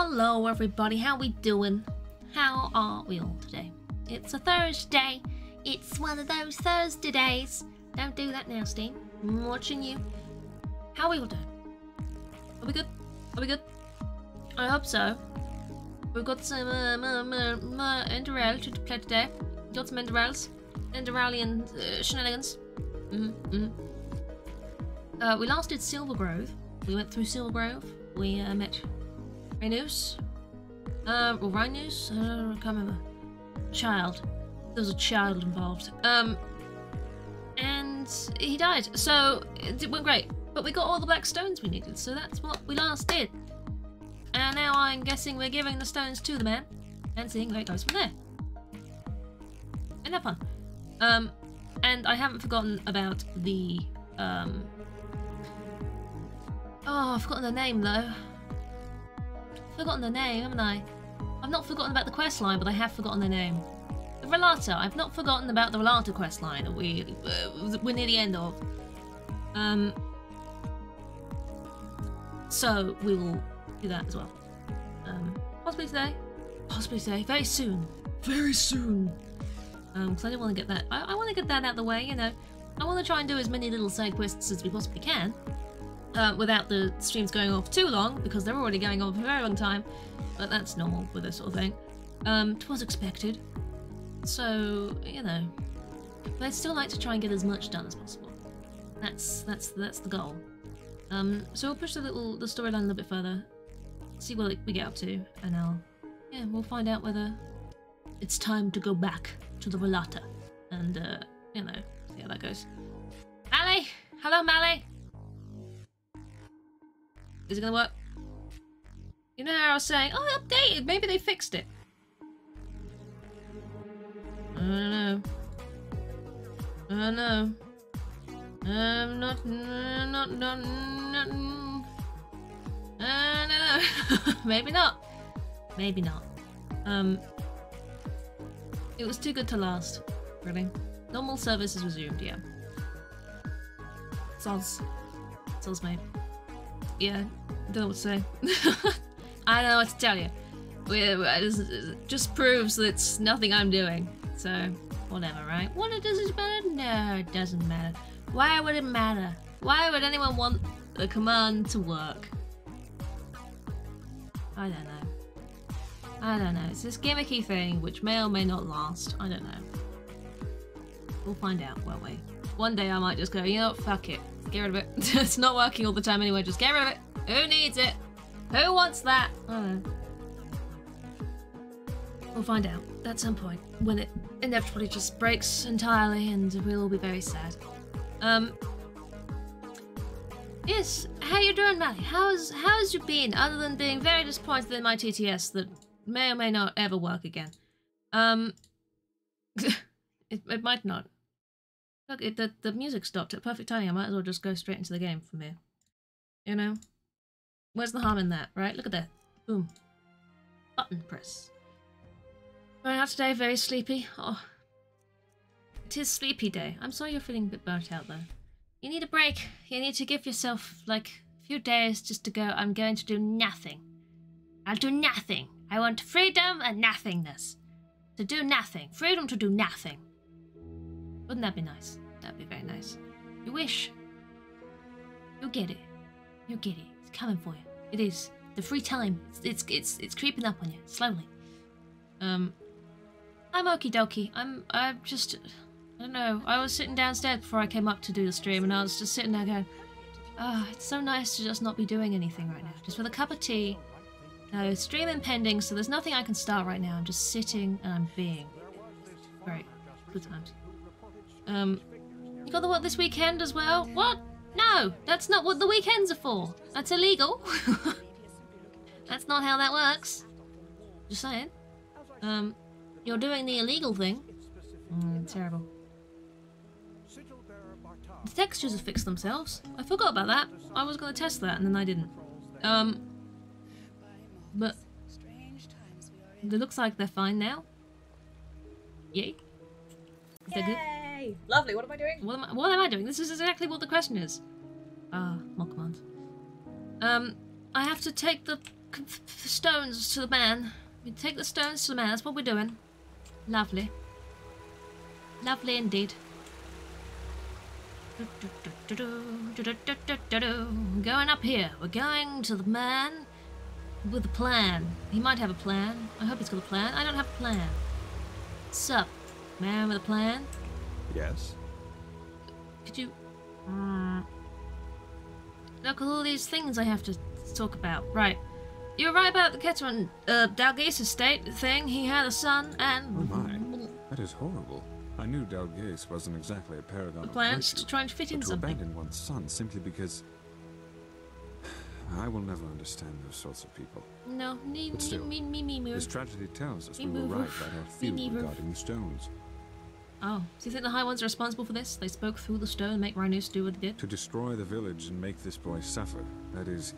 Hello everybody, how we doing? How are we all today? It's a Thursday. It's one of those Thursday days. Don't do that now, Steve. I'm watching you. How are we all doing? Are we good? Are we good? I hope so. We've got some um, um, um, uh, to play today. Got some Enderells. Enderallian uh, shenanigans. Mm -hmm. Uh, we last did Silver Grove. We went through Silver Grove. We uh, met Rhinus? Uh, or Rhinus? I can't remember. Child. There was a child involved. Um, and he died. So it went great. But we got all the black stones we needed, so that's what we last did. And now I'm guessing we're giving the stones to the man and seeing where it goes from there. And have fun. Um, and I haven't forgotten about the, um... Oh, I've forgotten the name though forgotten the name, haven't I? I've not forgotten about the quest line, but I have forgotten the name. The Rhalata. I've not forgotten about the Rhalata quest line that we, uh, we're near the end of. Um, so we will do that as well. Um, possibly today. Possibly today. Very soon. Very soon. Um, because I don't want to get that. I, I want to get that out of the way, you know. I want to try and do as many little side quests as we possibly can uh, without the streams going off too long, because they're already going on for a very long time, but that's normal with this sort of thing. Um, twas expected. So, you know, but I'd still like to try and get as much done as possible. That's that's that's the goal. Um, so we'll push the little the storyline a little bit further, see what we get up to, and I'll yeah we'll find out whether it's time to go back to the Rhalata and uh, you know see how that goes. Mally, hello Mally. Is it gonna work? You know how I was saying, oh, updated, maybe they fixed it. I don't know. I don't know. Um, I'm uh, not, not, not, not, I don't maybe not. Maybe not. Um, it was too good to last, really. Normal service is resumed, yeah. Soz. Soz, mate yeah, don't know what to say. I don't know what to tell you. It just proves that it's nothing I'm doing. So, whatever, right? What does it matter? No, it doesn't matter. Why would it matter? Why would anyone want the command to work? I don't know. I don't know. It's this gimmicky thing which may or may not last. I don't know. We'll find out, won't we? One day I might just go, you know, fuck it. Get rid of it. it's not working all the time anyway, just get rid of it. Who needs it? Who wants that? We'll find out at some point when it inevitably just breaks entirely and we'll all be very sad. Um, Yes, how you doing, Mally? How's how's you been? Other than being very disappointed in my TTS that may or may not ever work again. Um, it, it might not. Look, it, the, the music stopped at perfect timing. I might as well just go straight into the game from here. You know? Where's the harm in that, right? Look at that. Boom. Button press. Going out today, very sleepy. Oh. It is sleepy day. I'm sorry you're feeling a bit burnt out, though. You need a break. You need to give yourself, like, a few days just to go, I'm going to do nothing. I'll do nothing. I want freedom and nothingness. To do nothing. Freedom to do nothing. Wouldn't that be nice? That'd be very nice. You wish. You'll get it. You'll get it. It's coming for you. It is. The free time. It's it's it's, it's creeping up on you slowly. Um, I'm okie dokie. I'm I'm just I don't know. I was sitting downstairs before I came up to do the stream, and I was just sitting there going, "Ah, oh, it's so nice to just not be doing anything right now. Just with a cup of tea. No stream impending, so there's nothing I can start right now. I'm just sitting and I'm being. Great, good times. Um, you got the what this weekend as well? What? No, that's not what the weekends are for. That's illegal. that's not how that works. Just saying. Um, you're doing the illegal thing. Mm, terrible. The textures have fixed themselves. I forgot about that. I was going to test that and then I didn't. Um, but it looks like they're fine now. Yay. Is that good? Lovely. What am I doing? What am I, what am I doing? This is exactly what the question is. Ah, more commands. Um, I have to take the stones to the man. We take the stones to the man. That's what we're doing. Lovely. Lovely indeed. Going up here. We're going to the man with a plan. He might have a plan. I hope he's got a plan. I don't have a plan. Sup, man with a plan? Yes. Could you... Look at all these things I have to talk about. Right. You're right about the Keteran, uh, Dalgase estate thing. He had a son and... Oh my. That is horrible. I knew Dalgase wasn't exactly a paragon The of plans virtue, to try and fit but in to something. abandon one's son simply because... I will never understand those sorts of people. No, me, But me, still, me, me, me, me. This tragedy tells us Me we were move. right about our Me feud move. regarding the stones. Oh, do you think the High Ones are responsible for this? They spoke through the stone and make Rhinos do what they did? To destroy the village and make this boy suffer, that is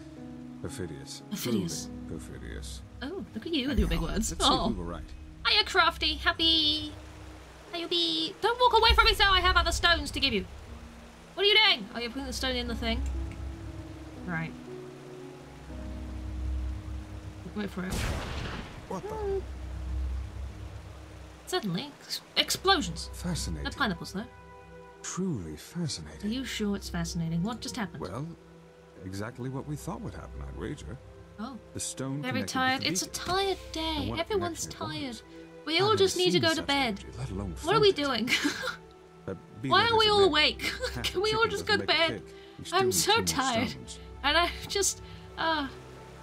perfidious. Perfidious. Truly perfidious. Oh, look at you with your big words. Let's see if Oh. we were right. Hiya, Crafty. Happy. Hiya, bee. Don't walk away from me, sir. I have other stones to give you. What are you doing? Oh, you're putting the stone in the thing? Right. Wait for it. What the? Suddenly, ex- explosions. Fascinating. No pineapples, though. Truly fascinating. Are you sure it's fascinating? What just happened? Well, exactly what we thought would happen, I'd wager. oh, The stone very tired. It's a tired day. Everyone's connection it was. tired. We all just need to go to bed. energy, let alone What are we doing? Why are we all awake? Can we all just go to bed? cake. You still I'm so tired. And I just, uh,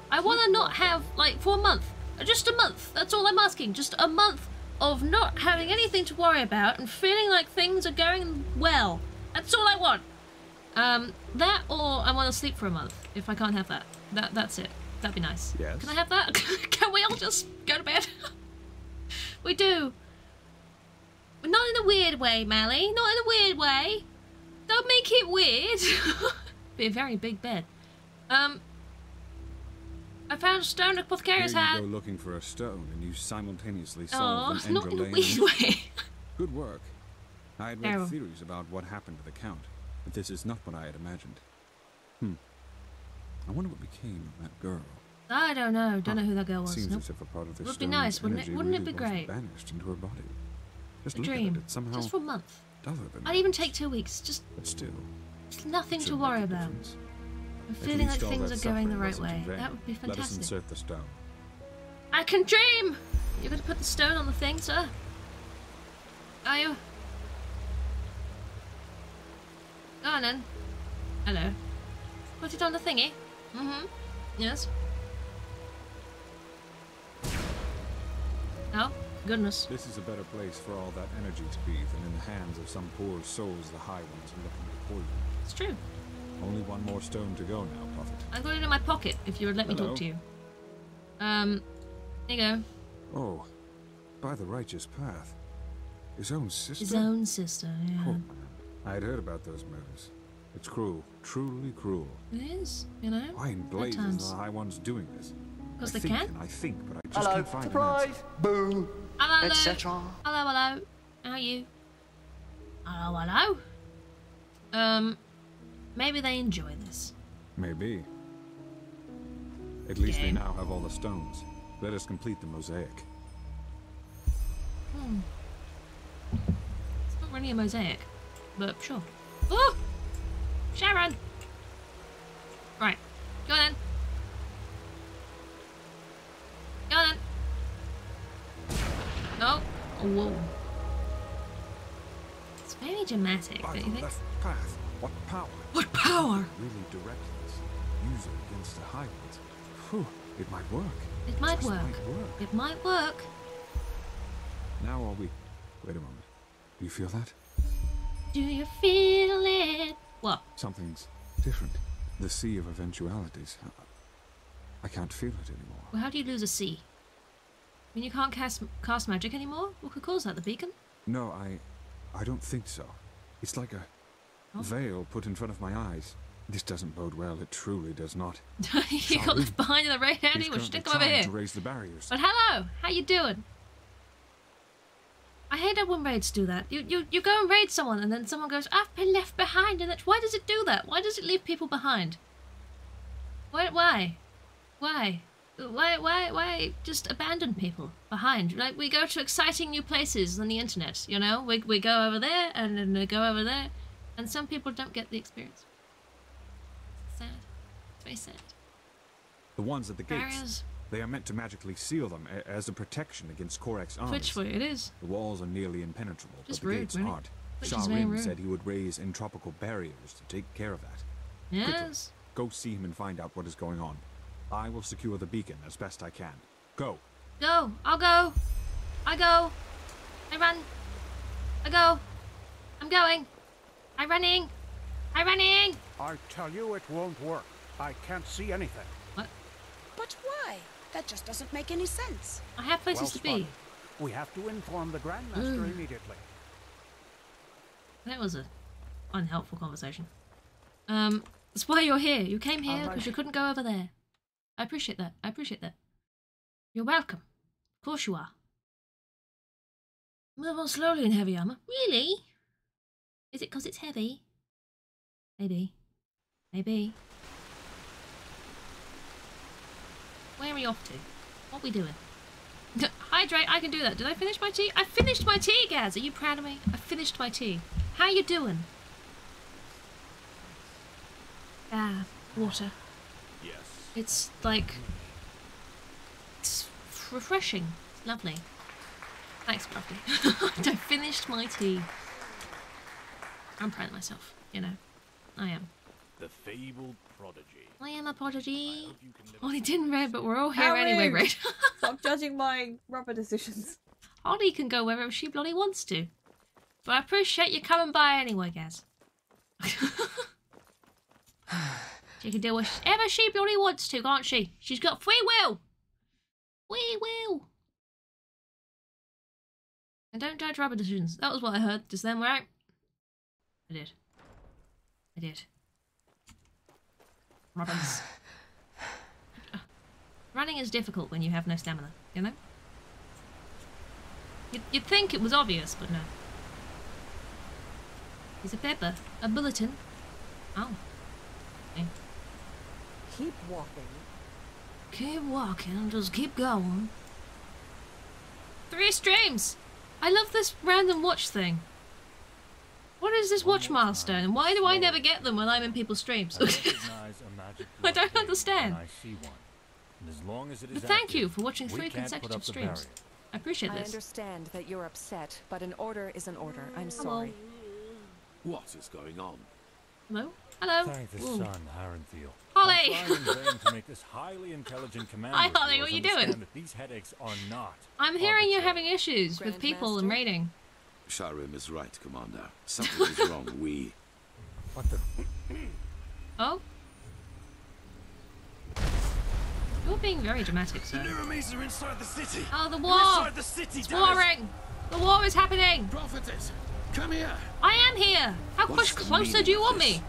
I want to not have, like, for a month. Just a month. That's all I'm asking. Just a month of not having anything to worry about and feeling like things are going well. That's all I want. Um, that or I want to sleep for a month. If I can't have that, that that's it. That'd be nice. Yes. Can I have that? Can we all just go to bed? we do. But not in a weird way, Mally. Not in a weird way. Don't make it weird. Be a very big bed. Um, I found a stone at apothecary's Here you go looking for a stone, and you simultaneously Oh, solve an not in a Endralane weird mystery. way. Good work. I had read Terrible. theories about what happened to the Count, but this is not what I had imagined. Hmm. I wonder what became of that girl. I don't know. Don't know who that girl was. Seems Nope. as if a part of this Would be nice, wouldn't it? Wouldn't it be great? Banished into her body. Just A dream. at it, somehow Just for a month. other than I'd even take two weeks. Just But still, it's nothing to worry about. difference. I'm feeling like things are going the right way. That would be fantastic. Let us fantastic. insert the stone. I can dream! You're gonna put the stone on the thing, sir? Are you? Go on then. Hello. Put it on the thingy. Mm-hmm. Yes. Oh, goodness. This is a better place for all that energy to be than in the hands of some poor souls the High Ones are looking to poison. It's true. Only one more stone to go now, Prophet. I've got it in my pocket if you would let me talk to you. Um, there you go. Oh, by the righteous path. His own sister? His own sister, yeah. Oh, man. I'd heard about those murders. It's cruel, truly cruel. It is, you know. Why in blazes are the High Ones doing this? Because they think can. and I think, but I just Hello, can't find an answer. surprise, boo, Hello, hello. etc. Hello, hello. How are you? Hello, hello. Um, maybe they enjoy this. Maybe. At least they now have all the stones. Let us complete the mosaic. Hmm. It's not really a mosaic, but sure. Oh! Sharon! Right. Go on then. Go on then. Oh. oh whoa. It's very dramatic, By don't you think? path. What power? What power? Really direct this. Use it against the High Ones. Whew, it might work. It might work. might work. It might work. Now are we... Wait a moment. Do you feel that? Do you feel it? What? Something's different. The sea of eventualities. I can't feel it anymore. Well, how do you lose a sea? I mean, you can't cast cast magic anymore. What could cause that? The beacon? No, I... I don't think so. It's like a Oh. veil put in front of my eyes. This doesn't bode well. It truly does not. you got left behind in the rain He's anyway. currently Stick them over here. to raise the barriers. But hello, how you doing? I hate it when raids do that. You you you go and raid someone, and then someone goes, "I've been left behind," and that's why does it do that? Why does it leave people behind? Why why, why, why why why just abandon people behind? Like we go to exciting new places on the internet, you know. We we go over there, and then we go over there, and some people don't get the experience. Sad. It's very sad. The ones at the gates. Barriers. They are meant to magically seal them as a protection against Korak's armies. Which way it is? The walls are nearly impenetrable, Just but the rude, gates really. aren't. Sharim said he would raise entropical barriers to take care of that. Yes. Go see him and find out what is going on. I will secure the beacon as best I can. Go. Go. I'll go. I go. I run. I go. I'm going. I running. I'm running. I tell you, it won't work. I can't see anything. What? But why? That just doesn't make any sense. I have places well to be. We have to inform the Grandmaster Mm. immediately. That was a unhelpful conversation. Um, that's why you're here. You came here Alright. because you couldn't go over there. I appreciate that. I appreciate that. You're welcome. Of course you are. Move on slowly in heavy armor. Really? Is it because it's heavy? Maybe. Maybe. Where are we off to? What are we doing? Hydrate, I can do that. Did I finish my tea? I finished my tea, Gaz. Are you proud of me? I finished my tea. How you doing? Ah, water. Yes. It's like it's refreshing. It's lovely. Thanks, Crafty. I finished my tea. I'm proud of myself. You know, I am. The fabled prodigy. I am a prodigy. hope you Holly didn't read, but we're all here How anyway, rude. right? Stop judging my rubber decisions. Holly can go wherever she bloody wants to. But I appreciate you coming by anyway, Gaz. she can do whatever she bloody wants to, can't she? She's got free will. Free will. And don't judge rubber decisions. That was what I heard just then, right? I did. I did. Rubbers. Running is difficult when you have no stamina, you know? You'd, you'd think it was obvious, but no. There's a paper. A bulletin. Oh. Okay. Keep walking. Keep walking, just keep going. Three streams! I love this random watch thing. What is this watch milestone? And why do I never get them when I'm in people's streams? I recognize a magic I don't understand. I see one. And as long as it is But thank you for watching three consecutive streams. I appreciate this. I understand that you're upset, but an order is an order. I'm sorry. What is going on? Hello? Hello? Thank the Ooh. sun, Harenfield. Holly! I'm trying in vain to make this highly intelligent commander Hi, of Holly, yours what you doing? These headaches are not. I'm hearing you're having issues with people and Grandmaster? Raiding. Sharim is right, Commander. Something is wrong. We. What the? Oh? You're being very dramatic, sir. Nehrimese are inside the city. Oh, the They're war! Inside the city. It's damn warring! The war is happening! Prophetess, Come here! I am here! How What's much closer do you want me?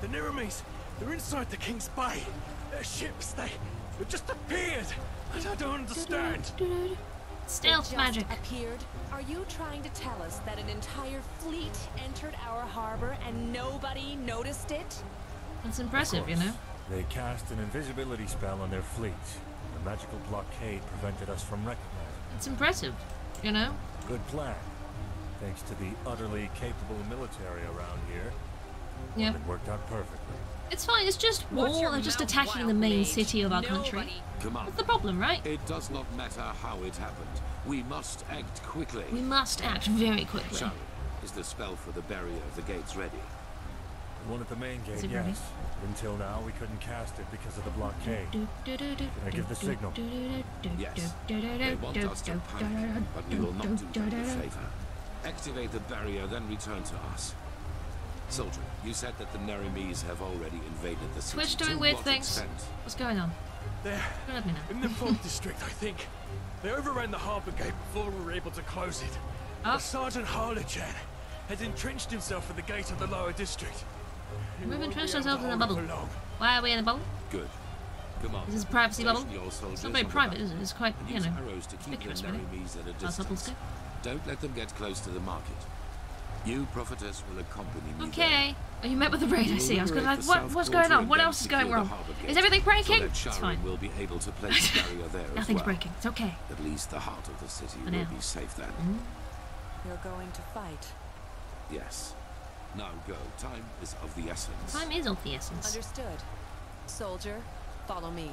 The Nehrimese, they're inside the King's Bay. Their ships, they, they just appeared. I, I don't understand. Stealth magic. appeared. Are you trying to tell us that an entire fleet entered our harbor and nobody noticed it? That's impressive, you know? They cast an invisibility spell on their fleet. The magical blockade prevented us from recognizing. It's impressive, you know? Good plan. Thanks to the utterly capable military around here, Yeah. it worked out perfectly. It's fine, it's just war. They're just attacking the main city of our country. Come What's the problem, right? It does not matter how it happened. We must act quickly. We must act very quickly. Sharon, is the spell for the barrier of the gates ready? One at the main Is gate, it ready? Until now, we couldn't cast it because of the blockade. I give the signal? Yes. They want us to panic, but we will not do them a favor. Activate the barrier, then return to us. Soldier, you said that the Nehrimese have already invaded the city. Twitch doing To weird what things. extent? What's going on? They're Don't let me know. in the fourth district, I think. They overran the harbour gate before we were able to close it. Oh. Sergeant Harlechan has entrenched himself at the gate of the lower district. He We've entrenched be able to ourselves in a bubble. Why are we in a bubble? Good. Come on. This is a privacy Station bubble? It's not very private, is it? It's quite, you know. arrows to keep the really. At a That's how bubbles distance. Don't let them get close to the market. You, prophetess, will accompany me there. Okay. Oh, you met with the raid, I see. I was going liberate like, what, what's going on? What else is going secure wrong? Is everything breaking? that It's fine. will be able to place barrier there Nothing's well. breaking. It's okay. At least the heart of the city For will now. be safe then. Mm-hmm. You're going to fight. Yes. Now go. Time is of the essence. Time is of the essence. Understood. Soldier, follow me.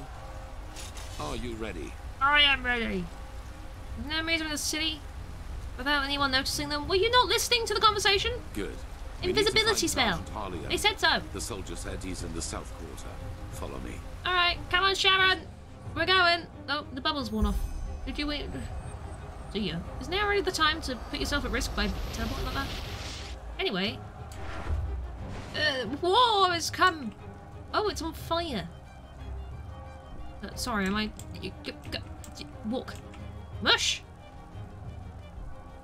Are you ready? I am ready. No reason in the city without anyone noticing them. Were you not listening to the conversation? Good. Invisibility spell. They said so. The soldier said he's in the south quarter. Follow me. Alright, come on, Sharon. We're going. Oh, the bubble's worn off. Did you wait? Do you? Is now really the time to put yourself at risk by teleporting like that? Anyway. Uh, war has come. Oh, it's on fire. Uh, sorry, am I... You, you, you- walk. Mush!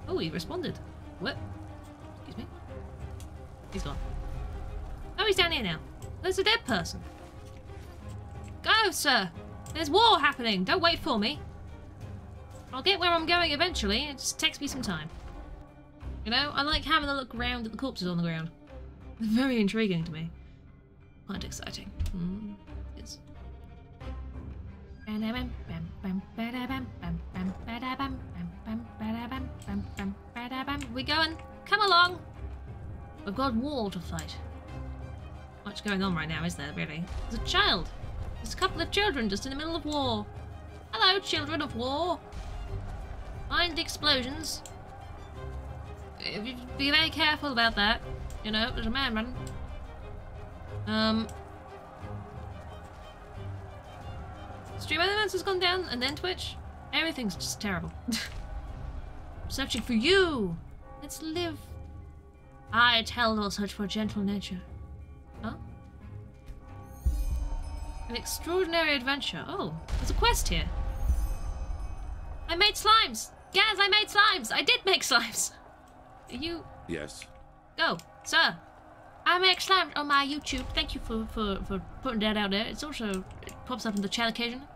Oh, he responded. What? Excuse me? He's gone. Oh, he's down here now. There's a dead person. Go, sir! There's war happening! Don't wait for me! I'll get where I'm going eventually, it just takes me some time. You know, I like having a look around at the corpses on the ground. They're very intriguing to me. Quite exciting. Mm. We going? Come along! We've got war to fight. Much going on right now, is there, really? There's a child. There's a couple of children just in the middle of war. Hello, children of war. Mind the explosions. Be very careful about that. You know, there's a man running. Um. Stream Elements has gone down, and then Twitch. Everything's just terrible. Searching for you. Let's live. I tell no such for gentle nature. Huh? An extraordinary adventure. Oh, there's a quest here. I made slimes! Gaz, I made slimes! I did make slimes! Are you... Yes. Go, sir! I make slimes on my YouTube. Thank you for, for, for putting that out there. It's also... It pops up in the chat occasionally.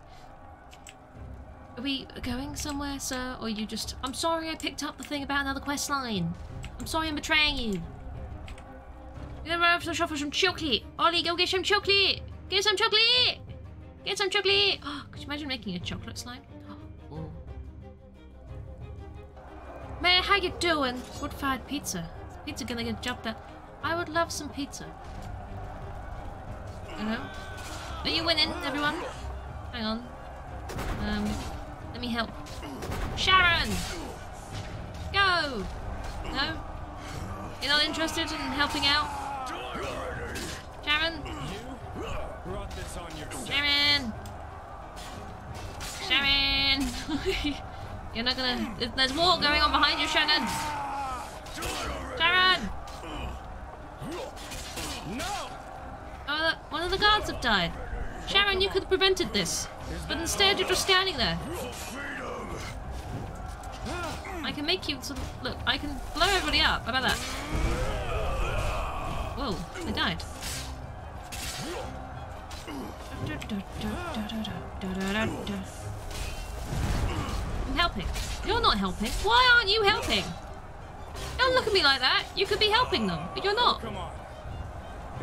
Are we going somewhere, sir? Or you just... I'm sorry I picked up the thing about another quest line. I'm sorry I'm betraying you. You're gonna run up to the shop for some chocolate. Ollie, go get some chocolate! Get some chocolate! Get some chocolate! Oh, could you imagine making a chocolate slime? Oh. Man, how you doing? Wood-fired pizza. Pizza gonna get jumped at. I would love some pizza. You know? Are you winning, everyone? Hang on. Um, let me help. Sharon! Go! No? You're not interested in helping out? Sharon? Brought this on yourself. Sharon! Sharon! You're not gonna. there's- There's war going on behind you, Shannon! Sharon! Oh, look, one of the guards have died. Sharon, you could have prevented this. But instead, you're just standing there. I can make you sort of look. I can blow everybody up. How about that? Whoa! They died. I'm helping. You're not helping. Why aren't you helping? Don't look at me like that. You could be helping them, but you're not. Come on.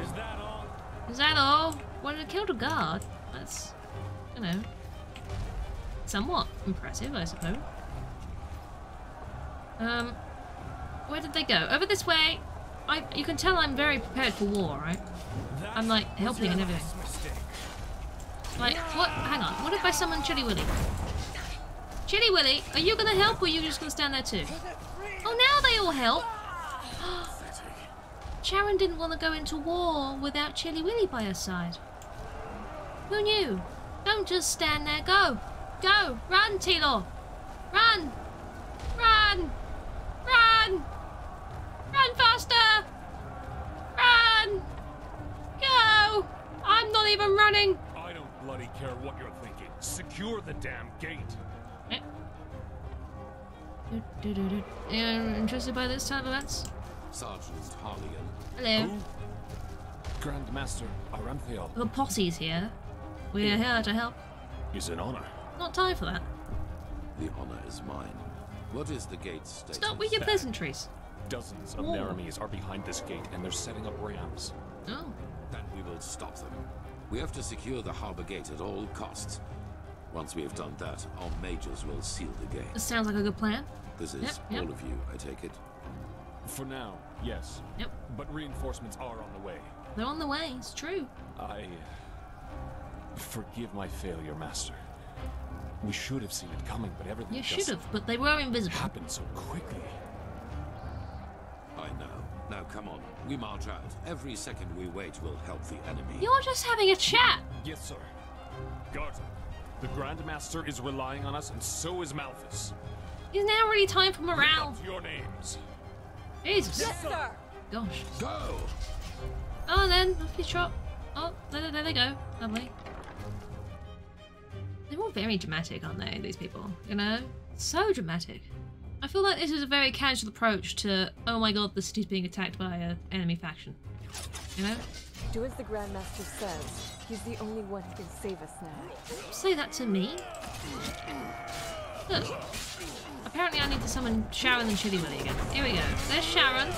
Is that all? Is that all? Well, it killed a guard. That's, you know, somewhat impressive, I suppose. Um, where did they go? Over this way. I. You can tell I'm very prepared for war, right? I'm like helping and everything. Like, what? Hang on. What if I summon Chilly Willy? Chilly Willy, are you gonna help or are you just gonna stand there too? Oh, now they all help. Sharon didn't want to go into war without Chilly Willy by her side. Who knew? Don't just stand there. Go. Go. Run, Tilo. Run. Run. Run. Run faster. Run. Go. I'm not even running. I don't bloody care what you're thinking. Secure the damn gate. Eh. Do. You're interested by this type of events? Sergeant Harligan. Hello. Grandmaster Arantheal. The posse's here. We're here to help. Is an honor. Not time for that. The honor is mine. What is the gate's status? Stop with your pleasantries. Dozens of Oh. Nehrimese are behind this gate and they're setting up rams. Oh. Then we will stop them. We have to secure the harbor gate at all costs. Once we have done that, our majors will seal the gate. This sounds like a good plan. This is Yep, yep. all of you, I take it. For now, yes. Yep. But reinforcements are on the way. They're on the way. It's true. I forgive my failure, Master. We should have seen it coming, but everything You just should have, but they were invisible. happened so quickly. I know. Now come on, we march out. Every second we wait will help the enemy. You're just having a chat. Yes, sir. Garza, the Grandmaster is relying on us, and so is Malthus. It's now really time for morale. your names. Jesus. sir. Gosh. Go! Oh, then off you trot. Oh, there, there they go. Lovely. They're all very dramatic, aren't they? These people, you know, so dramatic. I feel like this is a very casual approach to, oh my god, the city's being attacked by an enemy faction. You know, Do as the Grandmaster says. He's the only one who can save us now. Say that to me. Look. Apparently, I need to summon Sharon and Chilly Willy again. Here we go. There's Sharon.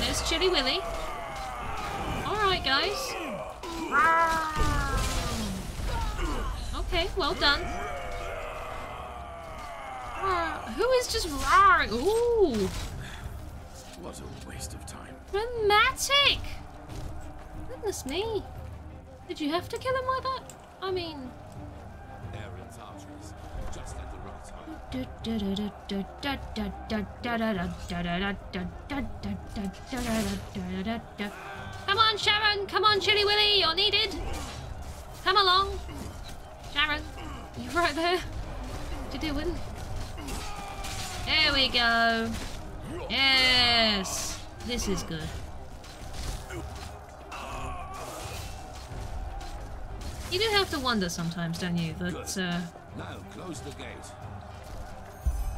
There's Chilly Willy. Alright, guys. Okay, well done. Ah, Who is just roaring? Ooh, What a waste of time. dramatic! Goodness me. Did you have to kill him like that? I mean, Aaron's archers, just at the right time. Come on, Sharon! Come on, Chilly Willy! You're needed! Come along! Sharon, you right there? What you doing? There we go! Yes! This is good. You do have to wonder sometimes, don't you, that uh, Now, close the gate.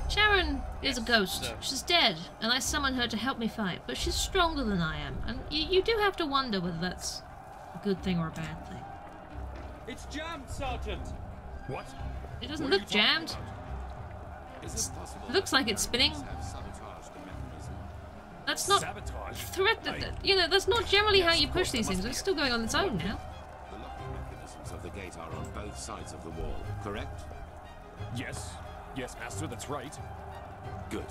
Sharon is a ghost. She's dead, and I summoned her to help me fight, but she's stronger than I am, and you, you do have to wonder whether that's a good thing or a bad thing. It's jammed, Sergeant! What? It doesn't What look jammed. Is it possible It looks like it's spinning. Nehrimese have sabotaged the mechanism? That's not Sabotage? threat. That, you know, that's not generally how you push these things. It's still going on its own now. The locking mechanisms of the gate are on both sides of the wall, correct? Yes. Yes, Master, that's right. Good.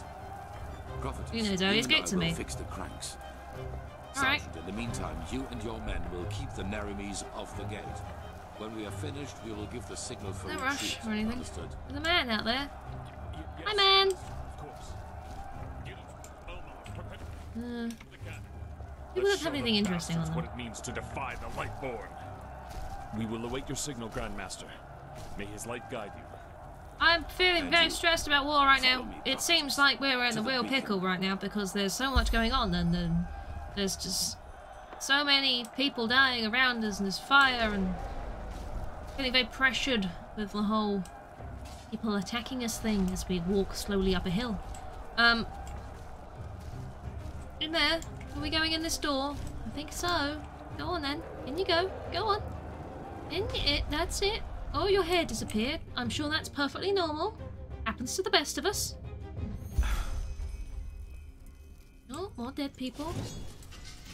Prophetess, You know, Zoe, you it's and I gate to will me. fix the cranks. All right. Sergeant, in the meantime, you and your men will keep the Nehrimese off the gate. When we are finished, we will give the signal for No retreat. rush or anything. Understood? There's a man out there. Y- yes, Hi, man. Of course. Uh, people don't have anything interesting on bastards them. what it means to defy the Lightborn. We will await your signal, Grandmaster. May his light guide you. I'm feeling And very stressed about war right now. me, It seems like we're in to a the real beacon. pickle right now because there's so much going on and then there's just so many people dying around us and there's fire and feeling very pressured with the whole People attacking us thing as we walk slowly up a hill. Um, in there. Are we going in this door? I think so. Go on then. In you go. Go on. In it. That's it. Oh, your hair disappeared. I'm sure that's perfectly normal. Happens to the best of us. Oh, more dead people.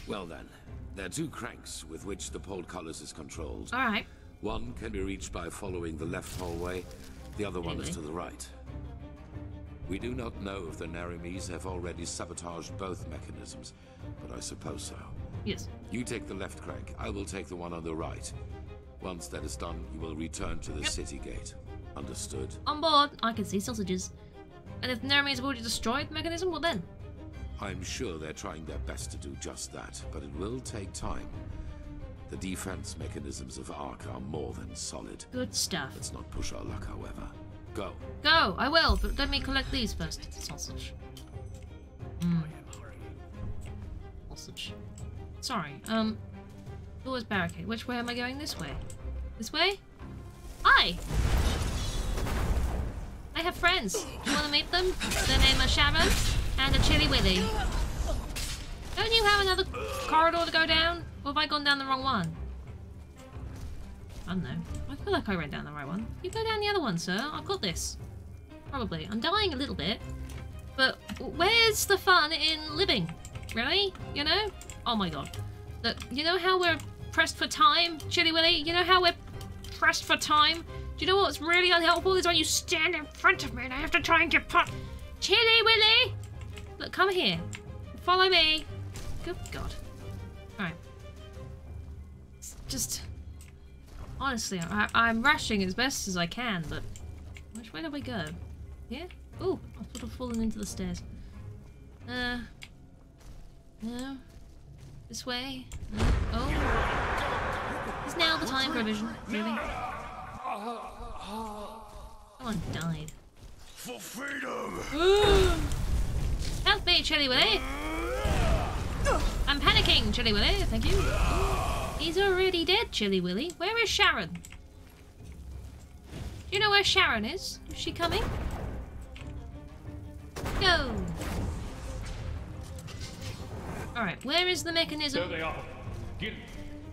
Well then, there are two cranks with which the portcullis is controlled. All right. One can be reached by following the left hallway, the other one is to the right. We do not know if the Nehrimese have already sabotaged both mechanisms, but I suppose so. Yes. You take the left crank, I will take the one on the right. Once that is done, you will return to the Yep. city gate. Understood? On board. I can see sausages. And if Nermies have already destroyed the mechanism, what then? I'm sure they're trying their best to do just that, but it will take time. The defense mechanisms of Ark are more than solid. Good stuff. Let's not push our luck, however. Go. Go, I will, but let me collect these first. Sausage. Mm. Sausage. Sorry, um, doors barricade. Which way am I going? This way. This way? Hi! I have friends. Do you want to meet them? Their name is Sharon and a Chili Willy. Don't you have another corridor to go down? Or have I gone down the wrong one? I don't know. I feel like I went down the right one. You go down the other one, sir. I've got this. Probably. I'm dying a little bit. But where's the fun in living? Really? You know? Oh my god. Look, you know how we're pressed for time, Chilly Willy? You know how we're pressed for time? Do you know what's really unhelpful is when you stand in front of me and I have to try and get past. Chilly Willy! Look, come here. Follow me. Good god. Just. Honestly, I, I'm rushing as best as I can, but which way do we go? Here? Ooh, I've sort of fallen into the stairs. Uh, no. This way? No. Oh. Is now the time for a vision, really? Someone died. For freedom! Help me, Chili Willy! I'm panicking, Chili Willy, thank you. He's already dead, Chilly Willy. Where is Sharon? Do you know where Sharon is? Is she coming? Go! Alright, where is the mechanism? There they are. Get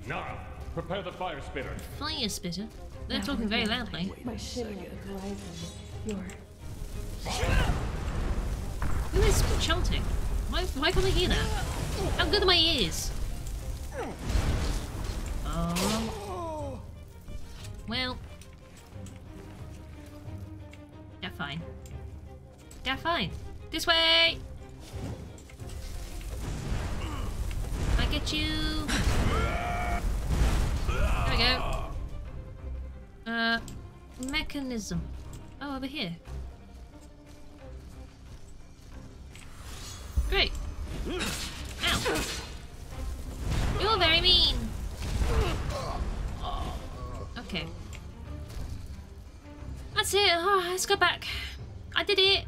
Nara, prepare the fire spitter. Fire spitter. They're talking very loudly. My shimmer at the horizon. Your Who is chanting? Why, why can't I hear that? How good are my ears? Oh. Well. Yeah, fine. Yeah, fine. This way! I get you. There we go. Uh, mechanism. Oh, over here. Great. Ow. You're very mean. Okay. That's it. Oh, let's go back. I did it.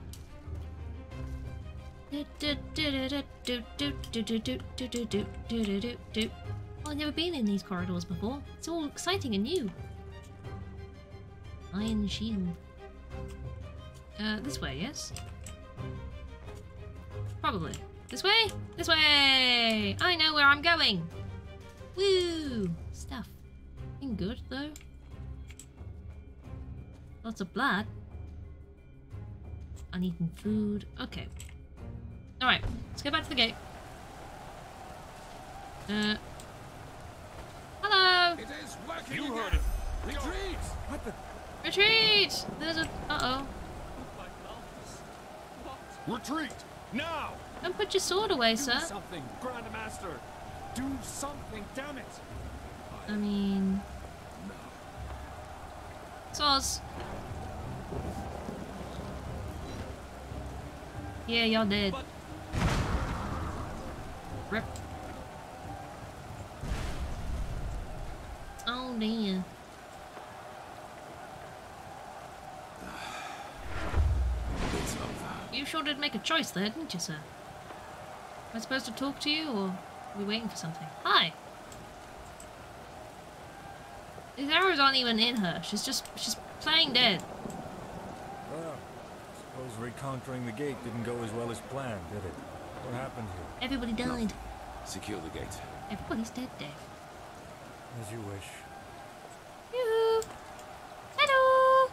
Well, I've never been in these corridors before. It's all exciting and new. Iron shield. Uh, this way, yes? Probably. This way? This way! I know where I'm going! Woo! Stuff. Been good, though. Lots of blood. Uneaten food. Okay. Alright, let's go back to the gate. Uh. Hello! It is working You again. heard it. Retreat! What the? Retreat! There's a. Uh oh. Retreat! Now! Don't put your sword away, Do sir. something, Grandmaster! Do something, damn it! I mean. Soz. Yeah, y'all dead. Rip. Oh over. You sure did make a choice there, didn't you, sir? Am I supposed to talk to you, or are we waiting for something? Hi! These arrows aren't even in her. She's just, she's playing dead. Well, suppose reconquering the gate didn't go as well as planned, did it? What happened here? Everybody died. Secure the gate. Everybody's dead, Dave. As you wish. Yoo-hoo. Hello.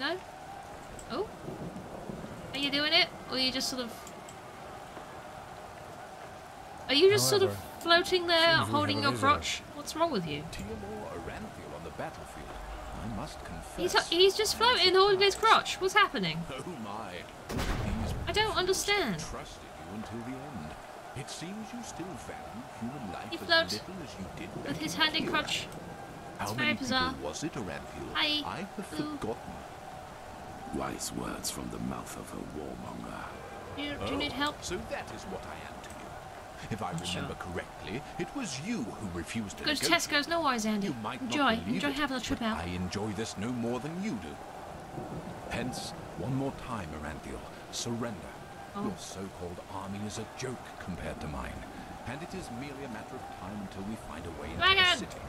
No. Oh. Are you doing it, or are you just sort of? Are you just sort of floating there, holding your a crotch? What's wrong with you? On the battlefield. I must He's confess. he's just floating, holding his crotch. What's happening? Oh my. These I don't understand. trusted you until the end. It seems you still value human life He as floats little as you did With his in hand in Kira. crotch. How very many bizarre. was it, Arantheal? Hi. I have Ooh. forgotten. Wise words from the mouth of a warmonger. Do you, do you need Oh, help? So that is what I am to you. If I Not sure. remember correctly, it was you who refused to Go to. Tesco's, no worries, Andy. You might Enjoy, believe enjoy it, having a trip out. I enjoy this no more than you do. Hence, one more time, Arantheal, surrender. Oh. Your so-called army is a joke compared to mine, and it is merely a matter of time until we find a way into Dragon! the city.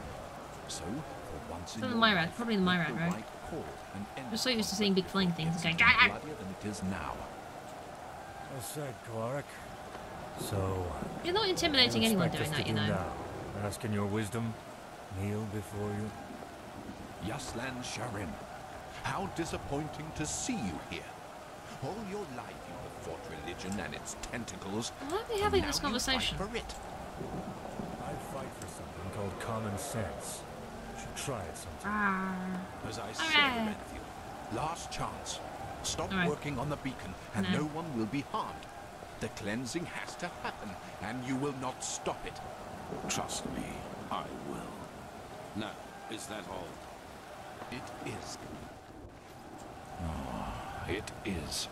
So, for once in the Myrat, probably the make Myrat, right? right call and end We're so used to seeing big flying things and going, "Ah!" bloodier than it is now. Well said, Clark. So, You're not intimidating you anyone expect doing that, to you know. Now? Ask in your wisdom, kneel before you. Yaslan Sharim, how disappointing to see you here. All your life you have fought religion and its tentacles. Why are we having this you conversation? fight for it. I fight for something called common sense. You Should try it sometime. Ah. As I said, Alright. Renfield, last chance. Stop Alright. working on the beacon, and No. no one will be harmed. The cleansing has to happen, and you will not stop it. Trust me, I will. Now, is that all? It is. Ah, it is.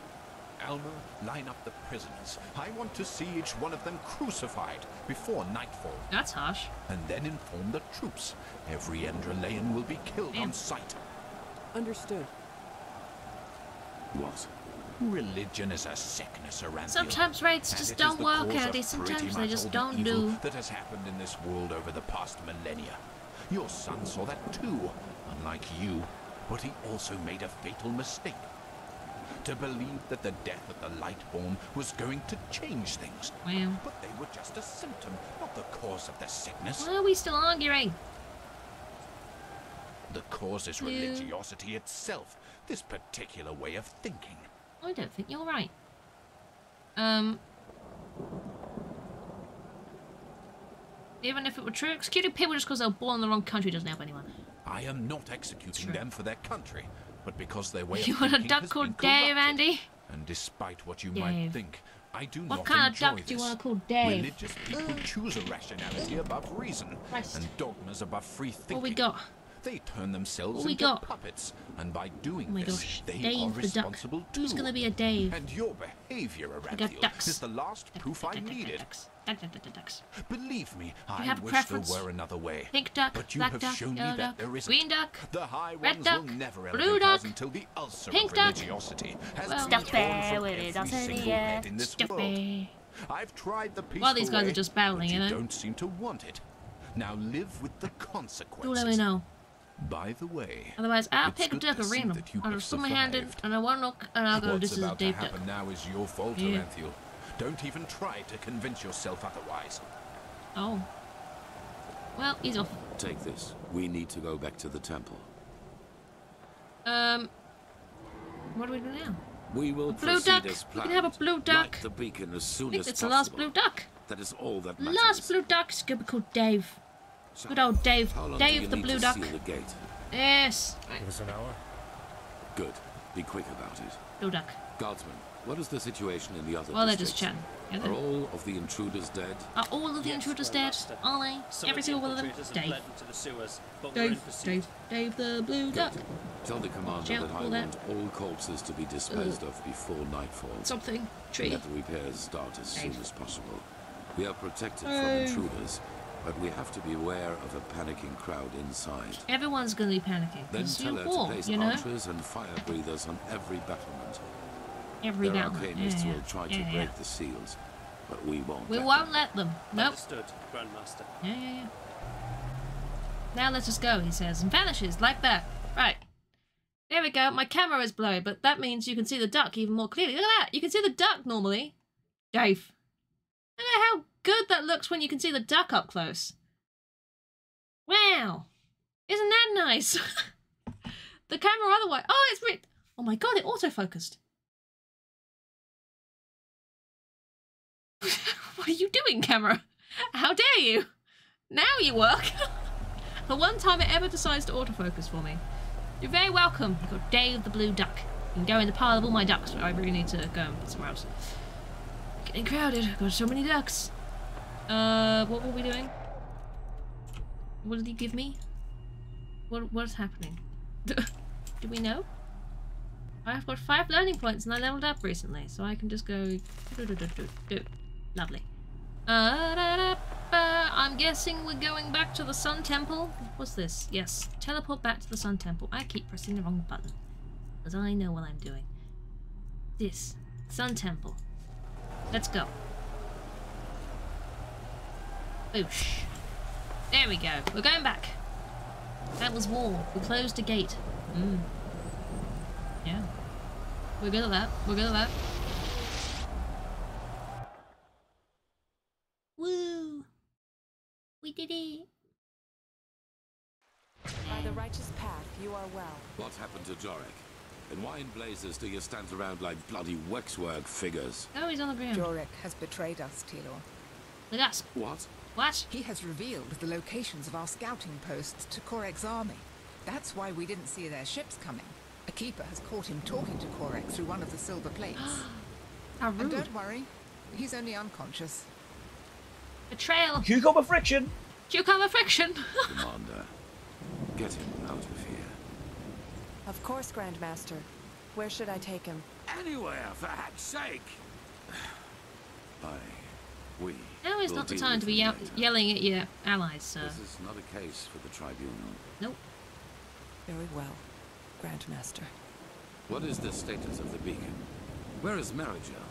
Elmer, line up the prisoners. I want to see each one of them crucified before nightfall. That's harsh. And then inform the troops. Every Endralean will be killed Damn. on sight. Understood. What? Religion is a sickness around Sometimes raids just don't work, Andy. Sometimes they just don't do. that has happened in this world over the past millennia. Your son saw that too, unlike you, but he also made a fatal mistake. To believe that the death of the Lightborn was going to change things. Well, But they were just a symptom, not the cause of the sickness. why are we still arguing? The cause is Yeah. religiosity itself, this particular way of thinking. I don't think you're right. Um. Even if it were true, executing people just because they were born in the wrong country doesn't help anyone. I am not executing them for their country, but because their way You of want a duck called Dave. Andy? And despite what you Dave. might think, I do What not kind of duck do you want to call Dave? Religious people choose a rationality above reason, Christ. and dogmas above free thinking. What we got? They turn themselves oh we into got? puppets, and by doing Oh this, gosh, they Dave are the duck. responsible too. Who's gonna be a Dave? And your behavior, We got Arantheal, ducks. is the last proof I Duck, duck, duck, needed. ducks. Duck, duck, duck, duck, ducks. Believe me, I have wish preference? there were another way. Pink duck, but you black have duck, shown me that duck, there isn't. green duck, The high red ones duck, will never blue duck, until the ulcer pink of duck. religiosity has Well, torn from with every his ass in the single air. head in this world. I've tried the peaceful While these guys are way, just battling, you know? don't seem to want it. Now live with the Do consequences. let me know. By the way, Otherwise, I'll pick a duck to at see random. that you I'll put my hand in and I won't look and I'll go, What's this is a Dave to duck. now is your fault, Yeah. Arantheal. Don't even try to convince yourself otherwise. Oh. Well, he's off. Take this. We need to go back to the temple. Um. What do we do now? We will A blue proceed duck. as We planned. can have a blue duck. Light the beacon as soon I think as it's the last blue duck. That is all that matters. Last blue duck is gonna be called Dave. So, Good old Dave. How long do Dave you the need blue to duck. seal the gate? Yes. Give us an hour. Good. Be quick about it. Blue duck. Guardsman, what is the situation in the other Well, they're just chatting. Yeah, Are all of the intruders dead? Are all of the intruders dead? Are they? Every single one of them? Dave. Dave. Dave. Dave the blue duck. Tell the commander Shout that I all want all corpses to be disposed of before nightfall. Something. Tree. Let the repairs start as soon as possible. We are protected Hey. from oh. intruders, but we have to be aware of a panicking crowd inside. Everyone's gonna be panicking. Then It's tell your her war, to place you know? archers and fire breathers on every battlement. Every Their now and arcanists Yeah, will try yeah, to yeah. break the seals, but we won't. We let won't them. let them. Nope. Understood, Grandmaster. Yeah, yeah, yeah. Now let us just go, he says, and vanishes like that. Right. There we go. My camera is blurry, but that means you can see the duck even more clearly. Look at that. You can see the duck normally. Dave. Look at how good that looks when you can see the duck up close. Wow. Isn't that nice? the camera otherwise. Oh, it's Oh my god, it autofocused. what are you doing, camera? How dare you? Now you work. the one time it ever decides to autofocus for me. You're very welcome. You've got Dave the Blue Duck. You can go in the pile of all my ducks, but I really need to go and put somewhere else. Getting crowded. I've got so many ducks. Uh, what were we doing? What did he give me? What What's happening? Do we know? I've got five learning points and I leveled up recently, so I can just go... Lovely. Uh, da, da, uh, I'm guessing we're going back to the Sun Temple. What's this? Yes. Teleport back to the Sun Temple. I keep pressing the wrong button. Because I know what I'm doing. This. Sun Temple. Let's go. Boosh. There we go. We're going back. That was wall. We closed a gate. Mm. Yeah. We're good at that. We're good at that. Woo! We did it! By the righteous path, you are well. What happened to Jorik? And why in blazes do you stand around like bloody waxwork figures? Oh, he's on the ground. Jorik has betrayed us, Tealor. With us. What? What? He has revealed the locations of our scouting posts to Korek's army. That's why we didn't see their ships coming. A keeper has caught him talking to Korek through one of the silver plates. How rude. And don't worry, he's only unconscious. Betrayal. Cucumber friction. Cucumber friction. Commander, get him out of here. Of course, Grandmaster. Where should I take him? Anywhere, for heck's sake! I... we... Now is not the time to be ye yelling at your allies, sir. This is not a case for the tribunal. Nope. Very well, Grandmaster. What is the status of the beacon? Where is Marigel?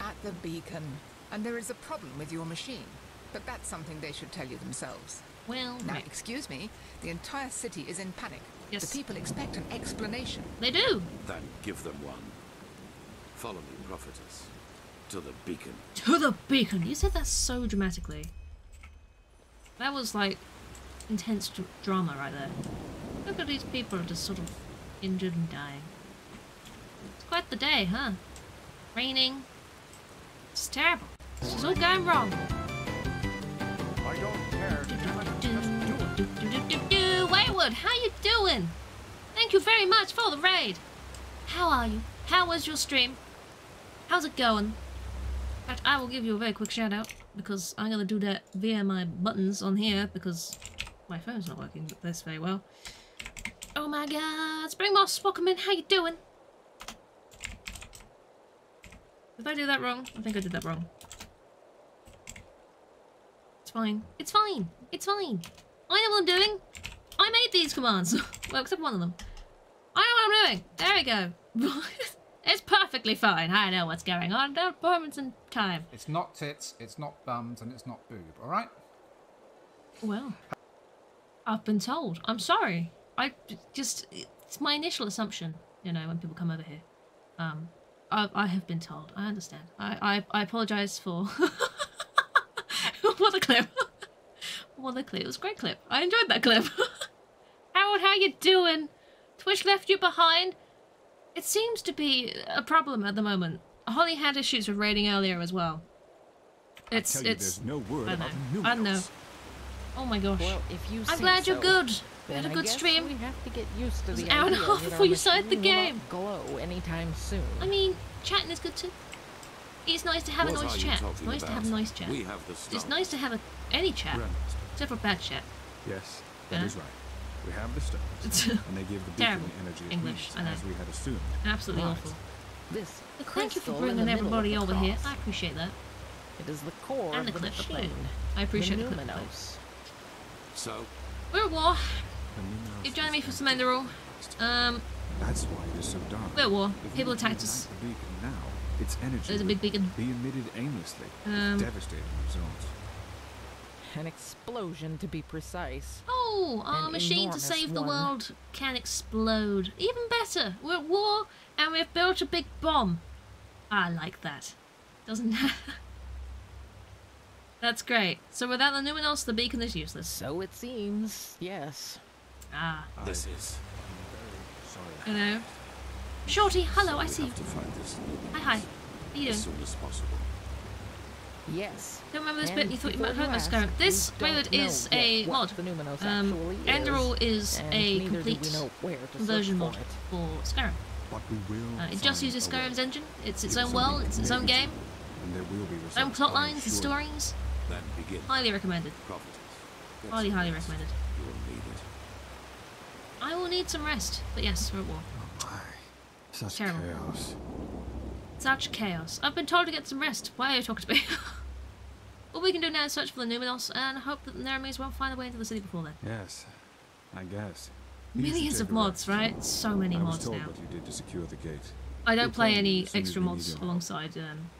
At the beacon. And there is a problem with your machine. But that's something they should tell you themselves. Well, Now, right. excuse me, the entire city is in panic. Yes. The people expect an explanation. They do. Then give them one. Follow me, prophetess. To the beacon. To the beacon. You said that so dramatically. That was like intense dr- drama right there. Look at these people just sort of injured and dying. It's quite the day, huh? Raining. It's terrible. This is all going wrong. I don't care. Damn it. Just do it. Do, do, do, do. Wayward, how you doing? Thank you very much for the raid. How are you? How was your stream? How's it going? In fact, I will give you a very quick shout out because I'm gonna do that via my buttons on here because my phone's not working this very well. Oh my god, Spring Moss, welcome in, how you doing? Did I do that wrong? I think I did that wrong. It's fine. It's fine. It's fine. I know what I'm doing. I made these commands. well, except one of them. I know what I'm doing. There we go. it's perfectly fine. I know what's going on. Don't moments in time. It's not tits, it's not bums, and it's not boob, alright? Well, I've been told. I'm sorry. I just, it's my initial assumption, you know, when people come over here. Um, I, I have been told. I understand. I, I, I apologize for. what a clip. what a clip. It was a great clip. I enjoyed that clip. Harold, how you doing? Twitch left you behind? It seems to be a problem at the moment. Holly had issues with raiding earlier as well. It's, tell you, it's. no word I know. about new I know. Oh my gosh. Well, if you I'm say glad you're good. We had a good guess stream. We have to get used to It was the an hour and a half before you started the game. glow anytime soon. I mean, chatting is good too. It's nice to have What a nice chat. talking Nice to have a about? nice chat. We have the It's stuff. nice to have a, any chat, Grandmaster. except for bad chat. Yes, that Yeah. is right. We have the stones, and they give the beacon the energy it English, needs, as we had assumed. Absolutely Right. awful. This But thank you for bringing the middle of everybody the over here. I appreciate that. It is the core And the of the clip I machine. I appreciate the the clip I played. So, We're at war. You've joined me for some Enderal. Um, That's why it is so dark. we're at war. If People attacked us. ignite The beacon now, its energy There's a big beacon. be emitted aimlessly, Um, devastating results. An explosion, to be precise. Oh, our An machine to enormous save the one. world can explode. Even better, we're at war and we've built a big bomb. I like that. Doesn't That's great. So without the Numenos, the beacon is useless. So it seems, yes. Ah, This is. you know. Shorty, hello, I see you. have to find this Hi, hi. How you as soon as possible. Yes. Don't remember this And bit. You thought you might before have heard you about Skyrim. This we is a mod. what the Numenos Um, actually is, Enderal is and a complete we know where to conversion mod for it. for Skyrim. But we will. Uh, it just uses a way. Skyrim's engine. It's its Give own world. It's its own game. And there will be Own plot lines and stories. Then begin. Highly recommended. Highly, highly recommended. You will need it. I will need some rest. But yes, we're at war. Such Terrible. chaos. Such chaos. I've been told to get some rest. Why are you talking to me? All we can do now is search for the Numenos and hope that the Nehrimese won't find a way into the city before then. Yes, I guess. Millions of mods, right? So many I was mods told now. what you did to secure the gate. I don't play any you as soon as extra mods alongside um,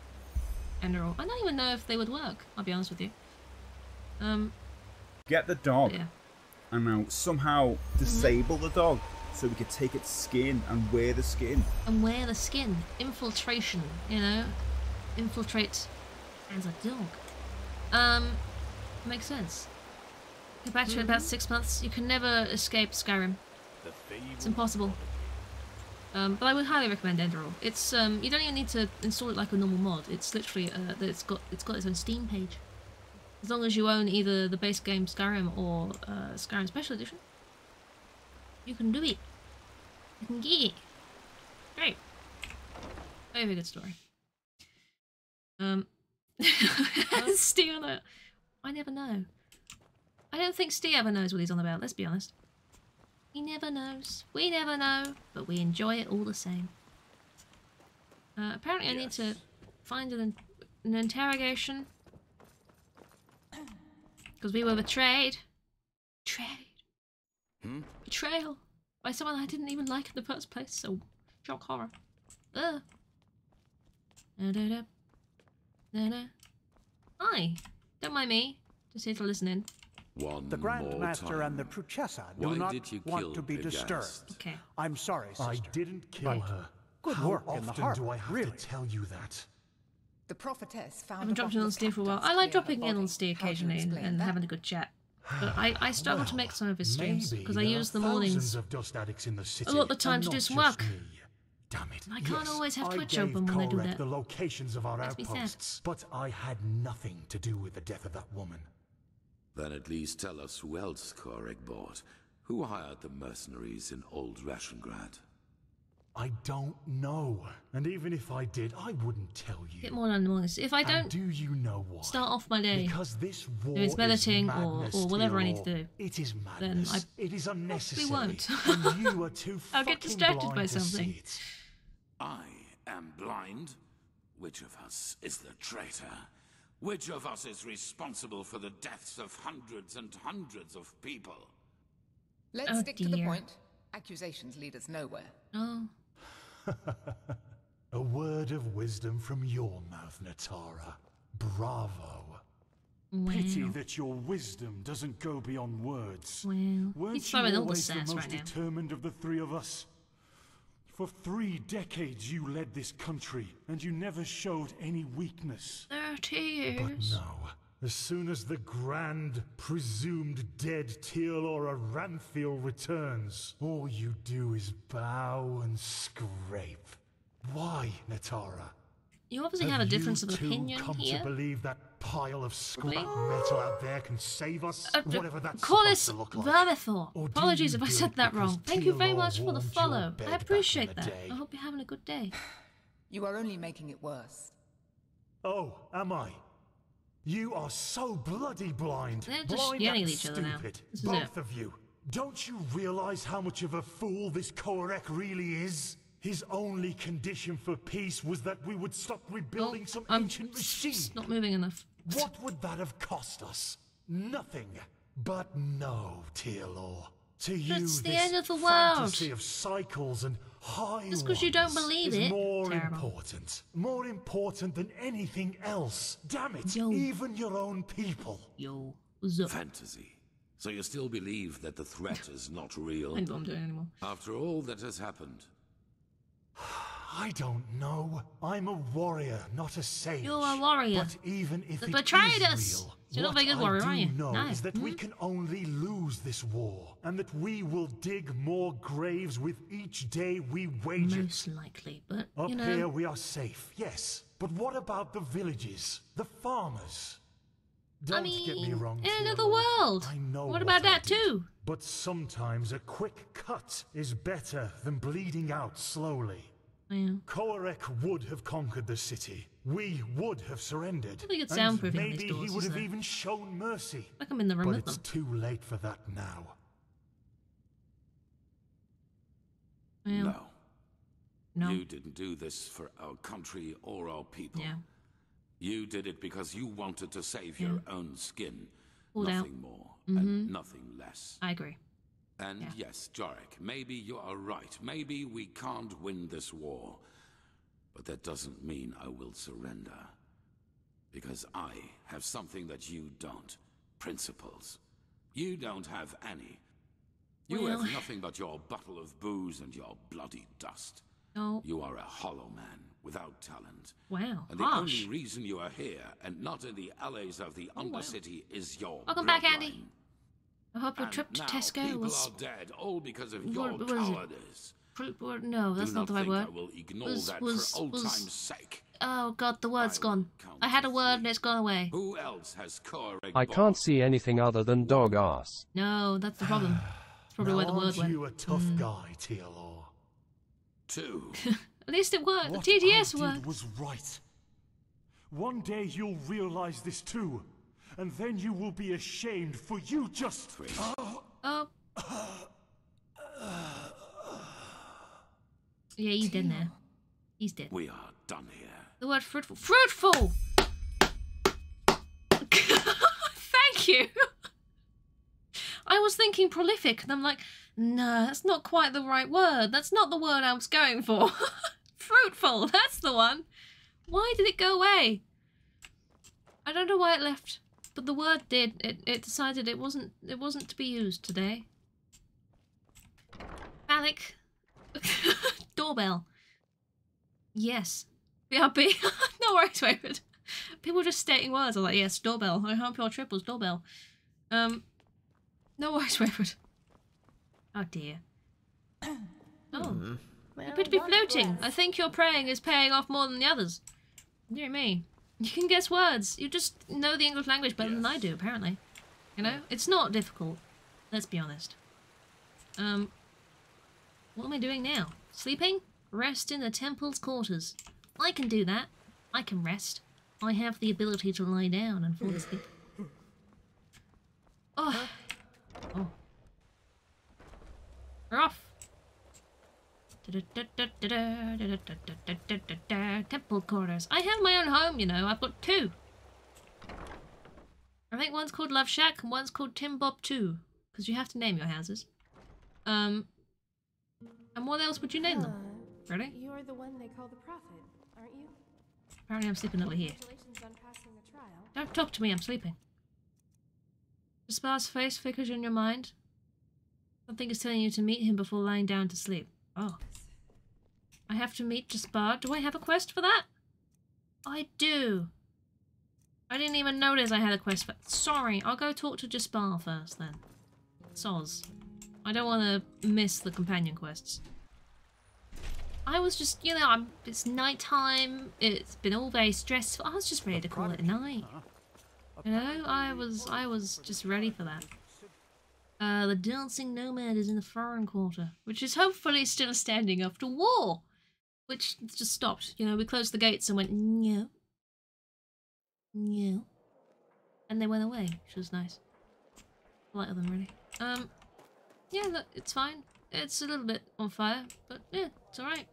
Enderal. I don't even know if they would work. I'll be honest with you. Um, Get the dog yeah. and now somehow disable the dog so we could take its skin and wear the skin. and wear the skin. Infiltration, you know? Infiltrate as a dog. Um, makes sense. Get back to it in about six months. You can never escape Skyrim. It's impossible. Um, but I would highly recommend Enderal. It's um, you don't even need to install it like a normal mod. It's literally uh, that it's got it's got its own Steam page. As long as you own either the base game Skyrim or uh, Skyrim Special Edition, you can do it. You can get it. Great. Very, very good story. Um, Steve, I- I never know. I don't think Steve ever knows what he's on about. Let's be honest. He never knows. We never know, but we enjoy it all the same. Uh, apparently, I need to find an, an interrogation because we were betrayed. Betrayed. Hmm? Betrayal by someone I didn't even like in the first place. So, shock horror. Ugh. Da-da-da. Da-da. Hi. Don't mind me. Just here to listen in. One The more Grandmaster time. and the Pruchessa do Why not you want to be Pegast? disturbed. Okay. I'm sorry, sister. I didn't kill But her. Good How work often in the harbor. do I have really. to tell you that? The prophetess I found haven't a dropped in on of Steve for a while. I like dropping in on body. Steve How do you occasionally and, and having a good chat. But I, I struggle to make some of his streams because I use the mornings thousands of dust addicts in the city, a lot of the time to do some work. me. Damn it. I can't yes, always have Twitch open when I do that. the locations of our Makes me outposts, but I had nothing to do with the death of that woman. Then at least tell us who else Korek bought. Who hired the mercenaries in Old Rashengrad? I don't know. And even if I did, I wouldn't tell you. Get more done in. If I don't do you know why? start off my day Because this war doing is some editing or, or whatever I need to do, It is then madness. I it is unnecessary. won't. and you are too I'll get distracted blind by something. I am blind. Which of us is the traitor? Which of us is responsible for the deaths of hundreds and hundreds of people? Let's Oh, stick to the point. Accusations lead us nowhere. Oh, A word of wisdom from your mouth, Natara. Bravo. Pity that your wisdom doesn't go beyond words. Well, Weren't he's you all the always the most right now. determined of the three of us? For three decades you led this country, and you never showed any weakness. Thirty years. But no. As soon as the grand, presumed dead Tealor Arantheal returns, all you do is bow and scrape. Why, Natara? You obviously have, a difference you of two opinion come here. to believe that pile of scrap metal out there can save us? Uh, whatever that's call supposed this to look like. Vermithor. Apologies if I said that wrong. Thank you very much for the follow. bed I appreciate that. day? I hope you're having a good day. You are only making it worse. Oh, am I? You are so bloody blind. They're just blind yelling and at each other now. stupid. This Both it. of you. Don't you realize how much of a fool this Korek really is? His only condition for peace was that we would stop rebuilding some I'm ancient machine. Not moving enough. What would that have cost us? Nothing. But no, Tealor. To you, It's the this end of the fantasy world. of cycles and high Just 'cause you don't believe is it. more Terrible. important. More important than anything else. Damn it! Yo. Even your own people. Yo. What's up? Fantasy. So you still believe that the threat is not real? I don't know what anymore. After all that has happened, I don't know. I'm a warrior, not a sage. You're a warrior. But even if They it betrayed is us. real, You're not what a very good I do know No. is that we Hmm? can only lose this war, and that we will dig more graves with each day we wage it. Most likely, but Up you know. here we are safe, yes. But what about the villages, the farmers? Don't get me wrong. in another world. I know What about I that did. too? But sometimes a quick cut is better than bleeding out slowly. Yeah. Korek would have conquered the city. We would have surrendered. I think it's and soundproofing on these maybe doors, he would have it? even shown mercy. Like I'm in the room but with it's them. too late for that now. Yeah. no. No. You didn't do this for our country or our people. Yeah. You did it because you wanted to save your own skin. Pulled out. nothing more Mhm. and nothing less. I agree. And Yeah. yes, Jarek, maybe you are right. Maybe we can't win this war. But that doesn't mean I will surrender. Because I have something that you don't. Principles. You don't have any. You Well- have nothing but your bottle of booze and your bloody dust. No. You are a hollow man without talent. Wow. And the Harsh. only reason you are here and not in the alleys of the oh, Undercity is your Welcome back. Andy. I hope your And trip to now Tesco people was. are dead, all because of your what is it? cowardice. Pro- or- no, that's Do not not the right word. I will ignore Was- that was- for old was- time's sake. Oh god, the word's gone. I had a word and it's gone away. Who else has Korrig I can't see anything other than dog ass. No, that's the problem. That's probably now, where the word aren't went. you a tough Mm. guy, Tealor? Two. At least it worked. What the TDS I worked. did was right. One day you'll realize this too, and then you will be ashamed for you just. Oh. Yeah, he's dead now. He's dead. We are done here. The word fruitful. Fruitful! Thank you! I was thinking prolific, and I'm like, no, that's not quite the right word. That's not the word I was going for. Fruitful, that's the one. Why did it go away? I don't know why it left, but the word did. It, it decided it wasn't it wasn't to be used today. Alec. Doorbell. Yes. BRB. no worries, Wayward. People just stating words. I was like, yes, doorbell. I hope your trip was doorbell. Um, no worries, Wayward. Oh dear. Oh. You appear to be floating. I think your praying is paying off more than the others. Dear me. You can guess words. You just know the English language better than I do, apparently. You know? It's not difficult. Let's be honest. Um, what am I doing now? Sleeping? Rest in the temple's quarters. I can do that. I can rest. I have the ability to lie down and fall asleep. Oh. Oh. We're off. Temple corners. I have my own home, you know. I've got two. I think one's called Love Shack and one's called Tim Bob 2. Because you have to name your houses. Um, and what else would you name them? Ready? You're the one they call the prophet, aren't you? Apparently I'm sleeping over here. The. Don't talk to me, I'm sleeping. Jespar's face flickers in your mind. Something is telling you to meet him before lying down to sleep. Oh. I have to meet Jespar. Do I have a quest for that? I do. I didn't even notice I had a quest for... Sorry, I'll go talk to Jespar first then. Soz. I don't want to miss the companion quests. I was just, you know, I'm, it's nighttime. It's been all very stressful. I was just ready to call it a night. You know, I was, I was just ready for that. Uh, the dancing nomad is in the foreign quarter, which is hopefully still standing after war, which just stopped. You know, we closed the gates and went no, no, and they went away, which was nice. Polite of them, really. Um, yeah, look, it's fine. It's a little bit on fire, but yeah, it's all right.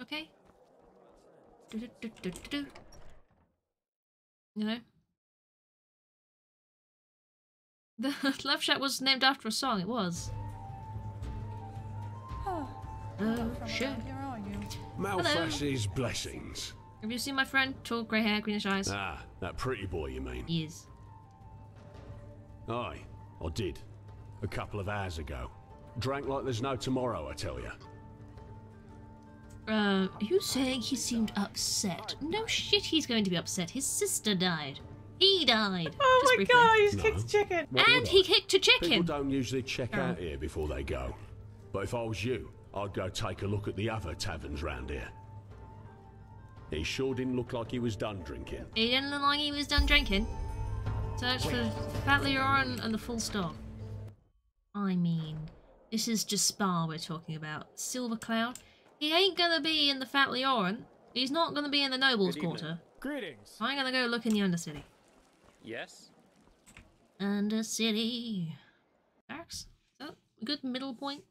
Okay. Do-do-do-do-do-do. You know. The Love Shack was named after a song. It was. Oh, Oh, shit. Malphas's blessings. Have you seen my friend? Tall, grey hair, greenish eyes. Ah, that pretty boy you mean. He is. Aye, I did. A couple of hours ago. Drank like there's no tomorrow, I tell you. Uh, are you saying he seemed upset? No shit, he's going to be upset. His sister died. He died. Oh Just my briefly. god, he's No. kicked a chicken. What And he I? kicked a chicken. People don't usually check Oh. out here before they go. But if I was you, I'd go take a look at the other taverns round here. He sure didn't look like he was done drinking. He didn't look like he was done drinking. Search for Fat Leorin and the full stop. I mean, this is just Spa we're talking about. Silver Cloud. He ain't gonna be in the Fat Leorin. He's not gonna be in the Nobles Good evening. Quarter. Greetings. I'm gonna go look in the Undercity. Yes? Undercity. Barracks? Is that a good middle point?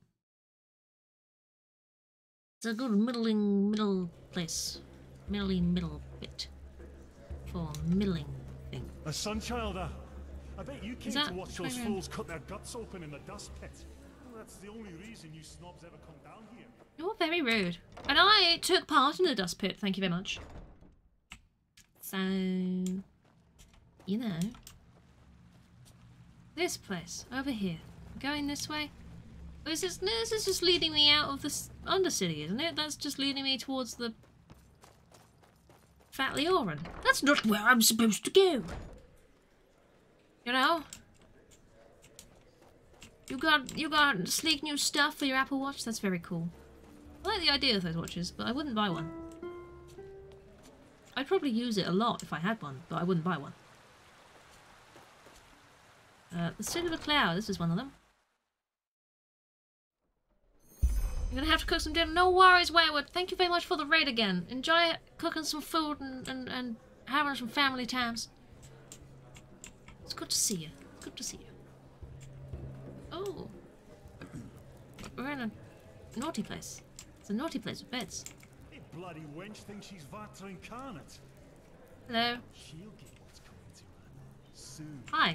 It's a good middling middle place. Middling middle bit. For milling thing. A sunchilder. Uh, I bet you came to watch those playground? fools cut their guts open in the dust pit. Well, that's the only reason you snobs ever come down here. You're very rude. And I took part in the dust pit, thank you very much. So, you know. This place, over here. Going this way? This is, this is just leading me out of the Undercity, isn't it? That's just leading me towards the... Fat Leorin. That's not where I'm supposed to go. You know? You got you got sleek new stuff for your Apple Watch. That's very cool. I like the idea of those watches, but I wouldn't buy one. I'd probably use it a lot if I had one, but I wouldn't buy one. Uh, the Silver Cloud. This is one of them. You're gonna have to cook some dinner. No worries, Wayward. Thank you very much for the raid again. Enjoy cooking some food and, and, and having some family times. It's good to see you. Good to see you. Oh. We're in a naughty place. It's a naughty place with beds. That bloody wench thinks she's Vata incarnate. Hello. She'll get what's coming to her soon. Hi.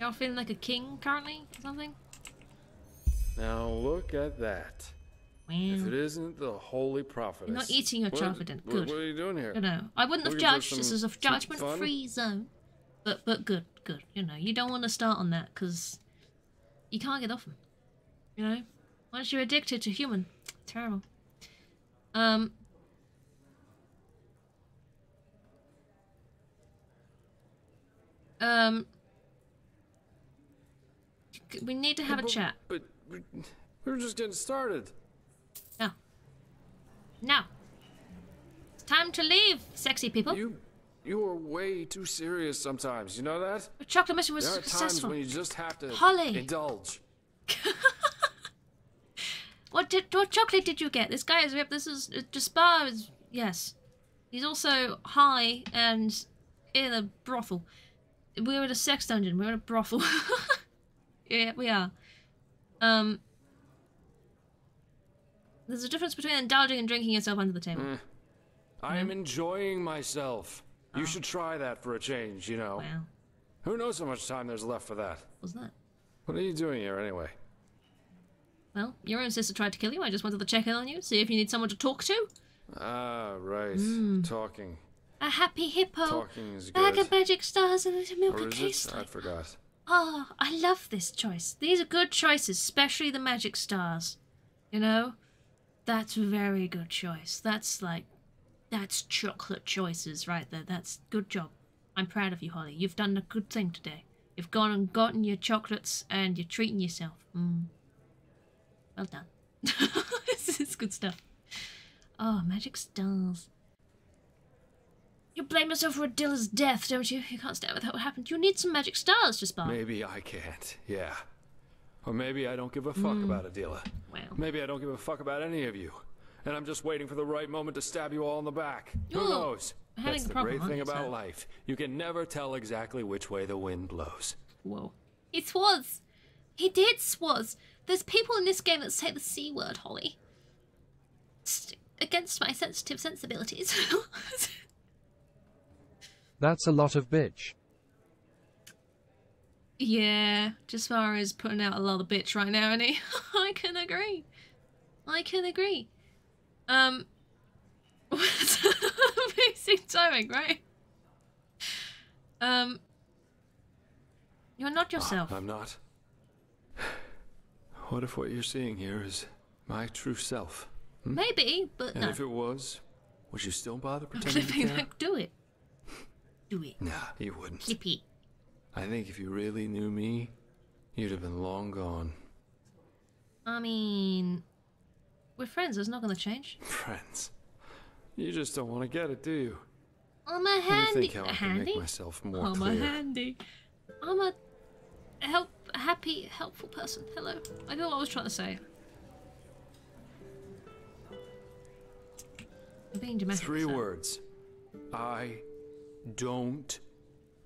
Y'all feeling like a king currently or something? Now look at that. If it isn't the Holy Prophetess. You're not eating your Confident. Good. What are you doing here? You know, I wouldn't have Looking for judged. This is a judgment-free zone. But but good, good. You know, you don't want to start on that because you can't get off them. You know, once you're addicted to human, terrible. Um. Um. We need to have a chat. But we- we're just getting started. No. No. It's time to leave, sexy people. You you are way too serious sometimes. You know that? The chocolate mission was there are times successful. when you just have to Holly. indulge. What did what chocolate did you get? This guy is this is uh, Jespar is yes. He's also high and in a brothel. We're in a sex dungeon. We're in a brothel. yeah, we are. Um. There's a difference between indulging and drinking yourself under the table. Mm. I am enjoying myself. You should try that for a change, you know. Wow. Who knows how much time there's left for that? What's that? What are you doing here anyway? Well, your own sister tried to kill you. I just wanted to check in on you, see if you need someone to talk to. Ah, right. Mm. Talking. A happy hippo, Talking is good. bag of magic stars, and a milk case. I forgot. Oh, I love this choice. These are good choices, especially the magic stars. You know? That's a very good choice. That's like that's chocolate choices right there. That's good job. I'm proud of you, Holly. You've done a good thing today. You've gone and gotten your chocolates and you're treating yourself. Mm. Well done. this is good stuff. Oh, magic stars. You blame yourself for Adilla's death, don't you? You can't stand with what happened. You need some magic stars, to Jespar. Maybe I can't. Yeah. Or maybe I don't give a fuck Mm. about Adila. Well. Maybe I don't give a fuck about any of you. And I'm just waiting for the right moment to stab you all in the back. Who You're knows? having That's the problem, great thing about life. You can never tell exactly which way the wind blows. Whoa. He swaz. He did swaz. There's people in this game that say the C word, Holly. It's against my sensitive sensibilities. That's a lot of bitch. yeah, Jespar is putting out a lot of bitch right now, and he I can agree. I can agree. Um amazing timing, right? Um You're not yourself. I'm not. What if what you're seeing here is my true self? hmm? Maybe, but And no. if it was, would you still bother pretending to Flipping care? like, do it. Do it. Nah, you wouldn't. Flippy. I think if you really knew me, you'd have been long gone. I mean, we're friends. It's not going to change. Friends. You just don't want to get it, do you? I'm a handy. think how I can handy? make myself more I'm clear. a handy. I'm a help, happy, helpful person. Hello. I know what I was trying to say. I'm being dramatic. Three so- words. I don't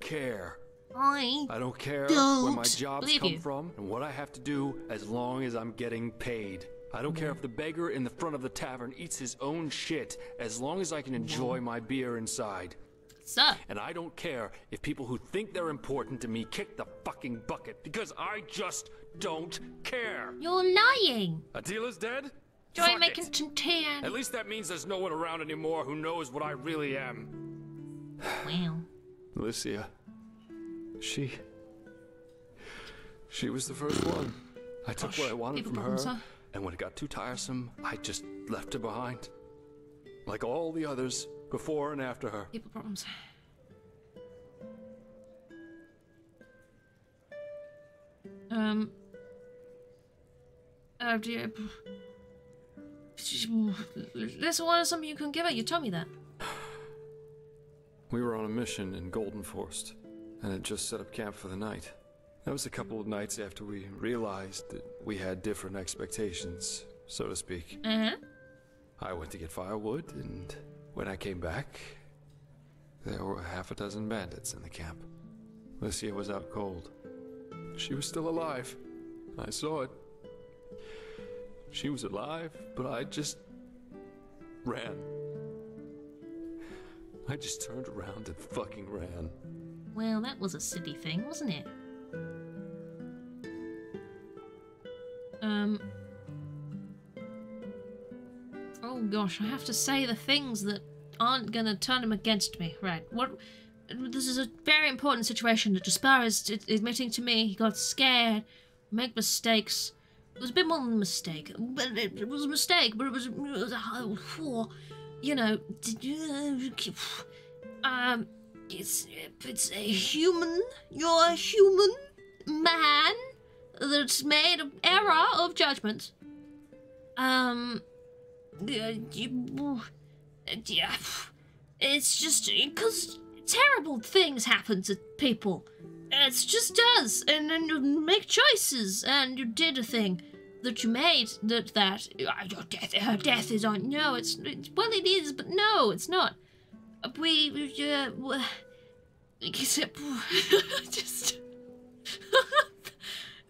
care. I. I don't care where my jobs come you. from and what I have to do as long as I'm getting paid. I don't care if the beggar in the front of the tavern eats his own shit as long as I can enjoy my beer inside. Sir. And I don't care if people who think they're important to me kick the fucking bucket because I just don't care. You're lying. Atila's dead? Join Fuck making. At least that means there's no one around anymore who knows what I really am. Wow. Lucia. She. She was the first one. I took what I wanted from her, and when it got too tiresome, I just left her behind. Like all the others, before and after her. People problems. Um. Oh dear. This one is something you can give her. You told me that. We were on a mission in Golden Forest, and had just set up camp for the night. That was a couple of nights after we realized that we had different expectations, so to speak. Huh. I went to get firewood, and when I came back, there were half a dozen bandits in the camp. Lucia was out cold. She was still alive. I saw it. She was alive, but I just ran. I just turned around and fucking ran. Well, that was a silly thing, wasn't it? Um. Oh gosh, I have to say the things that aren't gonna turn him against me. Right. What? This is a very important situation that Jespar is admitting to me. He got scared, make mistakes. It was a bit more than a mistake. It, was a mistake, but it was, it was a, for, you know, um, it's it's a human. You're a human man that's made an error of judgment. Um, uh, yeah, it's just because terrible things happen to people. It just does, and then you make choices, and you did a thing that you made that that uh, your death, her death is on. No, it's, it's well, it is, but no, it's not. We, we uh, w- except just.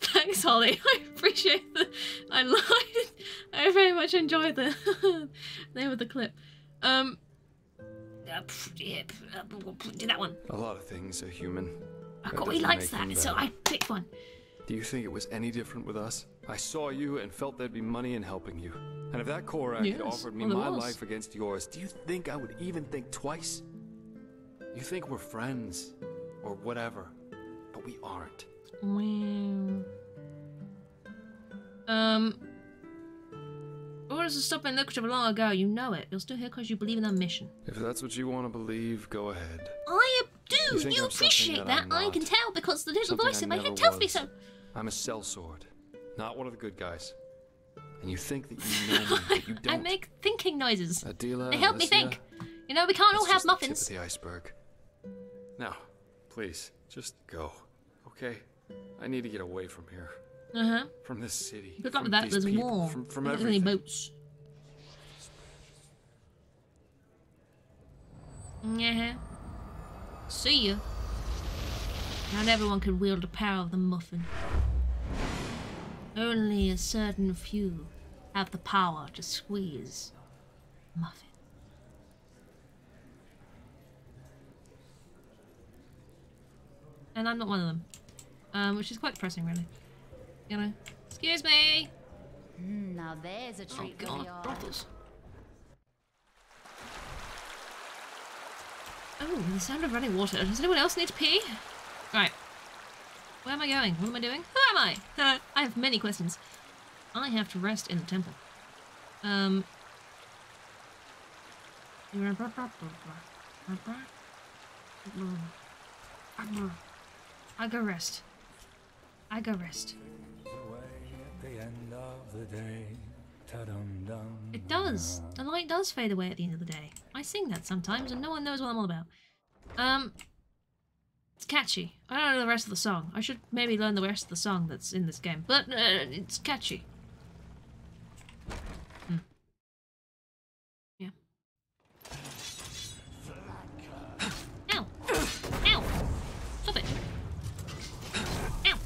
Thanks, Holly. I appreciate the. I like. I very much enjoyed the name of the clip. Um. Uh, yeah, uh, do that one. A lot of things are human. I got he likes that, so. I picked one. Do you think it was any different with us? I saw you and felt there'd be money in helping you. And if that Korek Yes, had offered me well, my was. life against yours, do you think I would even think twice? You think we're friends, or whatever, but we aren't. Wow. Um. Orders to stop being lucrative long ago. You know it. You're still here because you believe in that mission. If that's what you want to believe, go ahead. I do. You You, think I'm something appreciate that that. I'm can tell because the little Something voice in my head tells me so. I'm a sellsword, not one of the good guys. And you think that you know me, but you don't. I make thinking noises. Adela, They help me think. You know, we can't all have the muffins. of the iceberg. Now, please, just go, okay? I need to get away from here, Uh huh. from this city. Good luck with that. There's people, war. From, from everything. boats. Yeah. See ya. Not everyone can wield the power of the muffin. Only a certain few have the power to squeeze muffin. And I'm not one of them. Um, which is quite depressing, really. You know? Excuse me! Mm, now there's a Oh treat for god, the eye. brothels. Oh, the sound of running water. Does anyone else need to pee? Where am I going? What am I doing? Who am I? I have many questions. I have to rest in the temple. Um. I go rest. I go rest. It does. The light does fade away at the end of the day. I sing that sometimes, and no one knows what I'm all about. Um, it's catchy. I don't know the rest of the song. I should maybe learn the rest of the song that's in this game, but uh, it's catchy. Hmm. Yeah. Ow! Ow! Stop it! Ow!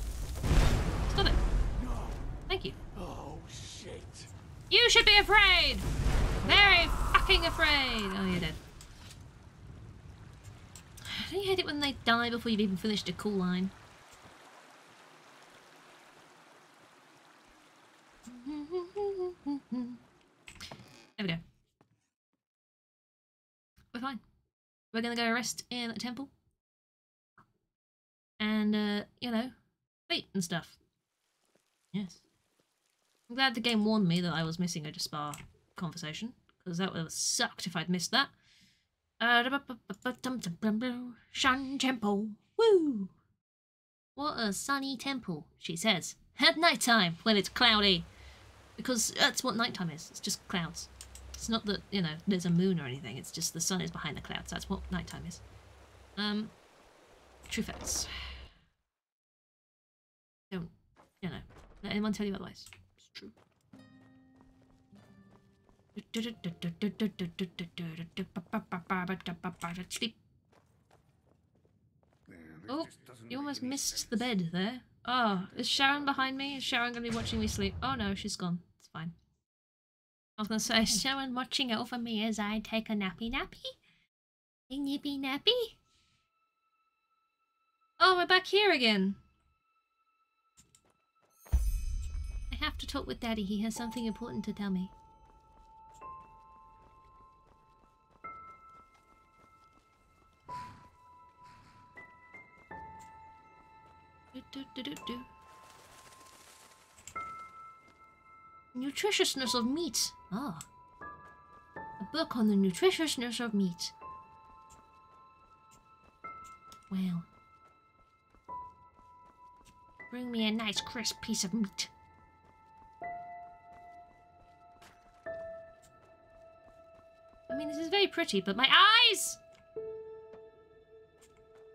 Stop it! Thank you. Oh, shit. You should be afraid! Very fucking afraid! Oh, you're dead. Don't you hate it when they die before you've even finished a cool line? There we go. We're fine. We're gonna go rest in a temple. And, uh, you know, wait and stuff. Yes. I'm glad the game warned me that I was missing a Jespar conversation, because that would have sucked if I'd missed that. Shan Temple. Woo! What a sunny temple, she says. At night time, when it's cloudy. Because that's what nighttime is. It's just clouds. It's not that, you know, there's a moon or anything. It's just the sun is behind the clouds. That's what nighttime is. Um, true facts. Don't, you know, let anyone tell you otherwise. It's true. Sleep. Oh, you almost missed the bed there. Oh, is Sharon behind me? Is Sharon going to be watching me sleep? Oh no, she's gone. It's fine. I was going to say, is hmm. Sharon watching over me as I take a nappy nappy? A nippy nappy? Oh, we're back here again. I have to talk with Daddy. He has something important to tell me. Do, do, do. Nutritiousness of meat. Ah. A book on the nutritiousness of meat. Wow. Bring me a nice crisp piece of meat. I mean, this is very pretty, but my eyes!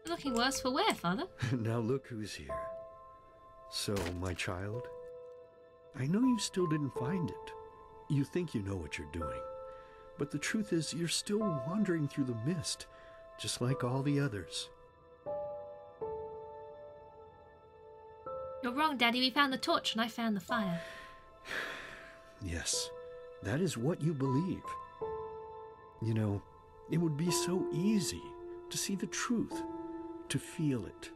Looking worse for wear, father. now look who's here. So, my child, I know you still didn't find it. You think you know what you're doing. But the truth is, you're still wandering through the mist, just like all the others. You're wrong, Daddy. We found the torch and I found the fire. Yes, that is what you believe. You know, it would be so easy to see the truth, to feel it.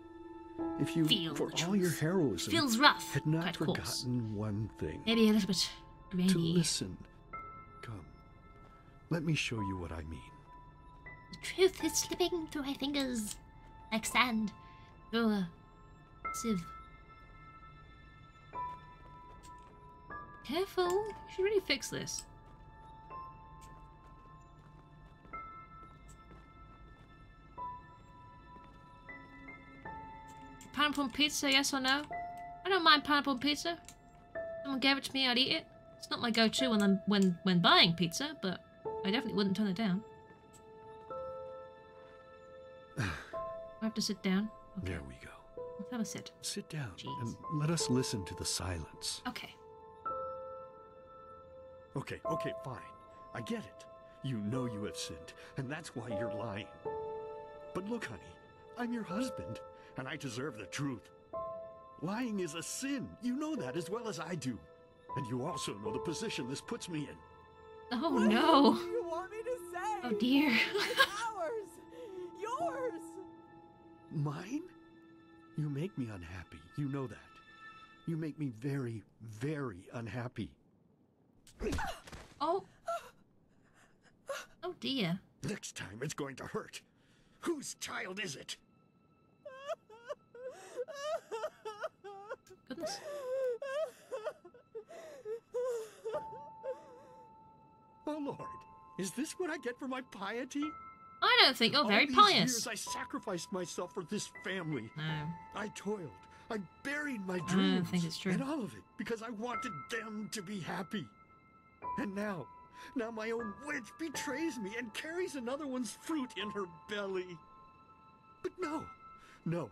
If you, Feel for all your heroism, Feels rough, had not forgotten one thing. Maybe a little bit to listen. Come, let me show you what I mean. The truth is slipping through my fingers like sand through a sieve. Careful, you should really fix this. Pineapple pizza, yes or no? I don't mind pineapple pizza. Someone gave it to me, I'd eat it. It's not my go-to when I'm when when buying pizza, but I definitely wouldn't turn it down. I have to sit down. There we go. Let's have a sit. Sit down and let us listen to the silence. Okay. Okay, okay, fine. I get it. You know you have sinned, and that's why you're lying. But look, honey, I'm your husband, and I deserve the truth. Lying is a sin. You know that as well as I do. And you also know the position this puts me in. Oh no. You want me to say? Oh dear. Ours! Yours! Mine? You make me unhappy. You know that. You make me very, very unhappy. Oh. Oh dear. Next time it's going to hurt. Whose child is it? Goodness. Oh, Lord. Is this what I get for my piety? I don't think you're very All these pious. Years I sacrificed myself for this family. No. I toiled. I buried my I don't dreams. think it's true. And all of it because I wanted them to be happy. And now, now my own witch betrays me and carries another one's fruit in her belly. But no, no.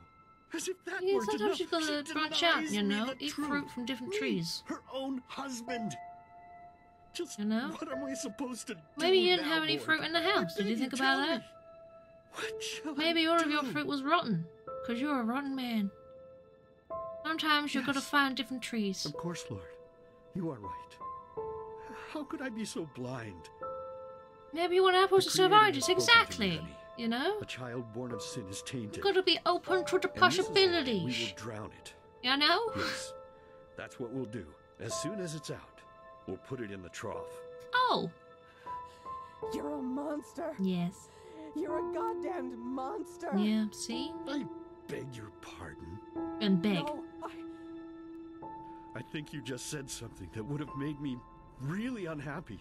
As if that Yeah, weren't sometimes enough, you've got to branch out, you know? Eat truth. fruit from different Me, trees. Her own husband. Just You know? what am I supposed to do? Maybe you didn't now, have any Lord? fruit in the house. Did you think about tell that? me. What shall Maybe I all of your fruit was rotten. Because you're a rotten man. Sometimes you've got to find different trees. Of course, Lord. You are right. How could I be so blind? Maybe you want apples to serve Creator oranges. has spoken to me, Exactly. Honey. You know? A child born of sin is tainted. You've got to be open to the And this We will drown it. You know? Yes. That's what we'll do. As soon as it's out, we'll put it in the trough. Oh. You're a monster. Yes. You're a goddamned monster. Yeah, see? I beg your pardon. And beg. No, I, I think you just said something that would have made me really unhappy.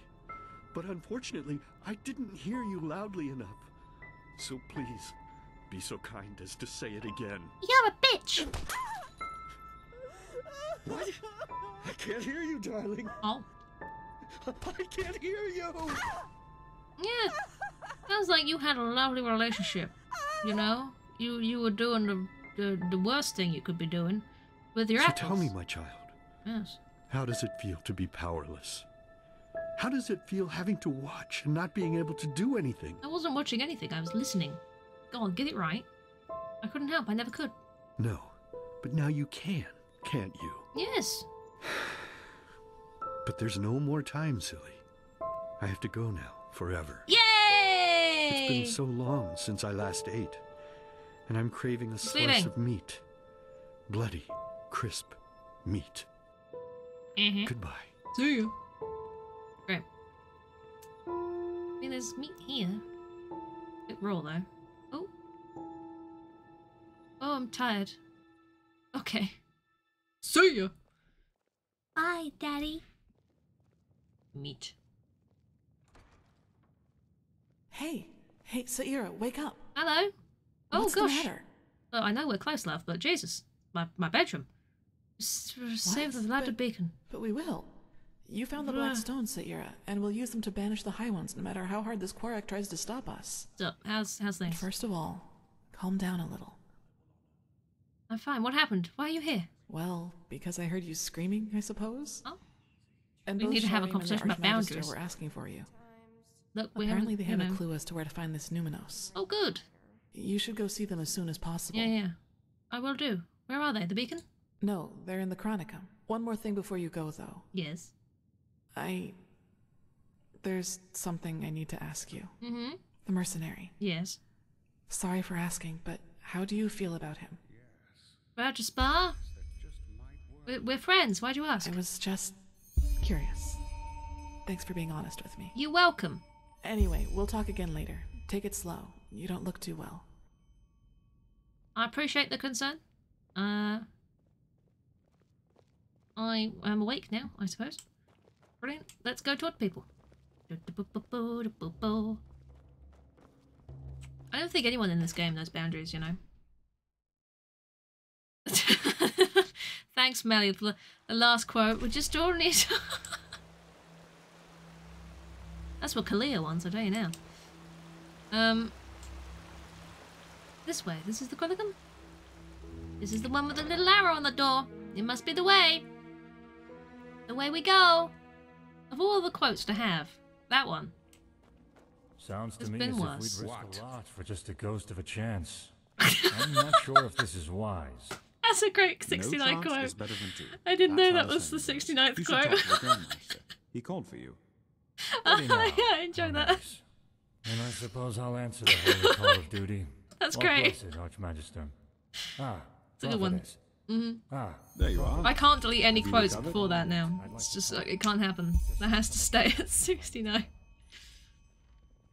But unfortunately, I didn't hear you loudly enough. So please, be so kind as to say it again. You're a bitch. What? I can't hear you, darling. Oh. I can't hear you. Yeah. Sounds like you had a lovely relationship. You know? You you were doing the the, the worst thing you could be doing with your so apples. tell me, my child, Yes. how does it feel to be powerless? How does it feel having to watch and not being able to do anything? I wasn't watching anything, I was listening. Go on, get it right. I couldn't help, I never could. No, but now you can, can't you? Yes. But there's no more time, silly. I have to go now, forever. Yay! It's been so long since I last ate, and I'm craving a slice of meat. Bloody, crisp meat. Mhm. Goodbye. See you. I mean, there's meat here. bit raw though. Oh. Oh, I'm tired. Okay. See ya. Bye, Daddy. Meat. Hey, hey, Saira, wake up. Hello. Oh What's the gosh. matter? Well, I know we're close, love, but Jesus, my my bedroom. S- Save the ladder beacon. But we will. You found the black stones, Saira, and we'll use them to banish the high ones, no matter how hard this Korek tries to stop us. So, how's how's things? first of all, calm down a little. I'm fine. What happened? Why are you here? Well, because I heard you screaming, I suppose. Oh. And We need to have a Shari and the conversation about boundaries. Were asking for you. Look, we Apparently, they have know. a clue as to where to find this Numinos. Oh, good. You should go see them as soon as possible. Yeah, yeah. I will do. Where are they? The beacon? No, they're in the Chronicum. One more thing before you go, though. Yes. I. There's something I need to ask you. Mm-hmm. The mercenary. Yes. Sorry for asking, but how do you feel about him? Spar? We're, we're friends. Why'd you ask? I was just curious. Thanks for being honest with me. You're welcome. Anyway, we'll talk again later. Take it slow. You don't look too well. I appreciate the concern. Uh, I am awake now, I suppose. Brilliant. Let's go talk to people. I don't think anyone in this game knows boundaries, you know. Thanks, Melly, for the, last quote. We just all need. That's what Kalia wants, I tell you now. Um, this way. This is the Chronicum. This is the one with the little arrow on the door. It must be the way. The way we go. Of all the quotes to have, that one. Sounds to There's me been as worse. if we'd risk What? a lot for just a ghost of a chance. I'm not sure if this is wise. That's a great No 69 chance quote. better than two. I didn't That's know that was the the 69th You quote. talk to the He called for you. Ready now. yeah, I enjoy that. And I suppose I'll answer the holy call of duty. That's What great. blessed Archmagister. Ah, It's a good one. Prophetess. hmm Ah, there you are. I can't delete any Have quotes before that now. It's just like it can't happen. That has to stay at 69.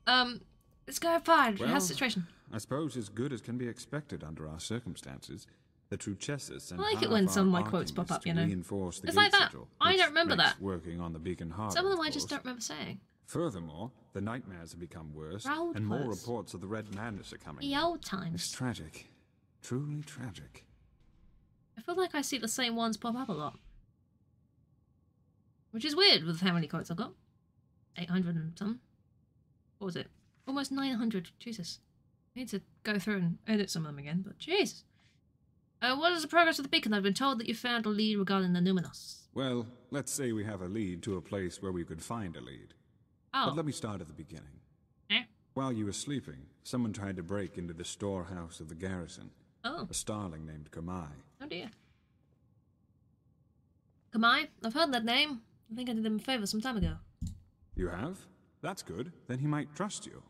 Um, let's go outside. Well, How's the situation? I suppose as good as can be expected under our circumstances. The Truchessus and I like it when some of my quotes pop up, you know. It's like that. sigil, I don't remember that. Working on the Beacon Harbor. Some of them of I just don't remember saying. Furthermore, the nightmares have become worse, Road and more reports of the Red Madness are coming. The old times. It's tragic. Truly tragic. I feel like I see the same ones pop up a lot. Which is weird with how many quotes I've got. 800 and some. What was it? Almost 900. Jesus. I need to go through and edit some of them again, but Jesus. Uh, what is the progress of the beacon? I've been told that you found a lead regarding the Numinos. Well, let's say we have a lead to a place where we could find a lead. Oh. But let me start at the beginning. Eh? While you were sleeping, someone tried to break into the storehouse of the garrison. Oh. A starling named Kamai. Oh dear. Kamai? I've heard that name. I think I did him a favour some time ago. You have? That's good. Then he might trust you.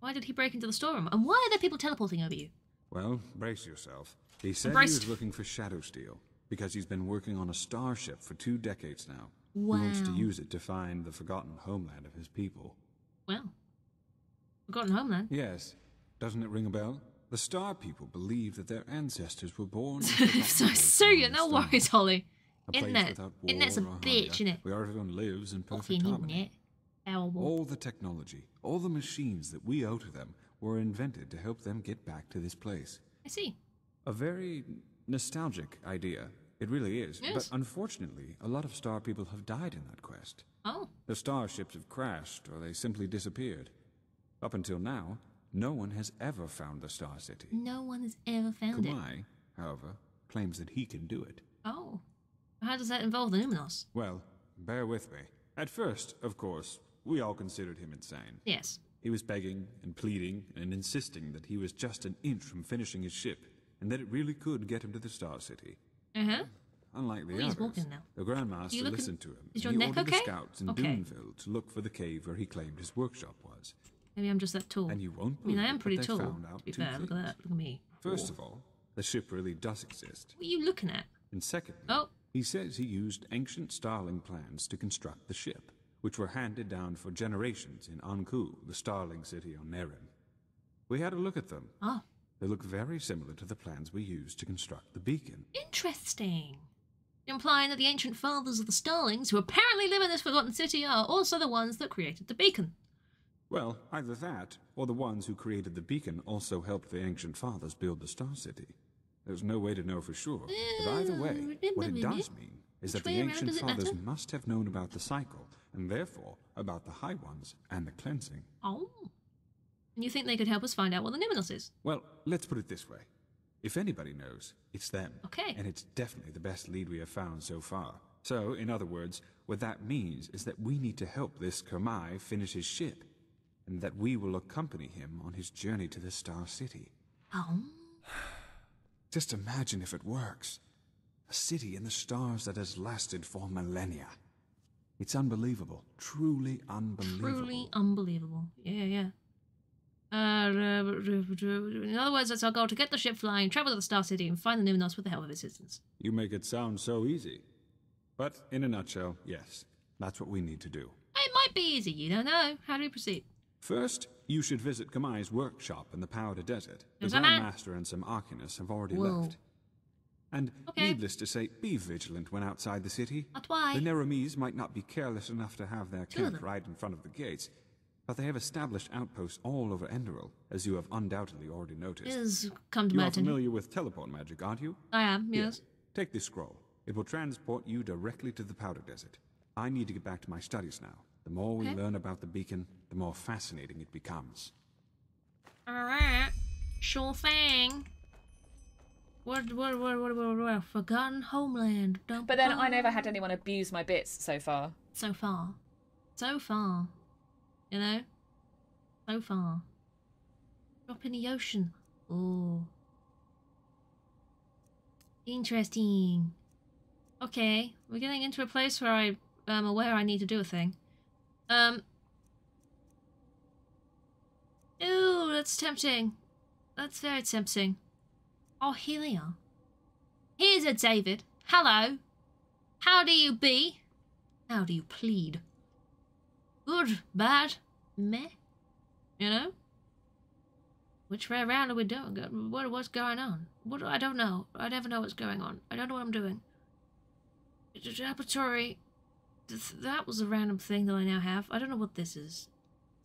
Why did he break into the storeroom? And why are there people teleporting over you? Well, brace yourself. He said he was looking for Shadow Steel because he's been working on a starship for two decades now. He wants to use it to find the forgotten homeland of his people. Well. Forgotten homeland. Yes. Doesn't it ring a bell? The Star People believe that their ancestors were born. so on the no worries, Holly. Internet. Internet's a bitch, hunger, innit? Where everyone lives in perfect Fucking harmony. internet. All the technology, all the machines that we owe to them were invented to help them get back to this place. I see. A very nostalgic idea. It really is. Yes. But unfortunately, a lot of star people have died in that quest. Oh. The starships have crashed or they simply disappeared. Up until now, no one has ever found the Star City. No one has ever found it. Kamai, however, claims that he can do it. Oh. How does that involve the Numinos? Well, bear with me. At first, of course, we all considered him insane. Yes. He was begging and pleading and insisting that he was just an inch from finishing his ship and that it really could get him to the Star City. Uh huh. Unlike the he's others, walking now. the Grandmaster listened to him. Is and your he neck ordered okay? the scouts in Okay. Doonville to look for the cave where he claimed his workshop was. Maybe I'm just that tall. And you won't I mean, I am pretty tall. To be fair, look at that. Look at me. First of all, the ship really does exist. What are you looking at? And second, Oh. he says he used ancient Starling plans to construct the ship, which were handed down for generations in Anku, the Starling city on Nehrim. We had a look at them. Oh. They look very similar to the plans we used to construct the beacon. Interesting. Implying that the ancient fathers of the Starlings, who apparently live in this forgotten city, are also the ones that created the beacon. Well, either that, or the ones who created the beacon also helped the ancient fathers build the Star City. There's no way to know for sure, but either way, um, what it does mean is that the ancient fathers must have known about the cycle, and therefore about the High Ones and the cleansing. Oh. And you think they could help us find out what the Numinos is? Well, let's put it this way. If anybody knows, it's them. Okay. And it's definitely the best lead we have found so far. So, in other words, what that means is that we need to help this Kamai finish his ship, and that we will accompany him on his journey to the Star City. Oh. Just imagine if it works. A city in the stars that has lasted for millennia. It's unbelievable. Truly unbelievable. Truly unbelievable. Yeah, yeah. Uh, in other words, that's our goal to get the ship flying, travel to the Star City, and find the Numinos with the help of assistance. You make it sound so easy. But in a nutshell, yes, that's what we need to do. It might be easy, you don't know. How do we proceed? First, you should visit Kamai's workshop in the Powder Desert. The Is Master and some Arcanists have already Whoa. left. And Okay. needless to say, be vigilant when outside the city. But why? The Nehrimese might not be careless enough to have their camp right in front of the gates, but they have established outposts all over Enderal, as you have undoubtedly already noticed. Is come to you are familiar with teleport magic, aren't you? I am, Here, yes. Take this scroll. It will transport you directly to the Powder Desert. I need to get back to my studies now. The more we Okay. learn about the beacon, the more fascinating it becomes. Alright. Sure thing. What, what, what, what, what, what, Forgotten Homeland. Dum- But then I never had anyone abuse my bits so far. So far. So far. You know? So far. Drop in the ocean. Oh. Interesting. Okay, we're getting into a place where I am aware I need to do a thing. Um. Ooh, that's tempting. That's very tempting. Oh, here they are. Here's a David. Hello. How do you be? How do you plead? Good, bad, meh? You know? Which way around are we doing? What, what's going on? What I don't know. I never know what's going on. I don't know what I'm doing. Laboratory. That was a random thing that I now have. I don't know what this is.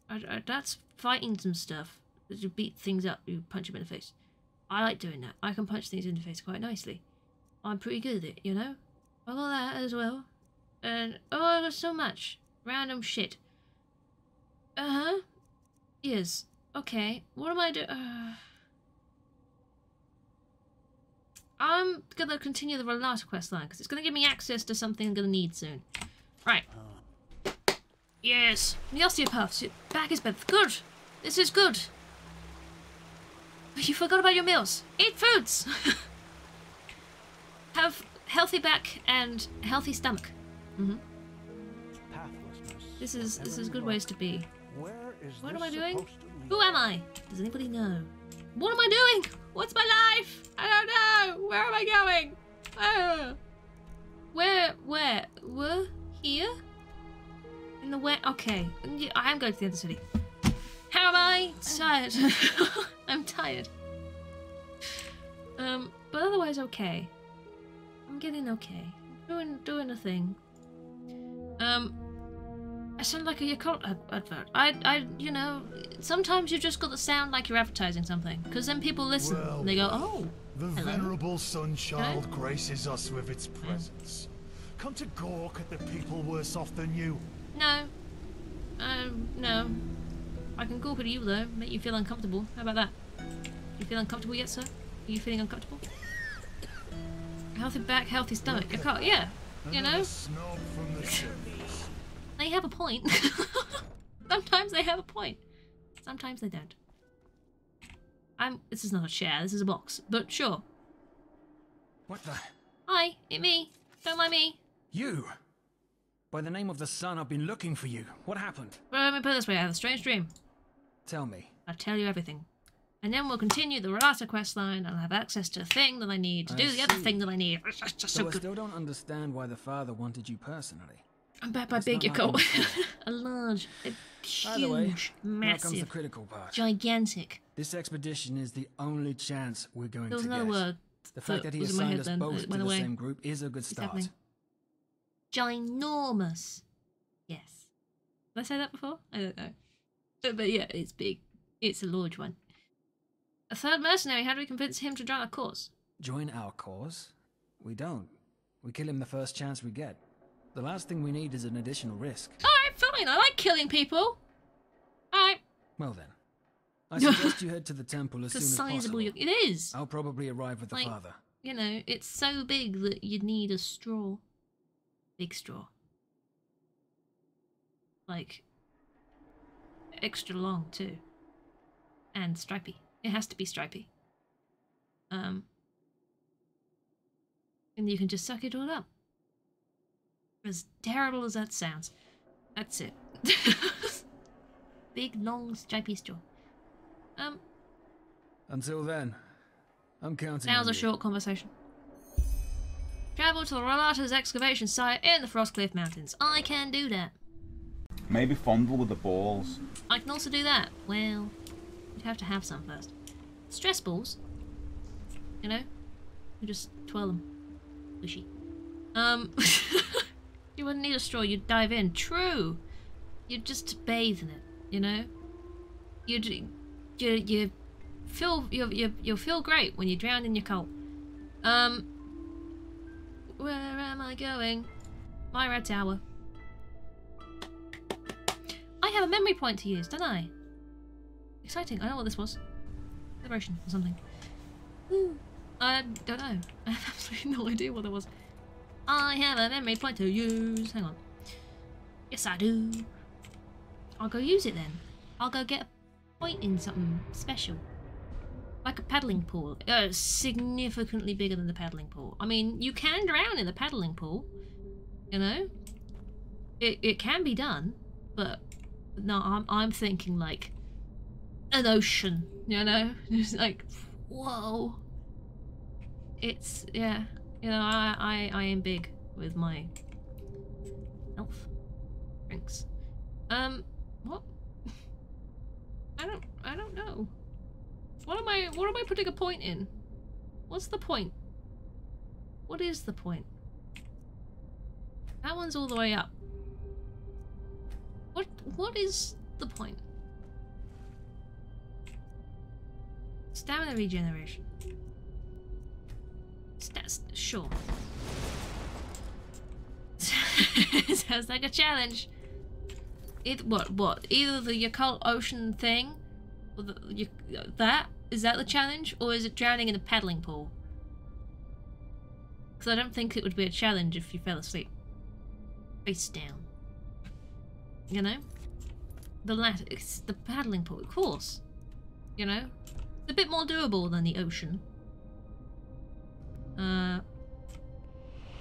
I, I, that's fighting some stuff. You beat things up, you punch them in the face. I like doing that. I can punch things in the face quite nicely. I'm pretty good at it, you know? I got that as well. And, oh, I got so much. Random shit. Uh-huh. Yes. Okay. What am I doing? Uh... I'm gonna continue the Rhalata quest line, because it's gonna give me access to something I'm gonna need soon. Right. Yes. The osteopaths. Back is better. Good. This is good. You forgot about your meals. Eat foods. Have healthy back and healthy stomach. Mm -hmm. This is this is good ways to be. What am I doing? Who am I? Does anybody know? What am I doing? What's my life? I don't know. Where am I going? Oh. Where? Where? Were here? In the wet? Okay. I am going to the other city. How am I? Tired. I'm tired. Um, but otherwise okay. I'm getting okay. Doing doing a thing. Um, I sound like a Yakult ad advert. I, I, you know, sometimes you just got to sound like you're advertising something, because then people listen well, and they go, oh. The hello? venerable Sunchild Okay. graces us with its presence. Come to gawk at the people worse off than you. No. Um, no. I can gawk at you though, make you feel uncomfortable. How about that? You feel uncomfortable yet, sir? Are you feeling uncomfortable? Healthy back, healthy stomach. I can't, yeah. You know? The. They have a point. Sometimes they have a point. Sometimes they don't. I'm. This is not a chair. This is a box. But sure. What the? Hi, it me. Don't mind me. You! By the name of the sun, I've been looking for you. What happened? Well, let me put it this way. I had a strange dream. Tell me. I'll tell you everything. And then we'll continue the Rhalata quest line. I'll have access to the thing that I need to I do the other thing that I need. It's just, So so I still don't understand why the father wanted you personally. I'm back by It's big like a large, a way, huge, the massive, critical part. gigantic. This expedition is the only chance we're going There was to another get. word The fact that he was in my assigned us then, both to the away. same group is a good start. Ginormous. Yes. Did I say that before? I don't know. But, but yeah, it's big. It's a large one. A third mercenary, how do we convince him to join our cause? Join our cause? We don't. We kill him the first chance we get. The last thing we need is an additional risk. Alright, fine. I like killing people. Alright. Well then, I suggest you head to the temple as soon as possible. It is. I'll probably arrive with the Like- father. You know, it's so big that you'd need a straw. Big straw. Like, extra long too. And stripy. It has to be stripy. Um, and you can just suck it all up. As terrible as that sounds, that's it. Big, long, stripy straw. Um, Until then, I'm counting that was a you. short conversation. Travel to the Rhalata's excavation site in the Frostcliff Mountains. I can do that. Maybe fondle with the balls. I can also do that. Well, you'd have to have some first. Stress balls. You know? You just twirl them. Squishy. Um, you wouldn't need a straw, you'd dive in. True! You'd just bathe in it, you know? You'd, you, you feel, you, you, you'll feel great when you drown in your cult. Um, where am I going? My red tower. I have a memory point to use, don't I? Exciting. I know what this was. Liberation or something. Woo. I don't know. I have absolutely no idea what that was. I have a memory point to use. Hang on. Yes, I do. I'll go use it then. I'll go get a point in something special. Like a paddling pool. Uh, significantly bigger than the paddling pool. I mean, you can drown in the paddling pool. You know? It, it can be done. But no, I'm, I'm thinking like an ocean. You know? Just like, whoa. It's, yeah. You know, I, I, I am big with my health drinks. Um, what? I don't, I don't know. What am I what am I putting a point in? What's the point? What is the point? That one's all the way up. What what is the point? Stamina regeneration. Stats sure. Sounds like a challenge. It what what? Either the Yakult Ocean thing, you, that is that the challenge, or is it drowning in a paddling pool? Because I don't think it would be a challenge if you fell asleep, face down. You know, the latter, it's the paddling pool, of course. You know, it's a bit more doable than the ocean. Uh,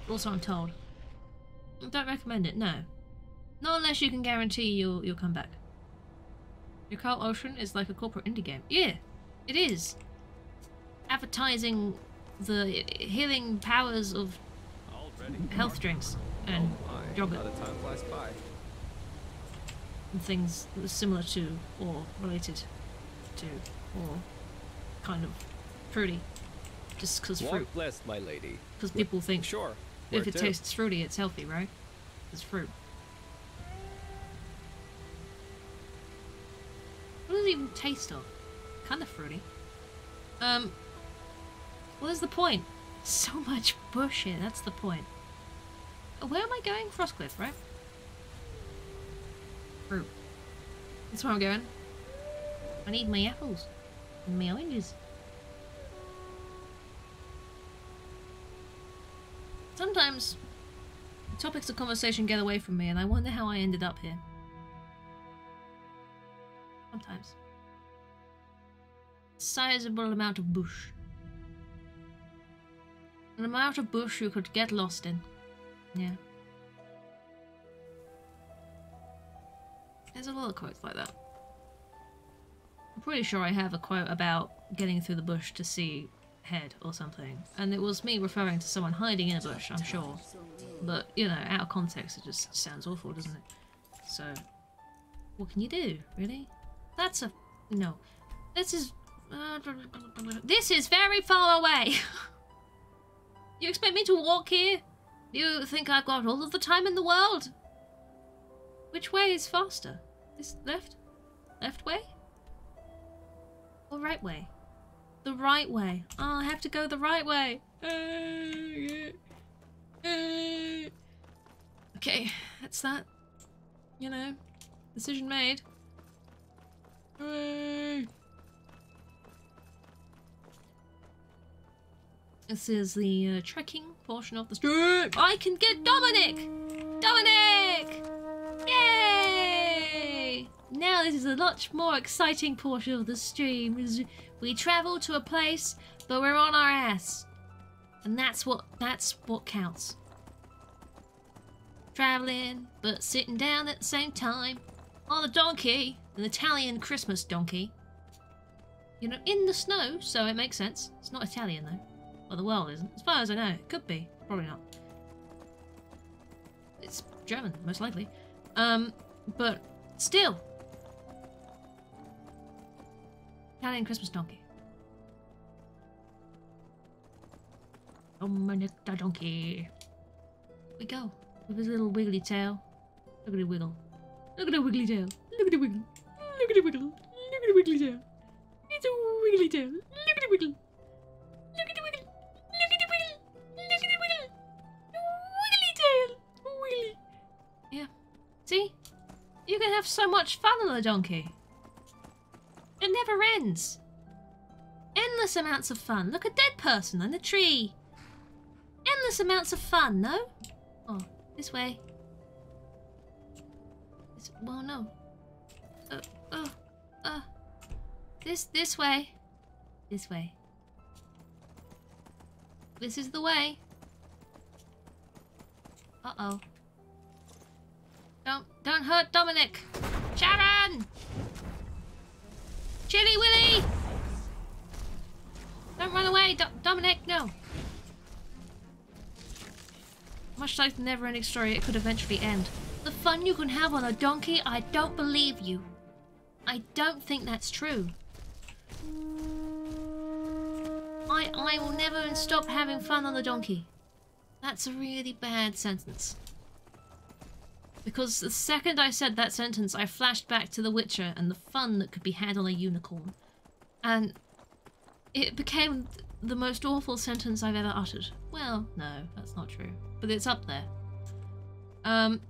also, I'm told. Don't recommend it, no. Not unless you can guarantee you'll you'll come back. Yakult Ocean is like a corporate indie game. Yeah, it is. Advertising the healing powers of health drinks and yogurt flies by. and things similar to or related to or kind of fruity. Just because fruit. blessed, my lady. Because people think Sure. if it to? tastes fruity, it's healthy, right? It's fruit. What does it even taste of? Kind of fruity. Um, what is the point? So much bush here, that's the point. Where am I going? Frostcliff, right? Fruit. That's where I'm going. I need my apples. And my oranges. Sometimes topics of conversation get away from me and I wonder how I ended up here. Sometimes. Sizable amount of bush. An amount of bush you could get lost in. Yeah. There's a lot of quotes like that. I'm pretty sure I have a quote about getting through the bush to see head or something. And it was me referring to someone hiding in a bush, I'm sure. But, you know, out of context it just sounds awful, doesn't it? So, what can you do, really? That's a... no. This is... this is very far away! you expect me to walk here? You think I've got all of the time in the world? Which way is faster? This left? Left way? Or right way? The right way. Oh, I have to go the right way. Okay, that's that. You know, decision made. This is the uh, trekking portion of the stream. I can get Dominic! Dominic! Yay! Now this is a much more exciting portion of the stream. We travel to a place, but we're on our ass. And that's what that's what counts. Traveling, but sitting down at the same time. On a donkey, an Italian Christmas donkey. You know, in the snow, so it makes sense. It's not Italian though. Well, the world isn't. As far as I know, it could be. Probably not. It's German, most likely. Um, but still. Italian Christmas donkey. Dominic the donkey. We go. With his little wiggly tail. Look at wiggle. Look at the wiggly tail. Look at the wiggle. Look at the wiggle. Look at the wiggly tail. It's a wiggly tail. Look at the wiggle. Look at the wiggle. Look at the wiggle. Look at the wiggle. Wiggly tail. Wiggly. Yeah. See? You can have so much fun on a donkey. It never ends. Endless amounts of fun. Look, a dead person in a tree. Endless amounts of fun, no? Oh, this way. This, well, no. Uh, uh, uh. This, this way. This way. This is the way. Uh-oh. Don't, don't hurt Dominic. Sharon! Chili Willy! Don't run away, Do Dominic, no. Much like the never-ending story, it could eventually end. The fun you can have on a donkey, I don't believe you. I don't think that's true. I, I will never stop having fun on the donkey. That's a really bad sentence. Because the second I said that sentence, I flashed back to The Witcher and the fun that could be had on a unicorn. And it became the most awful sentence I've ever uttered. Well, no, that's not true. But it's up there. Um.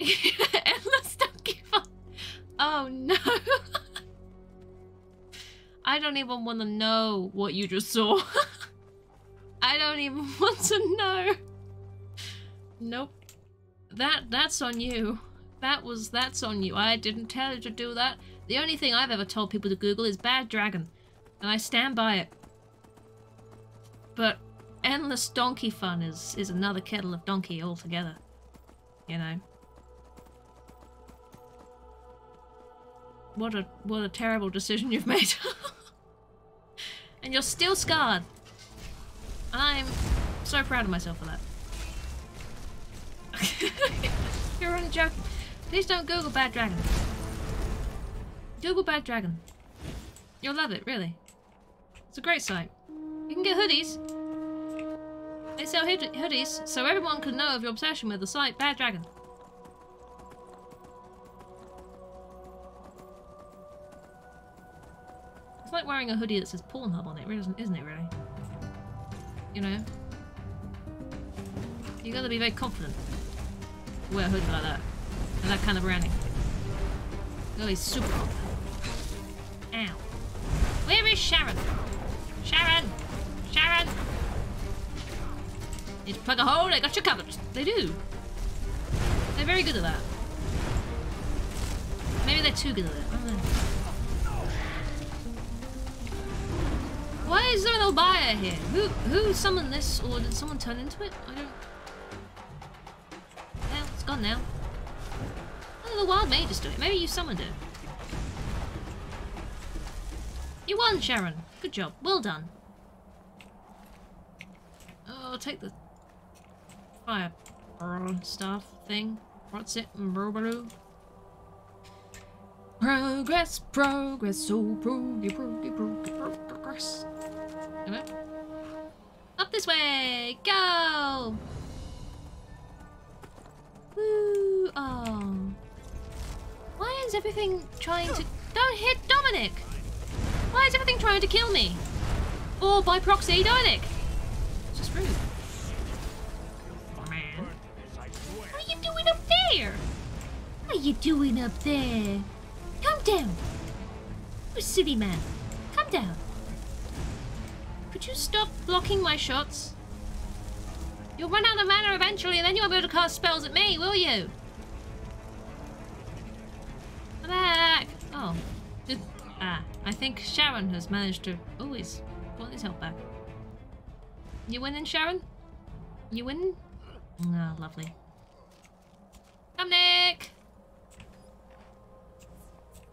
Endless donkey fun. Oh no. I don't even want to know what you just saw. I don't even want to know. Nope. That that's on you. That was that's on you. I didn't tell you to do that. The only thing I've ever told people to Google is bad dragon. And I stand by it. But endless donkey fun is is another kettle of donkey altogether. You know. What a what a terrible decision you've made. and you're still scarred. I'm so proud of myself for that. you're only joking. Please don't Google Bad Dragon. Google Bad Dragon. You'll love it, really. It's a great site. You can get hoodies. They sell hood hoodies, so everyone can know of your obsession with the site Bad Dragon. Like wearing a hoodie that says Pornhub on it, isn't it, really? You know? You gotta be very confident to wear a hoodie like that. And that kind of branding. You gotta be super confident. Ow. Where is Sharon? Sharon! Sharon! To plug a hole, they got you covered. They do. They're very good at that. Maybe they're too good at it. Why is there no buyer here? Who who summoned this, or did someone turn into it? I don't. Well, it's gone now. Oh, the wild mages do it. Maybe you summoned it. You won, Sharon. Good job. Well done. Oh, I'll take the fire stuff thing. What's it? Progress, progress, so progress, progress, progress. Come on. Up this way! Go! Woo! Oh. Why is everything trying to... Don't hit Dominic! Why is everything trying to kill me? Or by proxy, Dominic? It's just rude. Man. What are you doing up there? What are you doing up there? Come down! You silly man. Come down. Could you stop blocking my shots? You'll run out of mana eventually and then you won't be able to cast spells at me, will you? Come back! Oh. Ah, I think Sharon has managed to... Oh, he's got his health back. You winning, Sharon? You winning? Ah, lovely. Come, Nick!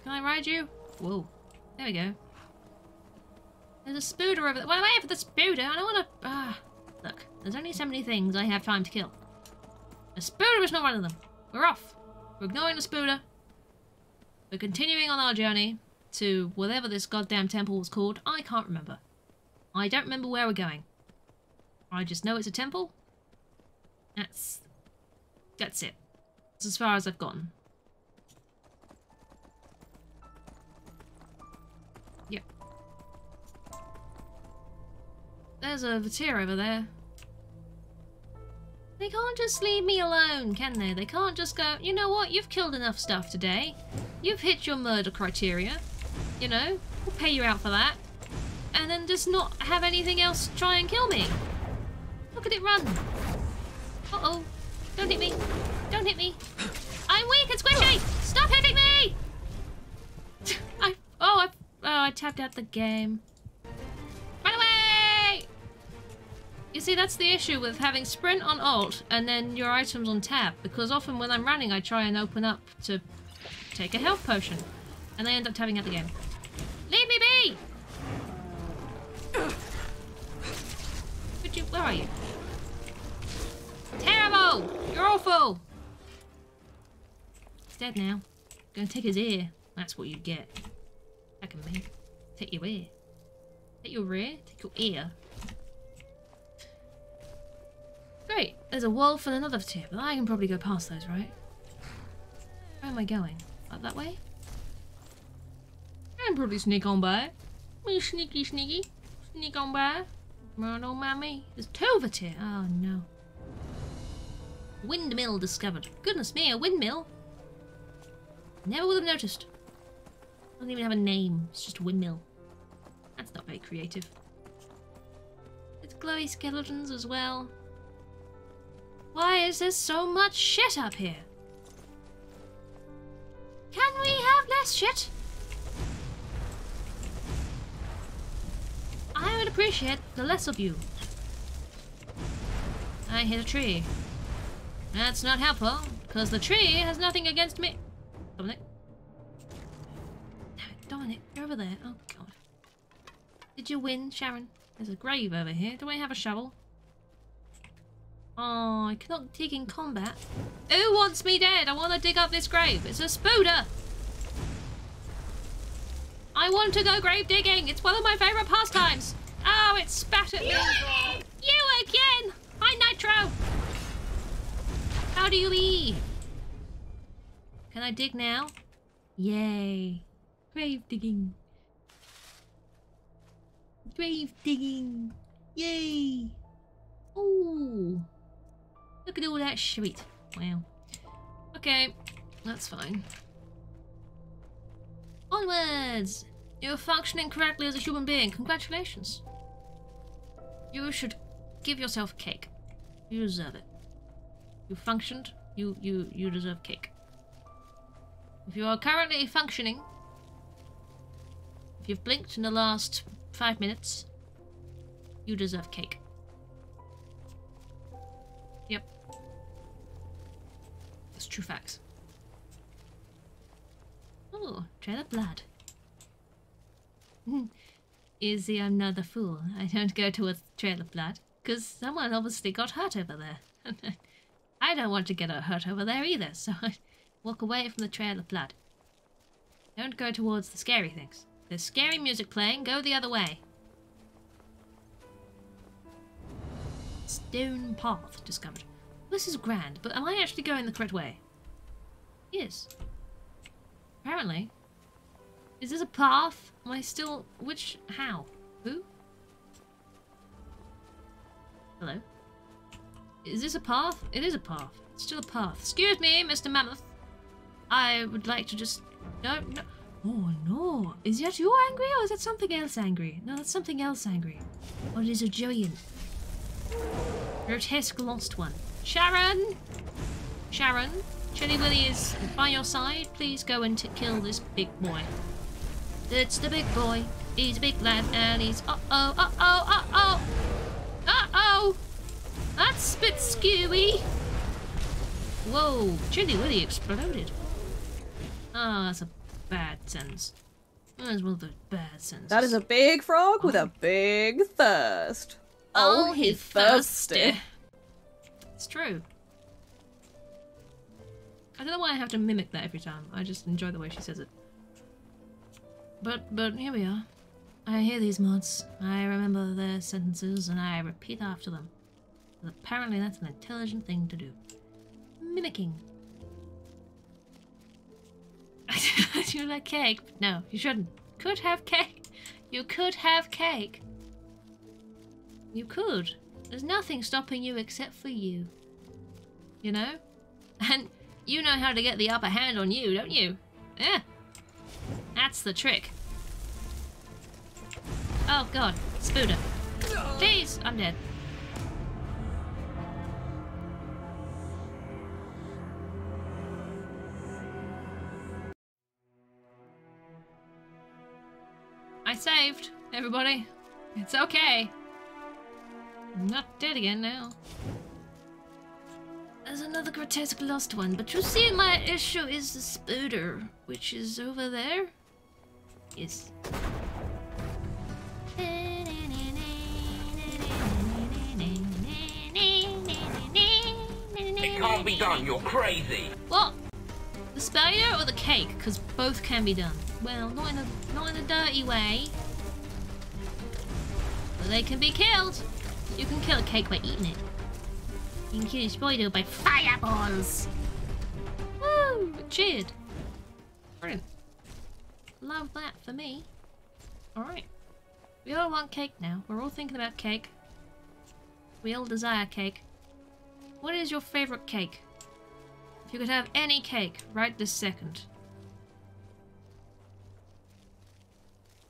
Can I ride you? Whoa. There we go. There's a spooder over there. Well, waiting for the spooder. I don't want to... Ah. Look, there's only so many things I have time to kill. A spooder is not one of them. We're off. We're ignoring the spooder. We're continuing on our journey to whatever this goddamn temple was called. I can't remember. I don't remember where we're going. I just know it's a temple. That's... That's it. That's as far as I've gotten. There's a Vatir over there. They can't just leave me alone, can they? They can't just go, you know what, you've killed enough stuff today. You've hit your murder criteria. You know, we'll pay you out for that. And then just not have anything else try and kill me. Look at it run. Uh-oh. Don't hit me. Don't hit me. I'm weak and squishy! Stop hitting me! I, oh, I, oh, I tapped out the game. You see, that's the issue with having sprint on alt and then your items on tab, because often when I'm running I try and open up to take a health potion, and I end up tabbing out the game. Leave me be! Would you, where are you? Terrible! You're awful! He's dead now. Gonna take his ear. That's what you get. Attacking me. Take your ear. Take your rear, take your ear. Great, there's a wolf and another tier, but I can probably go past those, right? Where am I going? That way? I can probably sneak on by. Me sneaky sneaky. Sneak on by. Run on by me. There's two of it here. Oh no. Windmill discovered. Goodness me, a windmill. Never would have noticed. Doesn't even have a name. It's just a windmill. That's not very creative. It's glowy skeletons as well. Why is there so much shit up here? Can we have less shit? I would appreciate the less of you. I hit a tree. That's not helpful, because the tree has nothing against me. Dominic. Dominic, you're over there. Oh, God. Did you win, Sharon? There's a grave over here. Do I have a shovel? Oh, I cannot dig in combat. Who wants me dead? I want to dig up this grave. It's a spooder. I want to go grave digging. It's one of my favourite pastimes. Oh, it spat at me. You again. Hi, Nitro. How do you eat? Can I dig now? Yay. Grave digging. Grave digging. Yay. Ooh. Look at all that shit. Wow. Okay, that's fine. Onwards! You're functioning correctly as a human being. Congratulations. You should give yourself cake. You deserve it. You functioned. You you you deserve cake. If you are currently functioning, if you've blinked in the last five minutes, you deserve cake. Yep. It's true facts. Oh, trail of blood. Hmm. Is he another fool? I don't go to a trail of blood, because someone obviously got hurt over there. I don't want to get hurt over there either, so I walk away from the trail of blood. Don't go towards the scary things. There's scary music playing, go the other way. Stone path discovered. This is grand, but am I actually going the correct way? Yes. Apparently. Is this a path? Am I still... Which... How? Who? Hello? Is this a path? It is a path. It's still a path. Excuse me, Mr. Mammoth. I would like to just... No, no. Oh, no. Is that you angry or is that something else angry? No, that's something else angry. Or it is a giant. Grotesque lost one. Sharon! Sharon, Chilly Willy is by your side. Please go and kill this big boy. It's the big boy. He's a big lad and he's uh-oh, uh-oh, uh-oh. Uh-oh! That's a bit skewy. Whoa, Chilly Willy exploded. Ah, oh, that's a bad sentence. That's one of those bad sentences. That is a big frog with a big thirst. Oh, Oh, he's thirsty. thirsty. It's true. I don't know why I have to mimic that every time. I just enjoy the way she says it. But but here we are. I hear these mods. I remember their sentences and I repeat after them. But apparently that's an intelligent thing to do. Mimicking. you like cake? No, you shouldn't. Could have cake. You could have cake. You could. There's nothing stopping you except for you. You know? And you know how to get the upper hand on you, don't you? Yeah. That's the trick. Oh god, Spooder. Please, I'm dead. I saved, everybody. It's okay. I'm not dead again now. There's another grotesque lost one, but you see my issue is the spooder, which is over there. Yes. It can't be done, you're crazy. What? The spider or the cake? Because both can be done. Well, not in a not in a dirty way. But they can be killed. You can kill a cake by eating it. You can kill a spider by fireballs. Woo! Cheered. Brilliant. Love that for me. Alright. We all want cake now. We're all thinking about cake. We all desire cake. What is your favourite cake? If you could have any cake right this second.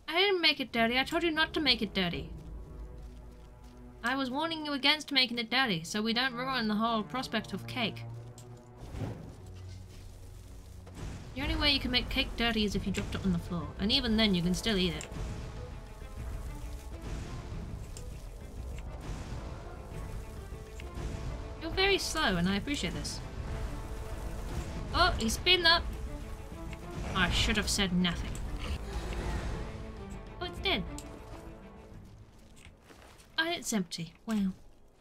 I didn't make it dirty. I told you not to make it dirty. I was warning you against making it dirty, so we don't ruin the whole prospect of cake. The only way you can make cake dirty is if you dropped it on the floor, and even then you can still eat it. You're very slow, and I appreciate this. Oh, he's speeding up. I should have said nothing. Oh, it's dead. Oh, it's empty. Wow.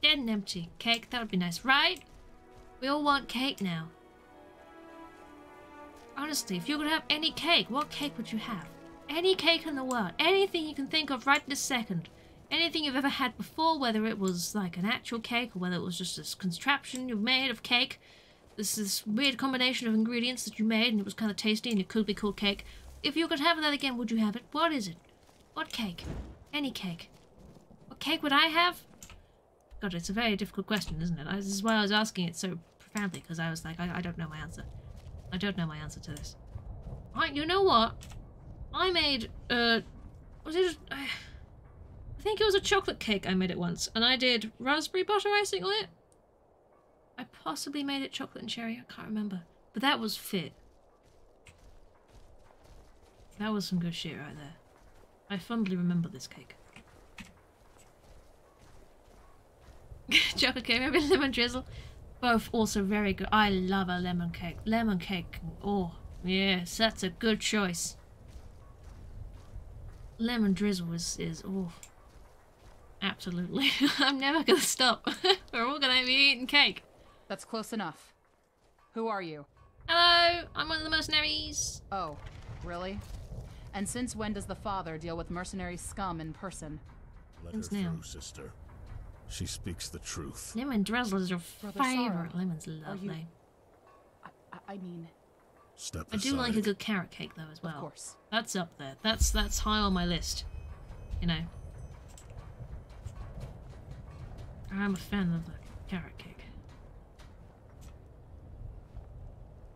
Dead and empty. Cake, that would be nice, right? We all want cake now. Honestly, if you could have any cake, what cake would you have? Any cake in the world. Anything you can think of right this second. Anything you've ever had before, whether it was like an actual cake or whether it was just this contraption you've made of cake. This is weird combination of ingredients that you made and it was kind of tasty and it could be called cake. If you could have that again, would you have it? What is it? What cake? Any cake. Cake would I have? God, it's a very difficult question, isn't it? This is why I was asking it so profoundly, because I was like, I, I don't know my answer. I don't know my answer to this. You know what? I made, uh, was it, I think it was a chocolate cake I made it once, and I did raspberry butter icing on it. I possibly made it chocolate and cherry, I can't remember. But that was fit. That was some good shit right there. I fondly remember this cake. chocolate cake, maybe lemon drizzle. Both also very good. I love a lemon cake. Lemon cake. Oh, yes, that's a good choice. Lemon drizzle is, is oh, absolutely. I'm never gonna stop. We're all gonna be eating cake. That's close enough. Who are you? Hello, I'm one of the mercenaries. Oh, really? And since when does the father deal with mercenary scum in person? Let Since her now. through, sister. She speaks the truth. Lemon drizzle is your favorite. Lemon's are you- lovely. I, I mean, Step I do like a good carrot cake though as well. Of course. That's up there. That's that's high on my list. You know. I'm a fan of the carrot cake.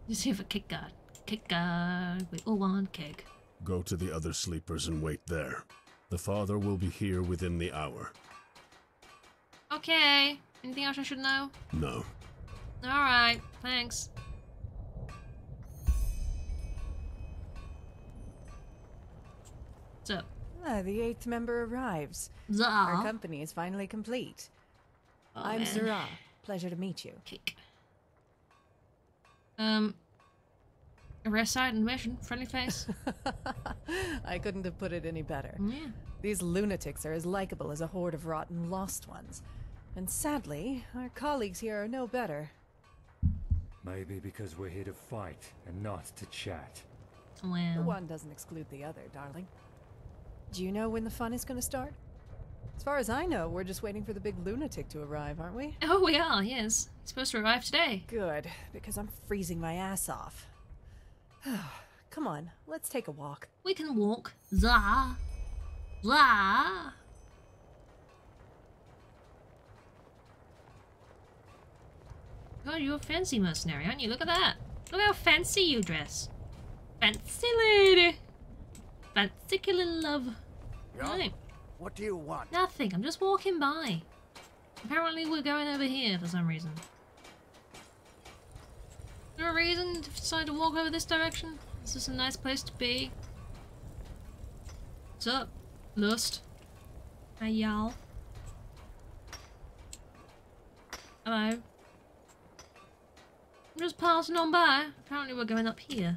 You see if a kick guard. Kick guard. We all want cake. Go to the other sleepers and wait there. The father will be here within the hour. Okay. Anything else I should know? No. Alright, thanks. What's up? Ah, the eighth member arrives. Zah. Our company is finally complete. Oh, I'm man. Zara. Pleasure to meet you. Cake. Um. Arrest site and mission. Friendly face. I couldn't have put it any better. Yeah. These lunatics are as likable as a horde of rotten lost ones. And sadly, our colleagues here are no better. Maybe because we're here to fight and not to chat. Well. The one doesn't exclude the other, darling. Do you know when the fun is going to start? As far as I know, we're just waiting for the big lunatic to arrive, aren't we? Oh, we are, yes. He's supposed to arrive today. Good, because I'm freezing my ass off. Come on, let's take a walk. We can walk. Zah. Zah. God, you're a fancy mercenary, aren't you? Look at that. Look how fancy you dress. Fancy lady. Fancy killing love. Right. What do you want? Nothing. I'm just walking by. Apparently we're going over here for some reason. Is there a reason to decide to walk over this direction? This is this a nice place to be? What's up? Lust? Hey y'all. Hello. I'm just passing on by. Apparently we're going up here.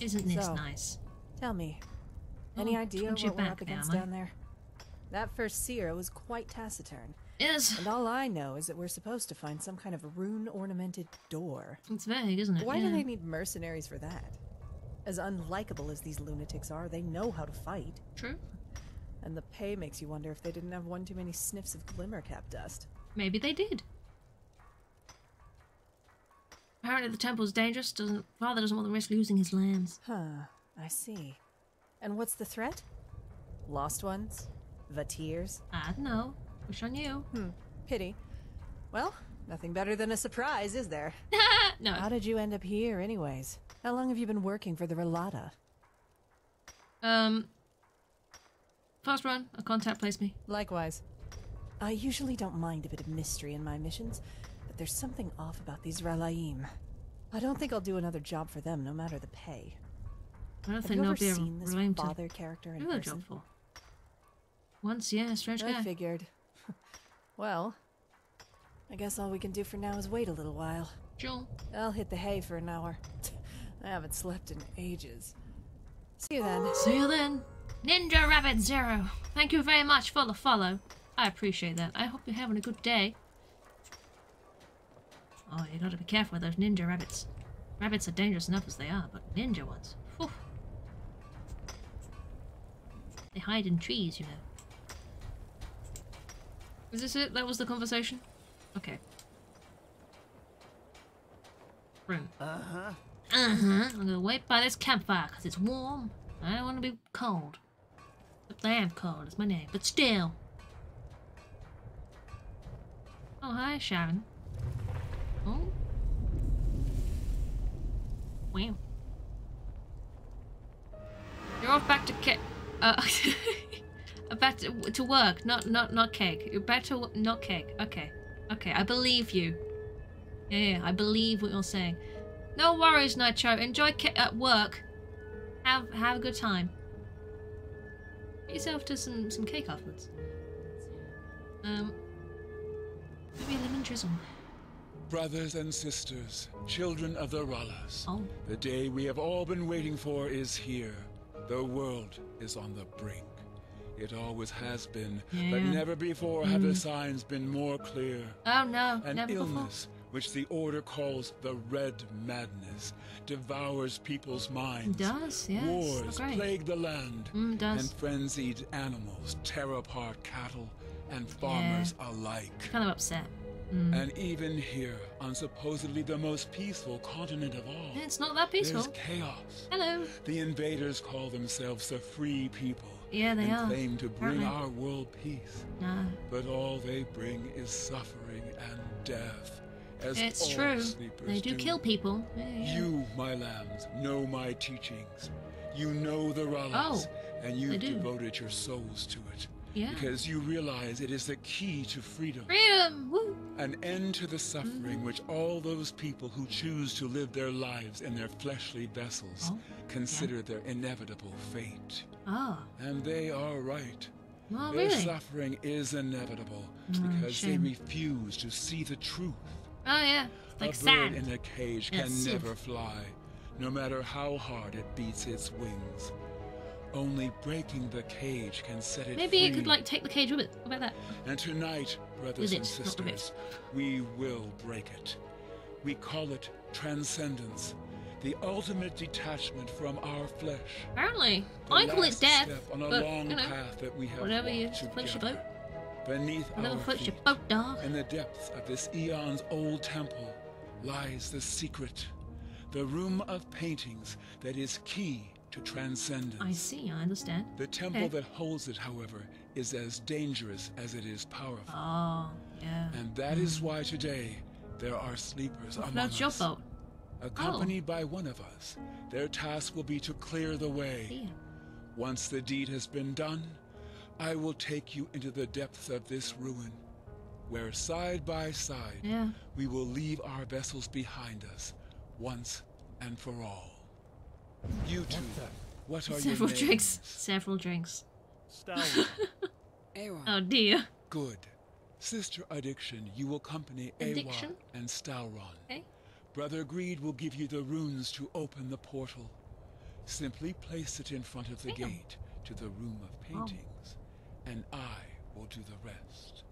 Isn't this So, nice? Tell me, oh, any Oh, idea what we're up now, against am down there? That first seer was quite taciturn. Yes. And all I know is that we're supposed to find some kind of rune-ornamented door. It's vague, isn't it? Why yeah. do they need mercenaries for that? As unlikable as these lunatics are, they know how to fight. True. And the pay makes you wonder if they didn't have one too many sniffs of glimmercap dust. Maybe they did. Apparently the temple's dangerous. Doesn't father doesn't want to risk losing his lands. Huh, I see. And what's the threat? Lost ones? Vatirs? I don't know. Wish I knew. Hmm, pity. Well, nothing better than a surprise, is there? no. How did you end up here, anyways? How long have you been working for the Rhalata? Um. First run, a contact placed me. Likewise. I usually don't mind a bit of mystery in my missions, but there's something off about these Ralaim. I don't think I'll do another job for them, no matter the pay. I don't Have think you ever be seen this father character in person? job for. Once, yeah, strange I guy. figured. well, I guess all we can do for now is wait a little while. Sure. I'll hit the hay for an hour. I haven't slept in ages. See you then. See you then. Ninja Rabbit Zero. Thank you very much for the follow. I appreciate that. I hope you're having a good day. Oh, you gotta be careful with those ninja rabbits. Rabbits are dangerous enough as they are, but ninja ones. Whew. They hide in trees, you know. Is this it? That was the conversation? Okay. Room. Uh-huh. Uh-huh. I'm gonna wait by this campfire because it's warm. I don't want to be cold. But I am cold, it's my name. But still. Oh, hi, Sharon. Oh. Wow. You're off back to cake. Uh, back to, to work, not not not cake. You're back to not cake. Okay, okay, I believe you. Yeah, yeah, I believe what you're saying. No worries, Nitro. Enjoy at work. Have have a good time. Get yourself to some some cake afterwards. Um, maybe a lemon drizzle. Brothers and sisters, children of the Rallas, Oh. the day we have all been waiting for is here. The world is on the brink. It always has been, but never before have the Mm. signs been more clear. Oh no, An never before. illness, which the Order calls the Red Madness, devours people's minds. does, yes, Wars plague the land, Mm, it does. and frenzied animals tear apart cattle and farmers alike. Kind of upset. Mm. And even here, on supposedly the most peaceful continent of all, It's not that peaceful. there's chaos. Hello. The invaders call themselves the Free People. Yeah, they and are, claim to bring apparently. our world peace. No. But all they bring is suffering and death. As It's true. They do kill people. Yeah, yeah. You, my lambs, know my teachings. You know the Rallas, Oh, and you've do. devoted your souls to it. Yeah. Because you realize it is the key to freedom. Freedom! Woo! An end to the suffering which all those people who choose to live their lives in their fleshly vessels Oh, consider their inevitable fate. Ah. And they are right. Oh, their really? suffering is inevitable Mm, because shame. they refuse to see the truth. Oh yeah. Like a sand. bird in a cage Yeah, can never fly, no matter how hard it beats its wings. Only breaking the cage can set it Maybe free. you could like take the cage with it. What about that? And tonight, brothers and it, it. sisters, we will break it. We call it transcendence, the ultimate detachment from our flesh. Apparently, The I call it death. step on a but long you know, path that we have whatever you floats your boat. Beneath Whatever our floats your boat, dog. in the depths of this eon's old temple, lies the secret, the room of paintings that is key to transcendence. I see. I understand. The temple Okay. that holds it, however, is as dangerous as it is powerful. Oh, yeah. And that is hmm. why today there are sleepers What among floats your us. boat? Accompanied by one of us, their task will be to clear the way. Once the deed has been done, I will take you into the depths of this ruin, where side by side Yeah. we will leave our vessels behind us, once and for all. You two, what are Several your names? drinks. Several drinks. Awa. Oh dear. Good. Sister Addiction, you will accompany Addiction? Awa and Stalron. Okay. Brother Greed will give you the runes to open the portal. Simply place it in front of the Damn. gate to the room of Oh. paintings, and I will do the rest.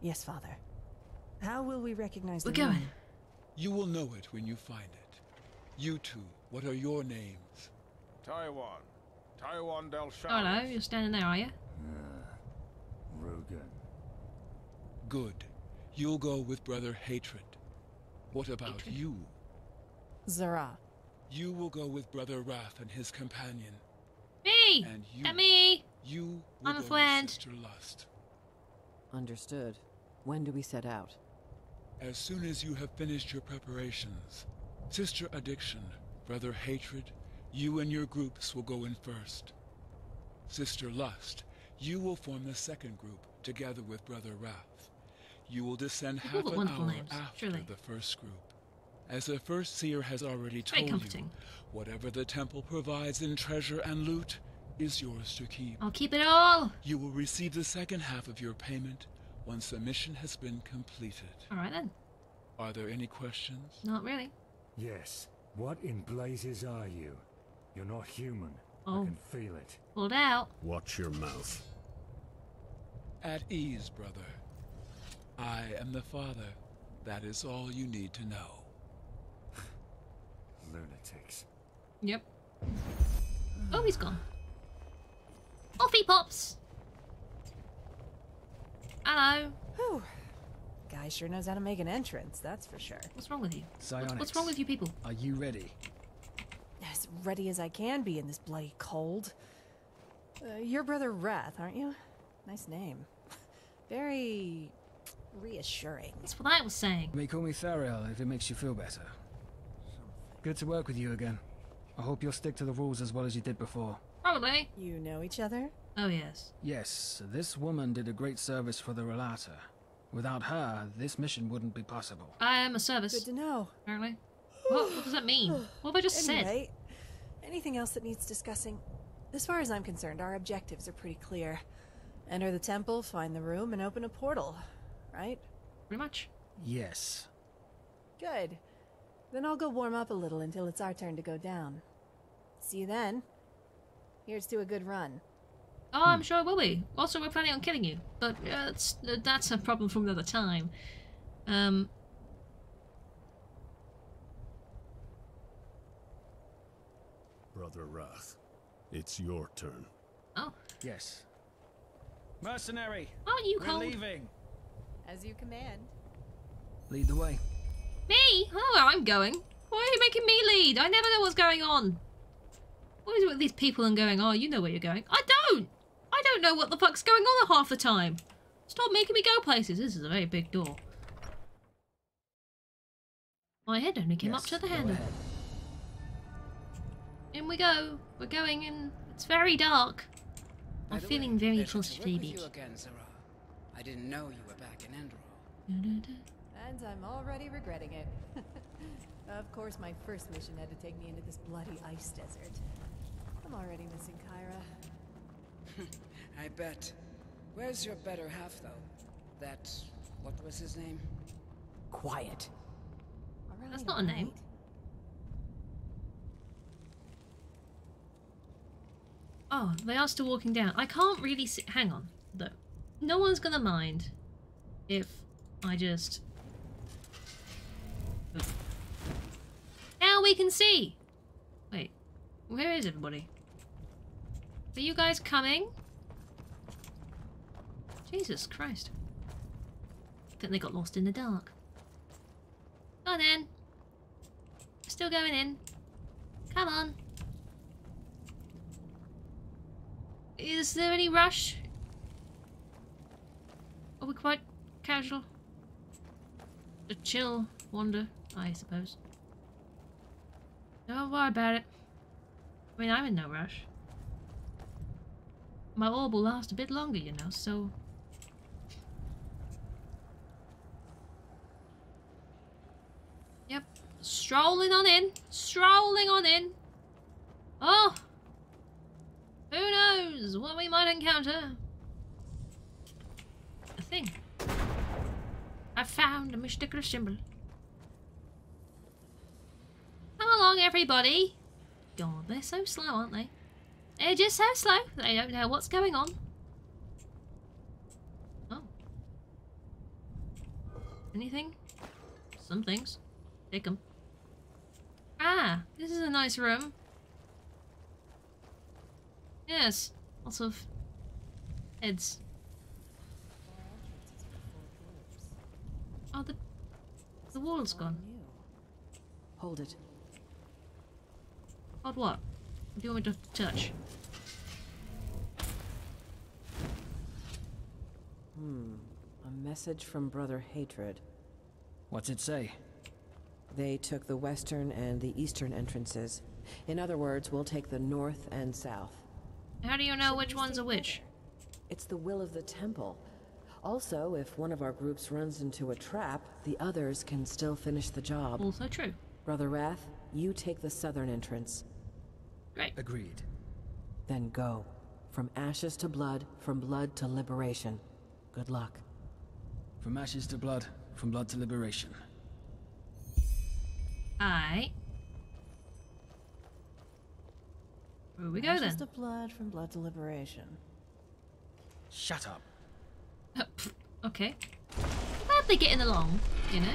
Yes, Father. How will we recognize We're the going. room? You will know it when you find it. You two, what are your names? Taiwan. Taiwan Del Shah. Hello, you're standing there, are you? Rugen. Good. You'll go with Brother Hatred. What about you? Zara. You will go with Brother Wrath and his companion. Me! And you, That me! you will I'm a friend. with Sister Lust. Understood. When do we set out? As soon as you have finished your preparations, Sister Addiction, Brother Hatred, you and your groups will go in first. Sister Lust, you will form the second group together with Brother Wrath. You will descend half all an hour names, after truly. the first group. As the first seer has already told you, whatever the temple provides in treasure and loot is yours to keep. I'll keep it all! You will receive the second half of your payment once the mission has been completed. Alright then. Are there any questions? Not really. Yes. What in blazes are you? You're not human. Oh. I can feel it. Hold out. Watch your mouth. At ease, brother. I am the Father. That is all you need to know. Lunatics. Yep. Oh, he's gone. Off he pops! Hello. Whew. Guy sure knows how to make an entrance, that's for sure. What's wrong with you? What's, Psionics. what's wrong with you people? Are you ready? As ready as I can be in this bloody cold. Uh, you're Brother Wrath, aren't you? Nice name. Very reassuring. That's what I was saying. You may call me Thariel if it makes you feel better. Good to work with you again. I hope you'll stick to the rules as well as you did before. Probably. You know each other? Oh, yes. Yes, this woman did a great service for the Rhalata. Without her, this mission wouldn't be possible. I am a service. Good to know. Apparently. What, what does that mean? What have I just said? anyway, anything else that needs discussing? As far as I'm concerned, our objectives are pretty clear. Enter the temple, find the room, and open a portal. Right? Pretty much. Yes. Good. Then I'll go warm up a little until it's our turn to go down. See you then. Here's to a good run. Oh, I'm sure it will be. Also, we're planning on killing you, but uh, that's, uh, that's a problem for another time. Um, Brother Wrath, it's your turn. oh, Yes. Mercenary! aren't you We're cold? leaving! As you command. Lead the way. Me? Oh, know where I'm going. Why are you making me lead? I never know what's going on. What is it with these people and going, oh, you know where you're going? I don't! I don't know what the fuck's going on half the time. Stop making me go places. This is a very big door. My head only came up to the handle. ahead. In we go. We're going in. It's very dark. I'm feeling way, very pleasure close to to work the with beach. you again, Zara. I didn't know you were back in Endor. And I'm already regretting it. of course, my first mission had to take me into this bloody ice desert. I'm already missing Kyra. I bet. Where's your better half, though? That. what was his name? Quiet. That's not a name. Oh, they are still walking down. I can't really see. Hang on, though. No one's gonna mind if I just. Now we can see! Wait, where is everybody? Are you guys coming? Jesus Christ. I think they got lost in the dark. Go on then. Still going in. Come on. Is there any rush? Are we quite casual? A chill wander, I suppose. Don't worry about it. I mean, I'm in no rush. My orb will last a bit longer, you know, so... Yep. Strolling on in. Strolling on in. Oh! Who knows what we might encounter? A thing. I found a mystical symbol. Come along, everybody. God, they're so slow, aren't they? They're just so slow. They don't know what's going on. Oh. Anything? Some things. Take them. Ah, this is a nice room. Yes, lots of heads. Oh, the the wall's gone. Hold it. Hold what? What do you want me to touch? Hmm. A message from Brother Hatred. What's it say? They took the western and the eastern entrances. In other words, we'll take the north and south. How do you know which one's a which? It's the will of the temple. Also, if one of our groups runs into a trap, the others can still finish the job. Also true. Brother Wrath, you take the southern entrance. Great. Agreed. Then go. From ashes to blood, from blood to liberation. Good luck. From ashes to blood, from blood to liberation. I. Where we go Ashes then? to blood from blood to liberation. Shut up. Uh, okay. Glad they're getting along, you know?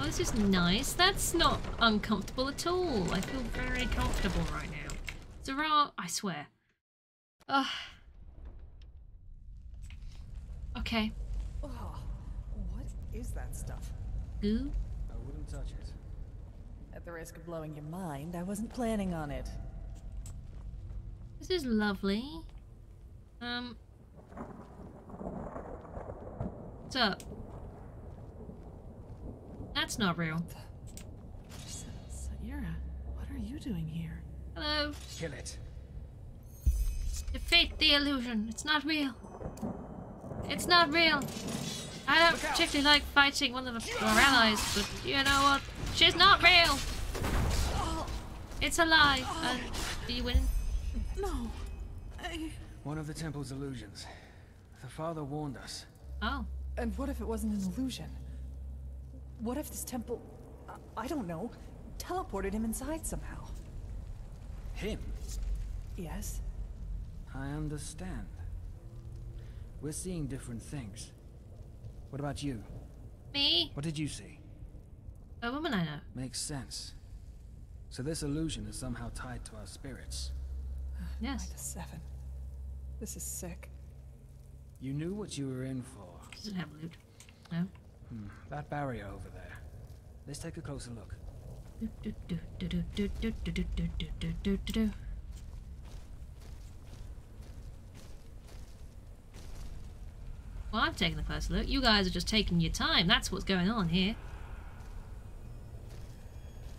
Oh, this is nice. That's not uncomfortable at all. I feel very comfortable right now. Zara, I swear. Ugh. Okay. Oh, what is that stuff? Goo? I wouldn't touch it. At the risk of blowing your mind, I wasn't planning on it. This is lovely. Um. What's up? That's not real. Sayura, what are you doing here? Hello. Kill it. Defeat the illusion. It's not real. It's not real. I don't particularly like fighting one of our allies, but you know what? She's not real. It's a lie. Uh, are you win? No. I... One of the temple's illusions. The father warned us. Oh. And what if it wasn't an illusion? What if this temple, I- I don't know, teleported him inside somehow? Him? Yes. I understand. We're seeing different things. What about you? Me? What did you see? A woman I know. Makes sense. So this illusion is somehow tied to our spirits. Yes. Minus seven. This is sick. You knew what you were in for. Doesn't have loot. No. Hmm. That barrier over there. Let's take a closer look. Well, I'm taking a closer look. You guys are just taking your time. That's what's going on here.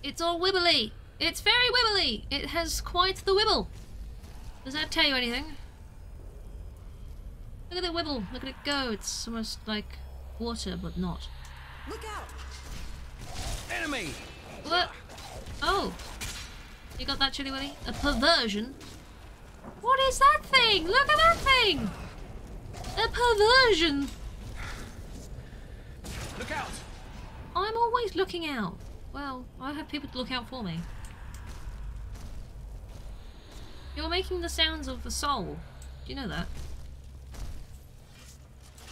It's all wibbly! It's very wibbly. It has quite the wibble. Does that tell you anything? Look at the wibble. Look at it go. It's almost like water, but not. Look out! Enemy! What? Oh. You got that, Chilly Willy? A perversion? What is that thing? Look at that thing! A perversion! Look out! I'm always looking out. Well, I have people to look out for me. You're making the sounds of the soul. Do you know that?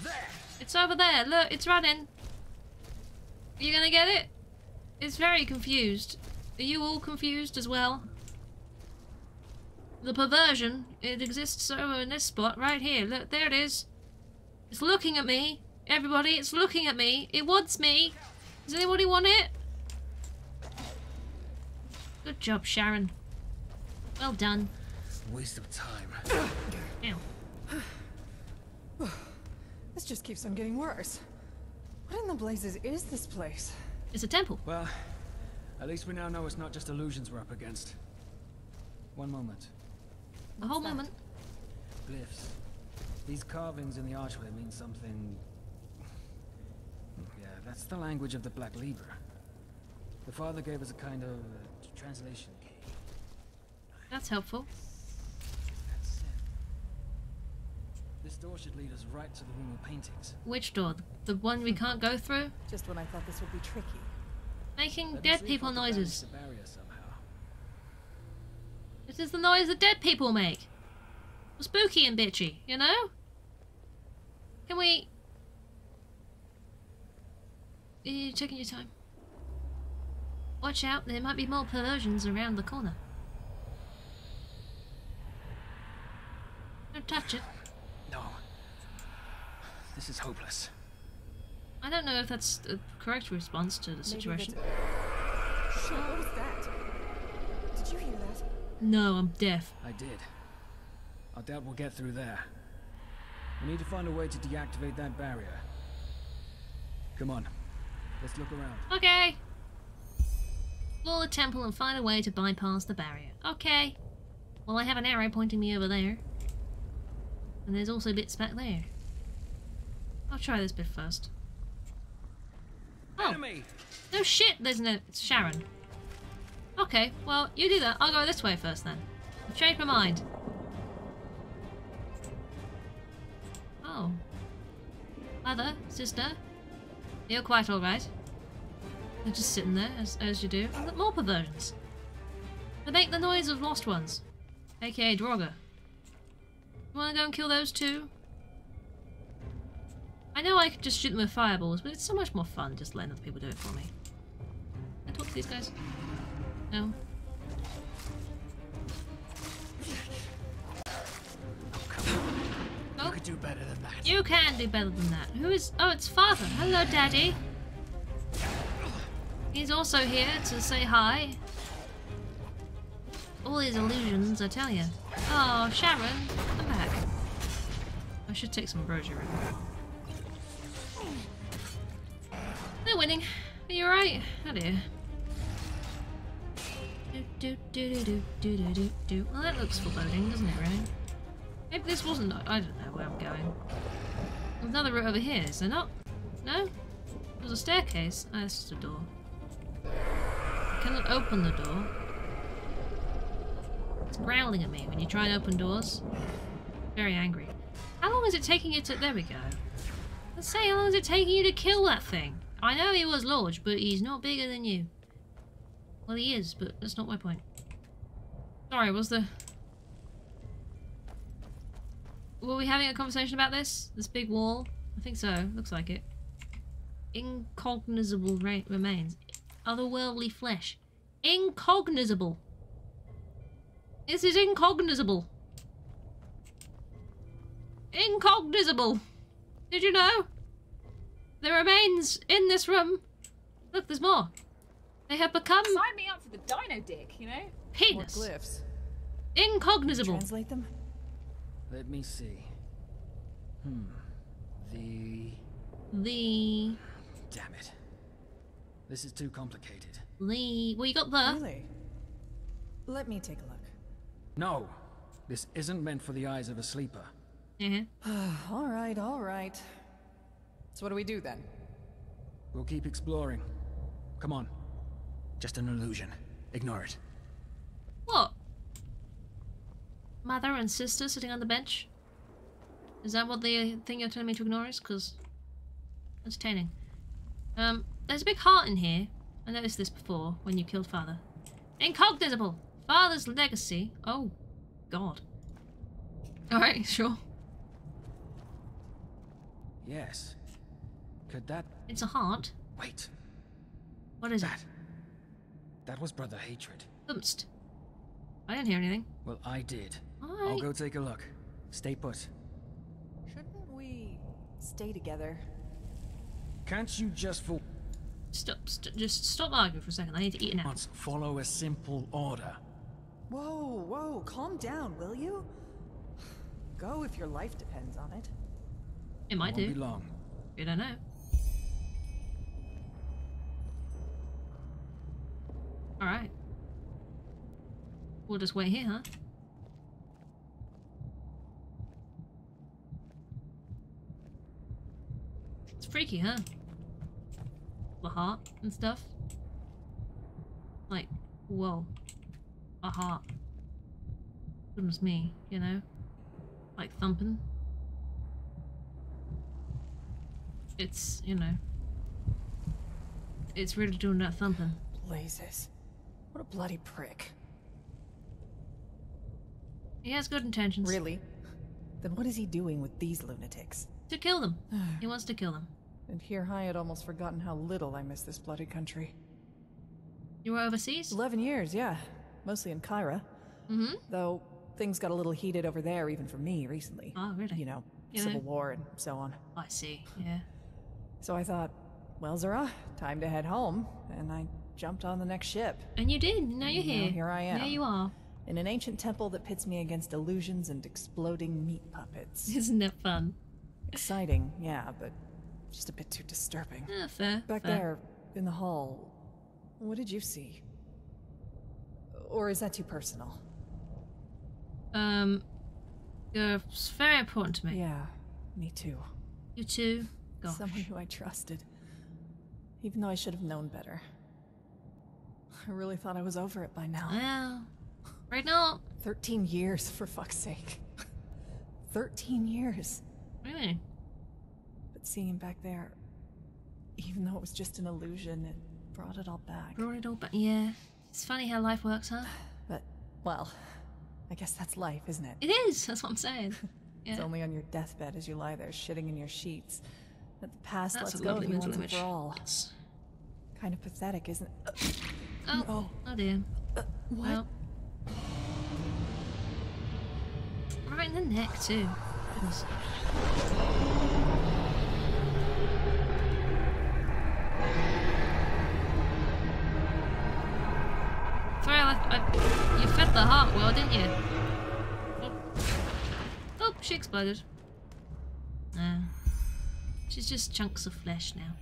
There! It's over there. Look, it's running. Are you gonna get it? It's very confused. Are you all confused as well? The perversion, it exists over in this spot right here. Look, there it is. It's looking at me. Everybody, it's looking at me. It wants me. Does anybody want it? Good job, Sharon. Well done. Waste of time. Ow. This just keeps on getting worse. What in the blazes is this place? It's a temple. Well, at least we now know it's not just illusions we're up against. One moment. A whole moment. Glyphs. These carvings in the archway mean something... Yeah, that's the language of the Black Libra. The father gave us a kind of uh, translation key. That's helpful. That's it. This door should lead us right to the room of paintings. Which door? The one we can't go through? Just when I thought this would be tricky. Making Let dead people I can banish noises. the barrier somehow. This is the noise that dead people make. Spooky and bitchy, you know? Can we... Are you taking your time? Watch out, there might be more perversions around the corner. Don't touch it. No. This is hopeless. I don't know if that's the correct response to the situation. Shit, what was that? Did you hear that? No, I'm deaf. I did. I doubt we'll get through there. We need to find a way to deactivate that barrier. Come on. Let's look around. Okay. Explore the temple and find a way to bypass the barrier. Okay. Well, I have an arrow pointing me over there. And there's also bits back there. I'll try this bit first. Oh. Enemy! No shit, there's no... It's Sharon. Okay, well, you do that. I'll go this way first then. I've changed my mind. Oh. Mother, sister, you're quite alright. They're just sitting there, as, as you do. Look, more perversions. They make the noise of lost ones. AKA Draugr. You wanna go and kill those too? I know I could just shoot them with fireballs, but it's so much more fun just letting other people do it for me. Can I talk to these guys? No? You oh. could do better than that. You can do better than that. Who is... Oh, it's father. Hello, daddy. He's also here to say hi. All these illusions, I tell you. Oh, Sharon, come back. I should take some brochure in. They're winning. Are you alright? Oh dear. Do, do, do, do, do, do, do. Well, that looks foreboding, doesn't it, really? Maybe this wasn't... I don't know where I'm going. There's another route over here, is there not? No? There's a staircase. Oh, it's just a door. I cannot open the door. It's growling at me when you try and open doors. Very angry. How long is it taking you to... There we go. Let's say, how long is it taking you to kill that thing? I know he was large, but he's not bigger than you. Well, he is, but that's not my point. Sorry, was the... Were we having a conversation about this? This big wall? I think so. Looks like it. Incognizable remains. Otherworldly flesh. Incognizable. This is incognizable. Incognizable. Did you know? There remains in this room. Look, there's more. They have become Sign me up for the dino dick, you know? penis. More glyphs. Incognizable. Translate them? Let me see. Hmm. The... The... Damn it. This is too complicated. The... Well, you got the... Really? Let me take a look. No! This isn't meant for the eyes of a sleeper. Mm-hmm. all right, all right. So what do we do then? We'll keep exploring. Come on. Just an illusion. Ignore it. What? Mother and sister sitting on the bench? Is that what the thing you're telling me to ignore is? Because... Entertaining. Um, there's a big heart in here. I noticed this before, when you killed father. Incognizable! Father's legacy. Oh, God. Alright, sure. Yes. Could that... It's a heart. Wait. What is that? it? That was Brother Hatred. Umst. I didn't hear anything. Well, I did. Alright. I'll go take a look. Stay put. Shouldn't we stay together? Can't you just for Stop, st just stop arguing for a second. I need to eat now. once follow a simple order? Whoa, whoa, calm down, will you? Go if your life depends on it. It might Won't do. be long. You don't know. Alright. We'll just wait here, huh? It's freaky, huh? The heart and stuff. Like, whoa. A heart. Goodness me, you know? Like thumping. It's, you know. It's really doing that thumping. Blazes. What a bloody prick. He has good intentions. Really? Then what is he doing with these lunatics? To kill them. he wants to kill them. And here I had almost forgotten how little I miss this bloody country. You were overseas? 11 years, yeah. Mostly in Kyra. Mm-hmm. Though things got a little heated over there even for me recently. Oh, really? You know, You civil know? war and so on. I see, yeah. So I thought, well, Zara, time to head home, and I jumped on the next ship. And you did. Now you're here. Now here. I am. There you are. In an ancient temple that pits me against illusions and exploding meat puppets. Isn't that fun? Exciting, yeah, but just a bit too disturbing. Yeah, fair. Back fair. there, in the hall, what did you see? Or is that too personal? Um, you're it's very important to me. Yeah, me too. You too? Gosh. Someone who I trusted. Even though I should have known better. I really thought I was over it by now. Well, right now. 13 years, for fuck's sake. 13 years. Really? But seeing him back there, even though it was just an illusion, it brought it all back. Brought it all back. Yeah. It's funny how life works, huh? But, well, I guess that's life, isn't it? It is. That's what I'm saying. It's only on your deathbed as you lie there shitting in your sheets that the past That's lets go of you once and for all. Yes. Kind of pathetic, isn't it? Oh, No. oh uh, dear. what? Well. Right in the neck, too. Goodness. Sorry, I, I, you fed the heart well, didn't you? Oh, oh she exploded. No. She's just chunks of flesh now.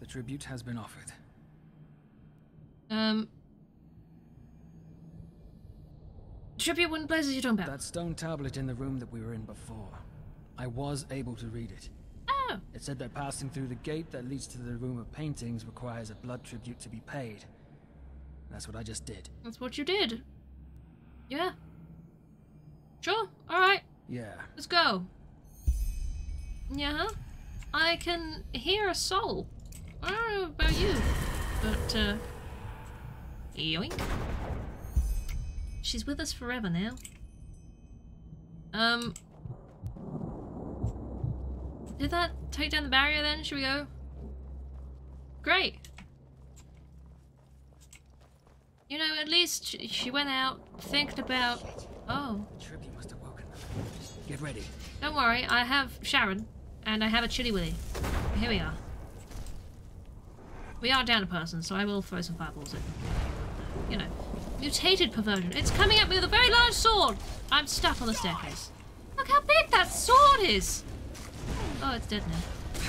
The tribute has been offered. Um. Tribute, places are you talking about? That stone tablet in the room that we were in before. I was able to read it. Oh. It said that passing through the gate that leads to the room of paintings requires a blood tribute to be paid. That's what I just did. That's what you did. Yeah. Sure. Alright. Yeah. Let's go. Yeah. I can hear a soul. I don't know about you, but, uh. Yoink. She's with us forever now. Um. Did that take down the barrier then? Should we go? Great. You know, at least she, she went out, thinking about. Oh. Tribute must have woken. Get ready. Don't worry, I have Sharon, and I have a Chili Willy. Here we are. We are down a person, so I will throw some fireballs at You know, mutated perversion. It's coming at me with a very large sword! I'm stuck on the staircase. Look how big that sword is! Oh, it's dead now.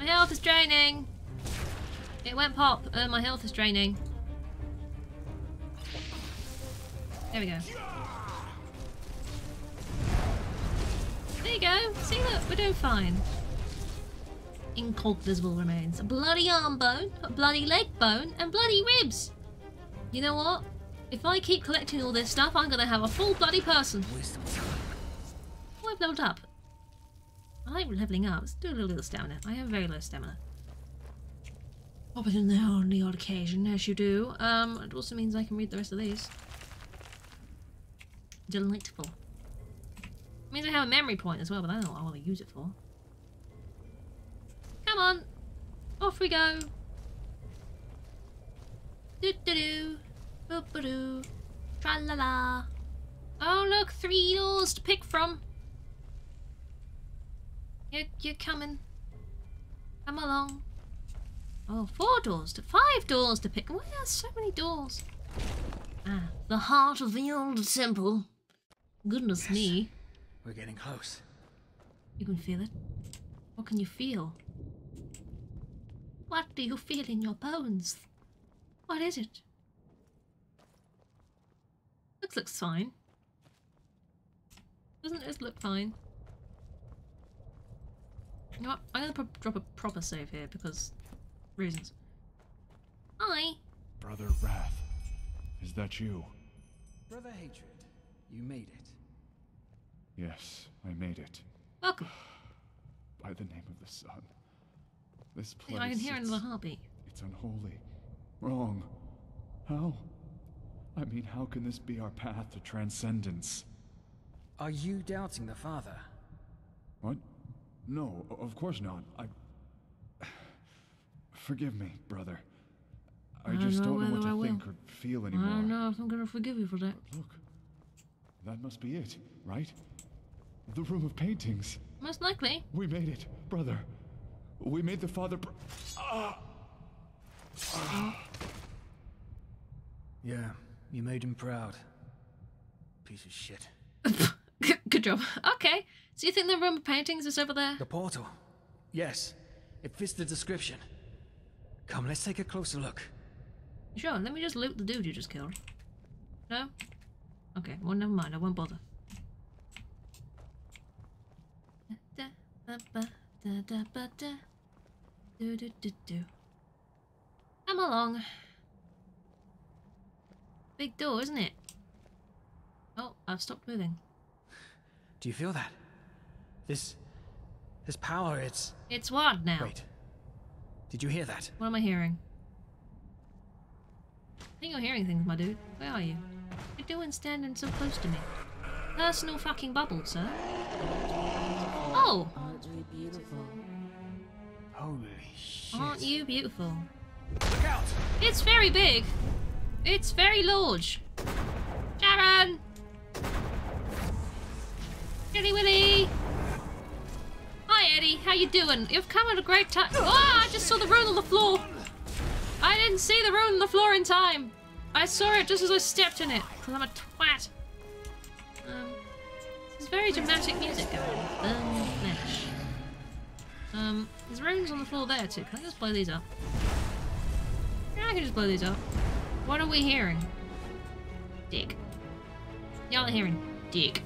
My health is draining. It went pop, and my health is draining. There we go. There you go. See, look, we're doing fine. Incognizable remains. A bloody arm bone, a bloody leg bone, and bloody ribs. You know what? If I keep collecting all this stuff, I'm gonna have a full bloody person. Oh, I've leveled up. I like leveling up. Let's do a little little stamina. I have very low stamina. Pop it in there on the odd occasion, as you do. Um, it also means I can read the rest of these. Delightful. means I have a memory point as well, but I don't know what I want to use it for. Come on! Off we go! Do do do! Boop ba doo! Tra la la! Oh look, three doors to pick from! You're, you're coming. Come along. Oh, four doors to five doors to pick. Why are there so many doors? Ah, the heart of the old temple. Goodness me. We're getting close. You can feel it. What can you feel? What do you feel in your bones? What is it? Looks looks fine. Doesn't it look fine? You know what? I'm gonna drop a proper save here because reasons. Hi. Brother Wrath, is that you? Brother Hatred, you made it. Yes, I made it. Welcome. By the name of the sun. This place. I can hear it's, another heartbeat. It's unholy. Wrong. How? I mean, how can this be our path to transcendence? Are you doubting the Father? What? No, of course not. I. Forgive me, brother. I, I just don't know what to I think will. or feel anymore. I anymore. don't know if I'm gonna forgive you for that. Look. That must be it, right? The room of paintings. Most likely. We made it, brother. We made the father. Pr- ah! Yeah, you made him proud. Piece of shit. Good, good job. Okay. So you think the room of paintings is over there? The portal. Yes, it fits the description. Come, let's take a closer look. Sure. Let me just loot the dude you just killed. No. Okay. Well, never mind. I won't bother. Da, da, ba, da. Do, do, do, do. Come along. Big door, isn't it? Oh, I've stopped moving. Do you feel that? This. this power, it's. It's what now? Wait. Did you hear that? What am I hearing? I think you're hearing things, my dude. Where are you? What you doing standing so close to me? Personal fucking bubble, sir. Oh! Aren't we beautiful? Holy shit. Aren't you beautiful? Look out! It's very big. It's very large. Sharon! Chilly Willy! Hi Eddie, how you doing? You've come at a great time. Oh, I just saw the rune on the floor. I didn't see the rune on the floor in time. I saw it just as I stepped in it, because I'm a twat. Um, this is very dramatic music going on. Um. Um, there's runes on the floor there too. Can I just blow these up? Yeah, I can just blow these up. What are we hearing? Dick. Y'all are hearing dick.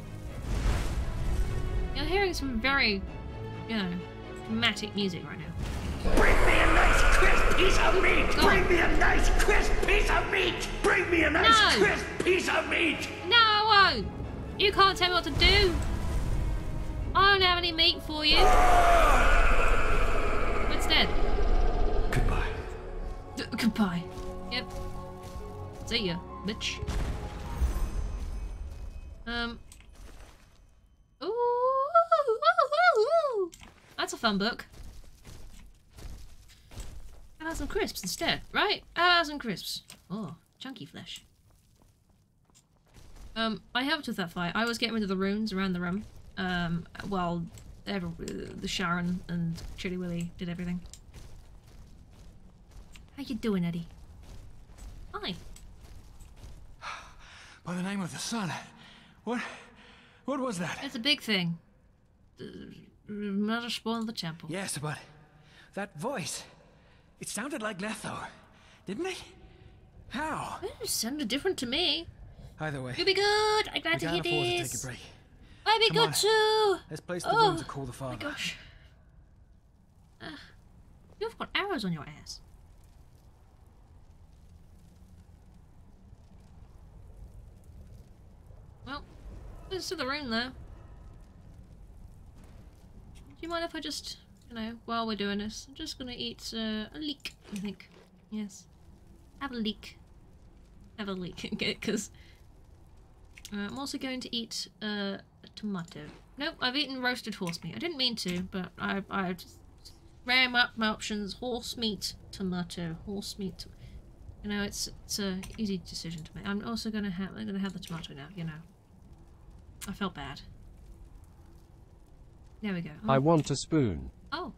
You're hearing some very, you know, dramatic music right now. Bring me a nice crisp piece of meat! Go Bring on. me a nice crisp piece of meat! Bring me a nice No. crisp piece of meat! No, I won't! You can't tell me what to do! I don't have any meat for you! Dead? Goodbye. D- goodbye. Yep. See ya, bitch. Um. Ooh, ooh, ooh, ooh. That's a fun book. How about some crisps instead, right? How about some crisps? Oh, chunky flesh. Um, I helped with that fight. I was getting rid of the runes around the room, um, while ever, uh, the Sharon and Chilly Willy did everything. How you doing, Eddie? Hi. By the name of the sun. What. What was that? It's a big thing. Another of the temple. Yes, but. That voice. It sounded like Letho. Didn't it? How? It sounded different to me. Either way. You'll be good. I'm glad we to can't hear afford to this. take a break. Be Come good on. too. Let's place the oh, room to call the father. my gosh. Uh, you've got arrows on your ass. Well, let's to the room though. Do you mind if I just, you know, while we're doing this, I'm just gonna eat uh, a leek, I think. Yes. Have a leek. Have a leek, okay, because uh, I'm also going to eat uh, a tomato. Nope, I've eaten roasted horse meat. I didn't mean to, but I, I just ram up my options. Horse meat, tomato, horse meat. You know, it's it's a easy decision to make. I'm also gonna have I'm gonna have the tomato now. You know, I felt bad. There we go. I oh. want a spoon. Oh,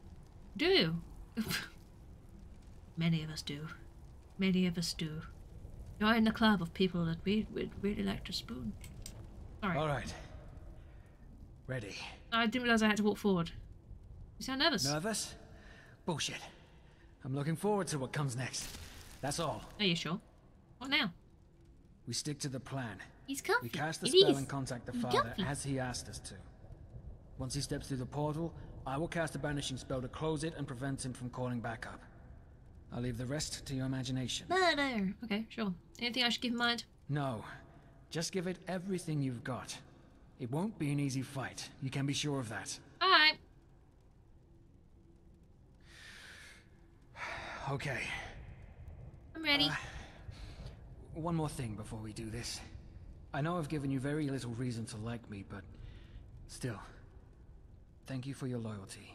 do you? Many of us do. Many of us do. Join the club of people that we would really like to spoon. Sorry. All right. Ready. I didn't realize I had to walk forward. You sound nervous. Nervous? Bullshit. I'm looking forward to what comes next. That's all. Are you sure? What now? We stick to the plan. He's comfy. We cast the It spell is. and contact the He's father comfy. as he asked us to. Once he steps through the portal, I will cast a banishing spell to close it and prevent him from calling back up. I'll leave the rest to your imagination. Murder. Okay, sure. Anything I should keep in mind? No, just give it everything you've got. It won't be an easy fight. You can be sure of that. All right. Okay. I'm ready. Uh, One more thing before we do this. I know I've given you very little reason to like me, but still, thank you for your loyalty.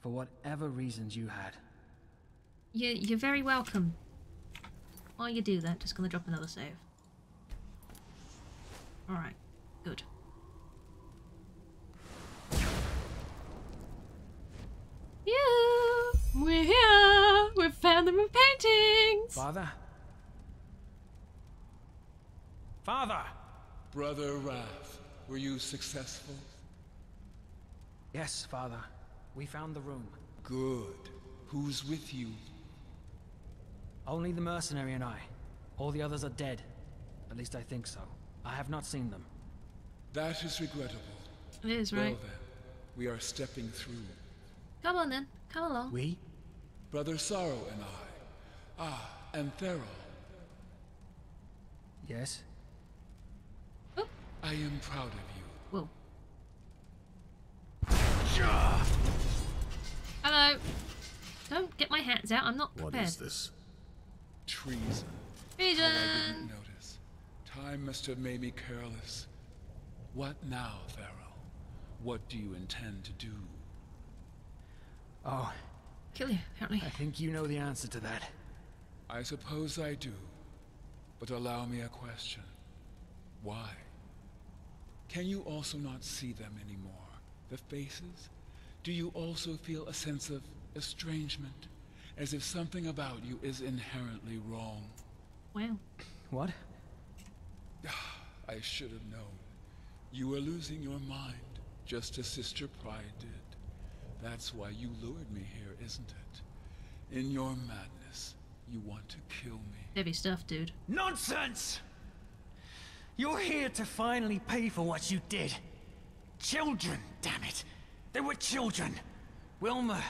For whatever reasons you had. You, you're very welcome. While you do that, just gonna drop another save. Alright, good. Yeah, we're here. We found them in paintings. Father? Father! Brother Wrath, were you successful? Yes, Father. We found the room. Good. Who's with you? Only the mercenary and I. All the others are dead. At least I think so. I have not seen them. That is regrettable. It is, Well right? then, we are stepping through. Come on then, come along. We? Brother Sorrow and I. Ah, and Tealor. Yes? I am proud of you. Whoa. Hello. Don't get my hands out. I'm not What prepared. is this? Treason. Treason. I didn't notice. Time must have made me careless. What now, Tealor? What do you intend to do? Oh, Kill you, apparently. I think you know the answer to that. I suppose I do. But allow me a question. Why? Can you also not see them anymore? The faces? Do you also feel a sense of estrangement? As if something about you is inherently wrong? Well. What? I should have known. You were losing your mind, just as Sister Pride did. That's why you lured me here, isn't it? In your madness, you want to kill me. Heavy stuff, dude. Nonsense! You're here to finally pay for what you did. Children, damn it. They were children. Wilma,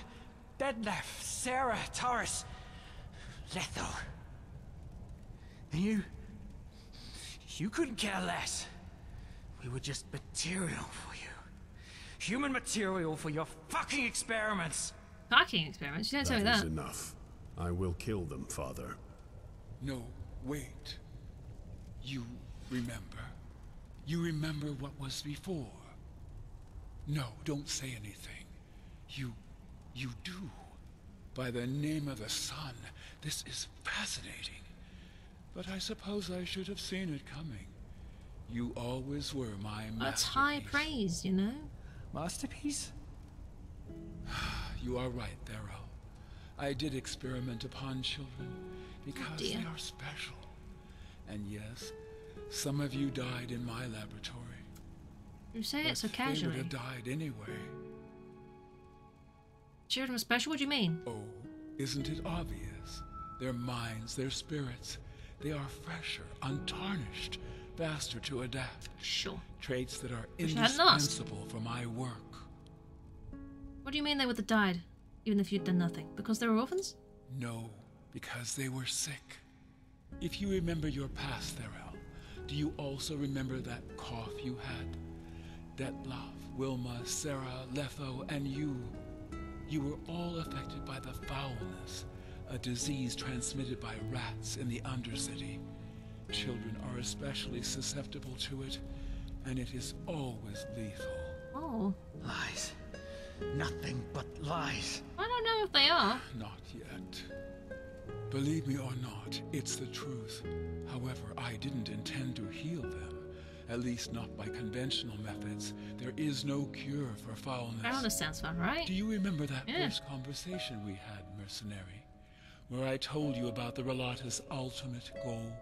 Detlef, Sarah, Taurus, Letho. And you... You couldn't care less. We were just material for you. Human material for your fucking experiments. Fucking experiments. You don't tell me That is that. enough. I will kill them, Father. No, wait. You remember. You remember what was before. No, don't say anything. You... you do. By the name of the sun, this is fascinating. But I suppose I should have seen it coming. You always were my That's high praise, you know? Masterpiece? You are right, Tealor. I did experiment upon children because they are special. And yes, some of you died in my laboratory. You say it so casually. They would have died anyway. Children are special? What do you mean? Oh, isn't it obvious? Their minds, their spirits, they are fresher, untarnished, faster to adapt. Sure. Traits that are Wish I hadn't asked. indispensable for my work. What do you mean they would have died, even if you'd done nothing? Because they were orphans? No, because they were sick. If you remember your past, Tealor, do you also remember that cough you had? Detlef, Wilma, Sarah, Letho, and you. You were all affected by the foulness, a disease transmitted by rats in the Undercity. Children are especially susceptible to it, and it is always lethal. Oh. Lies. Nothing but lies. I don't know if they are. Not yet. Believe me or not, it's the truth. However, I didn't intend to heal them. At least not by conventional methods. There is no cure for foulness. Foulness sounds fun, right? Do you remember that Yeah. first conversation we had, mercenary? Where I told you about the Rhalata's ultimate goal?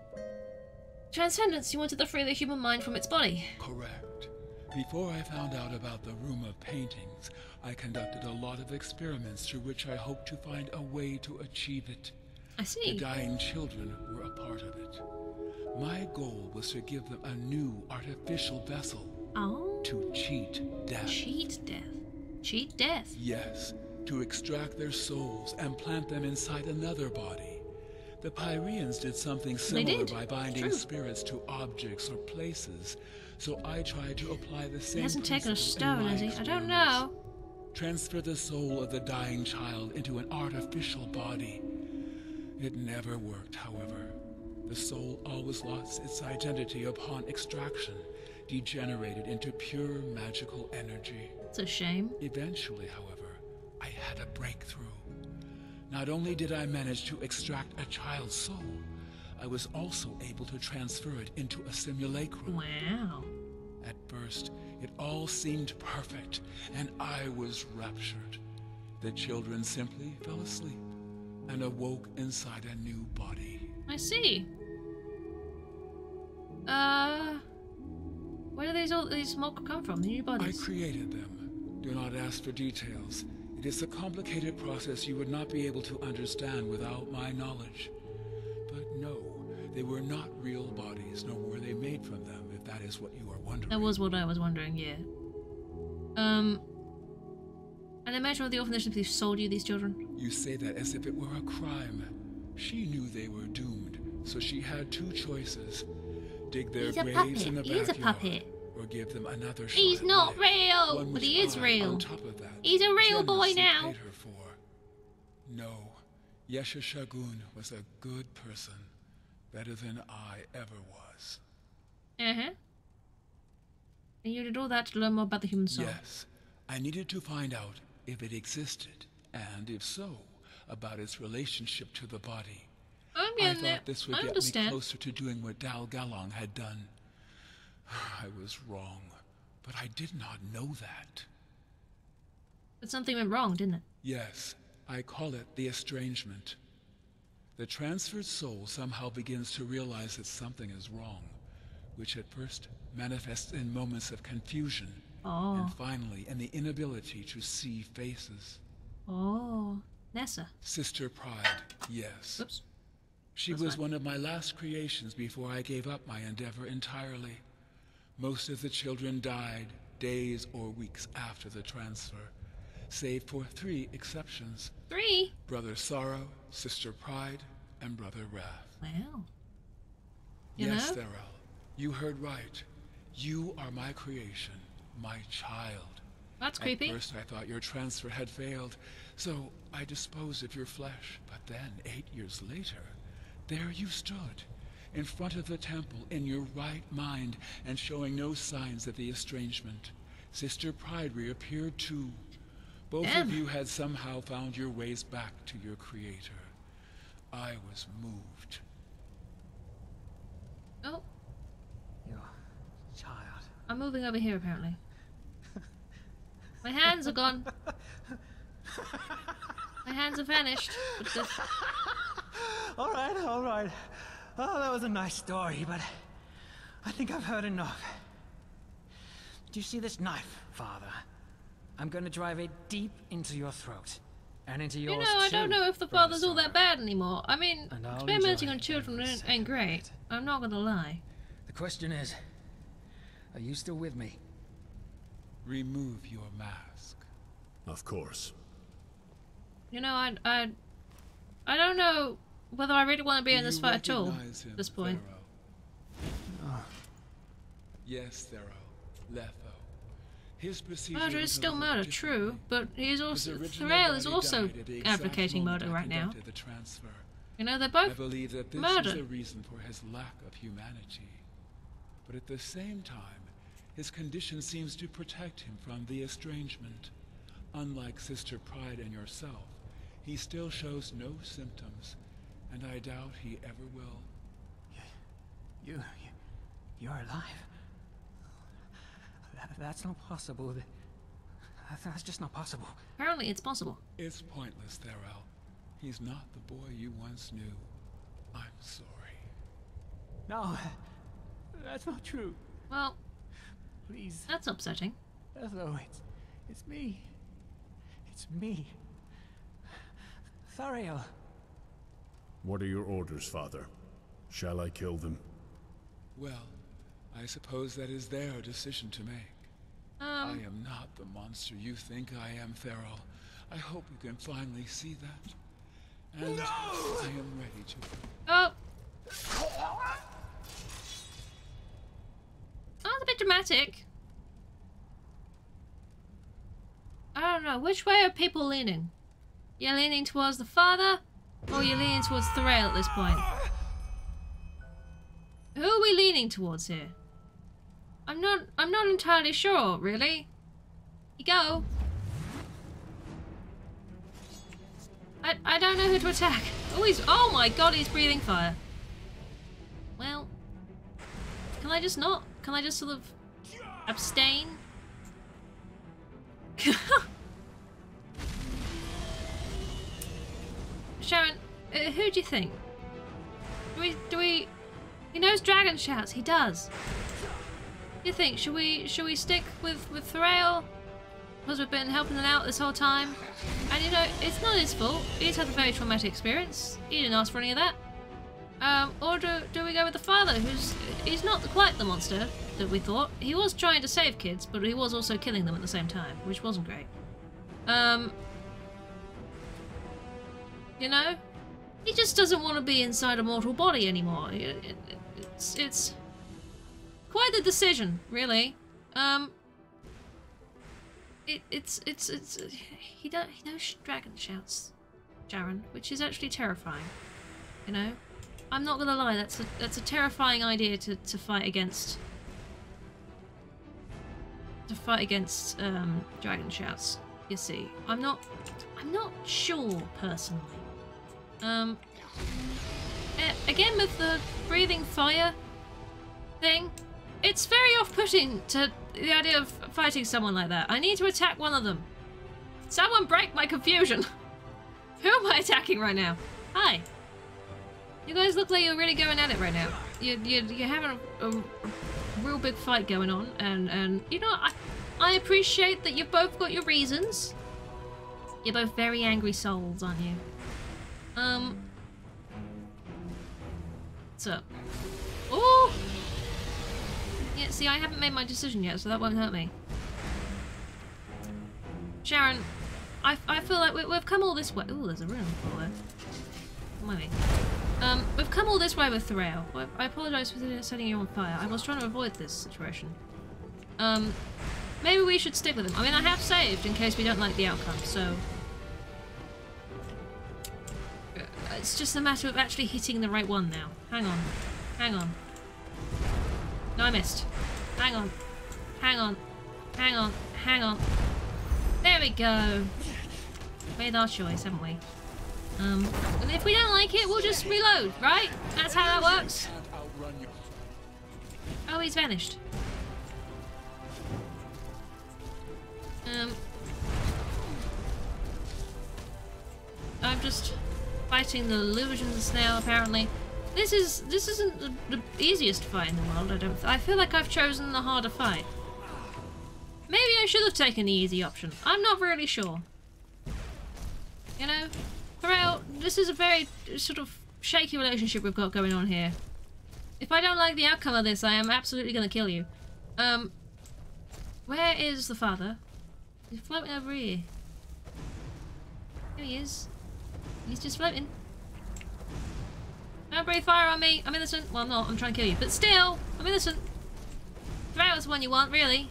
Transcendence, you wanted to free the human mind from its body. Correct. Before I found out about the Room of Paintings, I conducted a lot of experiments through which I hoped to find a way to achieve it. I see. The dying children were a part of it. My goal was to give them a new artificial vessel Oh. to cheat death. Cheat death. Cheat death. Yes, to extract their souls and plant them inside another body. The Pyreans did something similar did. by binding spirits to objects or places, so I tried to apply the same He hasn't taken a stone, has he? I don't know. Transfer the soul of the dying child into an artificial body. It never worked, however. The soul always lost its identity upon extraction, degenerated into pure magical energy. It's a shame. Eventually, however, I had a breakthrough. Not only did I manage to extract a child's soul, I was also able to transfer it into a simulacrum. Wow. At first, it all seemed perfect, and I was raptured. The children simply fell asleep and awoke inside a new body. I see. Uh, where do these all these smoke come from? The new bodies. I created them. Do not ask for details. It is a complicated process you would not be able to understand without my knowledge. But no, they were not real bodies, nor were they made from them, if that is what you are wondering. That was what I was wondering. Yeah. Um. And imagine of the orphanage simply sold you these children. You say that as if it were a crime. She knew they were doomed, so she had two choices. Dig their He's graves in the He is a puppet. Or give them another shot He's not real, but he is I, real. On top of that, He's a real boy now. No, Yesha Shagun was a good person, better than I ever was. Uh huh. And you did all that to learn more about the human soul. Yes, I needed to find out if it existed, and if so, about its relationship to the body. I'm getting I thought it. this would I get understand. me closer to doing what Dal Galong had done. I was wrong, but I did not know that. But something went wrong, didn't it? Yes, I call it the estrangement. The transferred soul somehow begins to realize that something is wrong, which at first manifests in moments of confusion, Oh. and finally in the inability to see faces. Oh. Nessa. Sister Pride, yes. Oops. She That's was fine. one of my last creations before I gave up my endeavor entirely. Most of the children died days or weeks after the transfer, save for three exceptions. Three? Brother Sorrow, Sister Pride, and Brother Wrath. Wow. You yes, know? You heard right. You are my creation, my child. That's At creepy. first I thought your transfer had failed, so I disposed of your flesh. But then, eight years later, there you stood, in front of the temple, in your right mind, and showing no signs of the estrangement. Sister Pride reappeared too. Both Damn. of you had somehow found your ways back to your creator. I was moved. Oh, Your child. I'm moving over here apparently. My hands are gone. My hands have vanished. All right, all right. Oh, that was a nice story, but I think I've heard enough. Do you see this knife, Father? I'm going to drive it deep into your throat. And into you yours know, I too, don't know if the father's all that bad anymore. I mean, experimenting on children ain't, ain't great. I'm not gonna lie. The question is, are you still with me? Remove your mask. Of course. You know, I, I, I don't know whether I really want to be in this fight at all. At this point. Tealor? Yes, Tealor. Letho. His procedure Murder is still murder, true, but he is also Thrail is also died at the exact advocating murder right now. The transfer. You know, they're I both believe that this murder. is the reason for his lack of humanity. But at the same time, his condition seems to protect him from the estrangement. Unlike Sister Pride and yourself, he still shows no symptoms, and I doubt he ever will. You, you you're alive. That, that's not possible. That- That's just not possible. Apparently, it's possible. It's pointless, Tealor. He's not the boy you once knew. I'm sorry. No, that's not true. Well, Please, that's upsetting. Ethel, it's, it's me. It's me. Tealor. What are your orders, Father? Shall I kill them? Well, I suppose that is their decision to make. I Um, am not the monster you think I am, Tealor. I hope you can finally see that. And I am ready to. oh. Oh, that's a bit dramatic. I don't know. Which way are people leaning? You're leaning towards the father, or you're leaning towards the rail at this point? Who are we leaning towards here? I'm not. I'm not entirely sure, really. You go. I, I don't know who to attack. Oh, he's... Oh my god, he's breathing fire. Well... Can I just not? Can I just sort of... Abstain? Sharon, uh, who do you think? Do we... Do we... He knows dragon shouts. He does. Do you think? Should we... Should we stick with, with Thrail? Because we've been helping them out this whole time. And you know, it's not his fault. He's had a very traumatic experience. He didn't ask for any of that. Um, or do, do we go with the father, who's... He's not quite the monster that we thought. He was trying to save kids, but he was also killing them at the same time, which wasn't great. Um... You know? He just doesn't want to be inside a mortal body anymore. It, it, it's... It's... Quite the decision, really. Um... It, it's, it's, it's, he, don't, he knows dragon shouts, Jaren, which is actually terrifying, you know? I'm not gonna lie, that's a, that's a terrifying idea to, to fight against. To fight against, um, dragon shouts, you see. I'm not, I'm not sure, personally. Um, again with the breathing fire thing, it's very off-putting to the idea of fighting someone like that. I need to attack one of them. Someone break my confusion. Who am I attacking right now? Hi. You guys look like you're really going at it right now. You, you, you're having a, a, real big fight going on, and, and you know, I, I appreciate that you've both got your reasons. You're both very angry souls, aren't you? Um. What's up? Oh! Yeah, see, I haven't made my decision yet, so that won't hurt me. Sharon, I, I feel like we, have come all this way. Oh, there's a room over there. Um, we've come all this way with Thrail. I apologise for setting you on fire. I was trying to avoid this situation. Um, maybe we should stick with him. I mean, I have saved in case we don't like the outcome, so... It's just a matter of actually hitting the right one now. Hang on. Hang on. No, I missed. Hang on. Hang on. Hang on. Hang on. There we go. Made our choice, haven't we? Um, and if we don't like it, we'll just reload, right? That's how that works. Oh, he's vanished. Um, I'm just fighting the illusions snail, apparently. This is this isn't the, the easiest fight in the world. I don't. I feel like I've chosen the harder fight. Maybe I should have taken the easy option. I'm not really sure. You know, Pharrell, this is a very sort of shaky relationship we've got going on here. If I don't like the outcome of this, I am absolutely going to kill you. Um, where is the father? He's floating over here. Here he is. He's just floating. Don't breathe fire on me. I'm innocent. Well, I'm not. I'm trying to kill you. But still, I'm innocent. Was the one you want, really.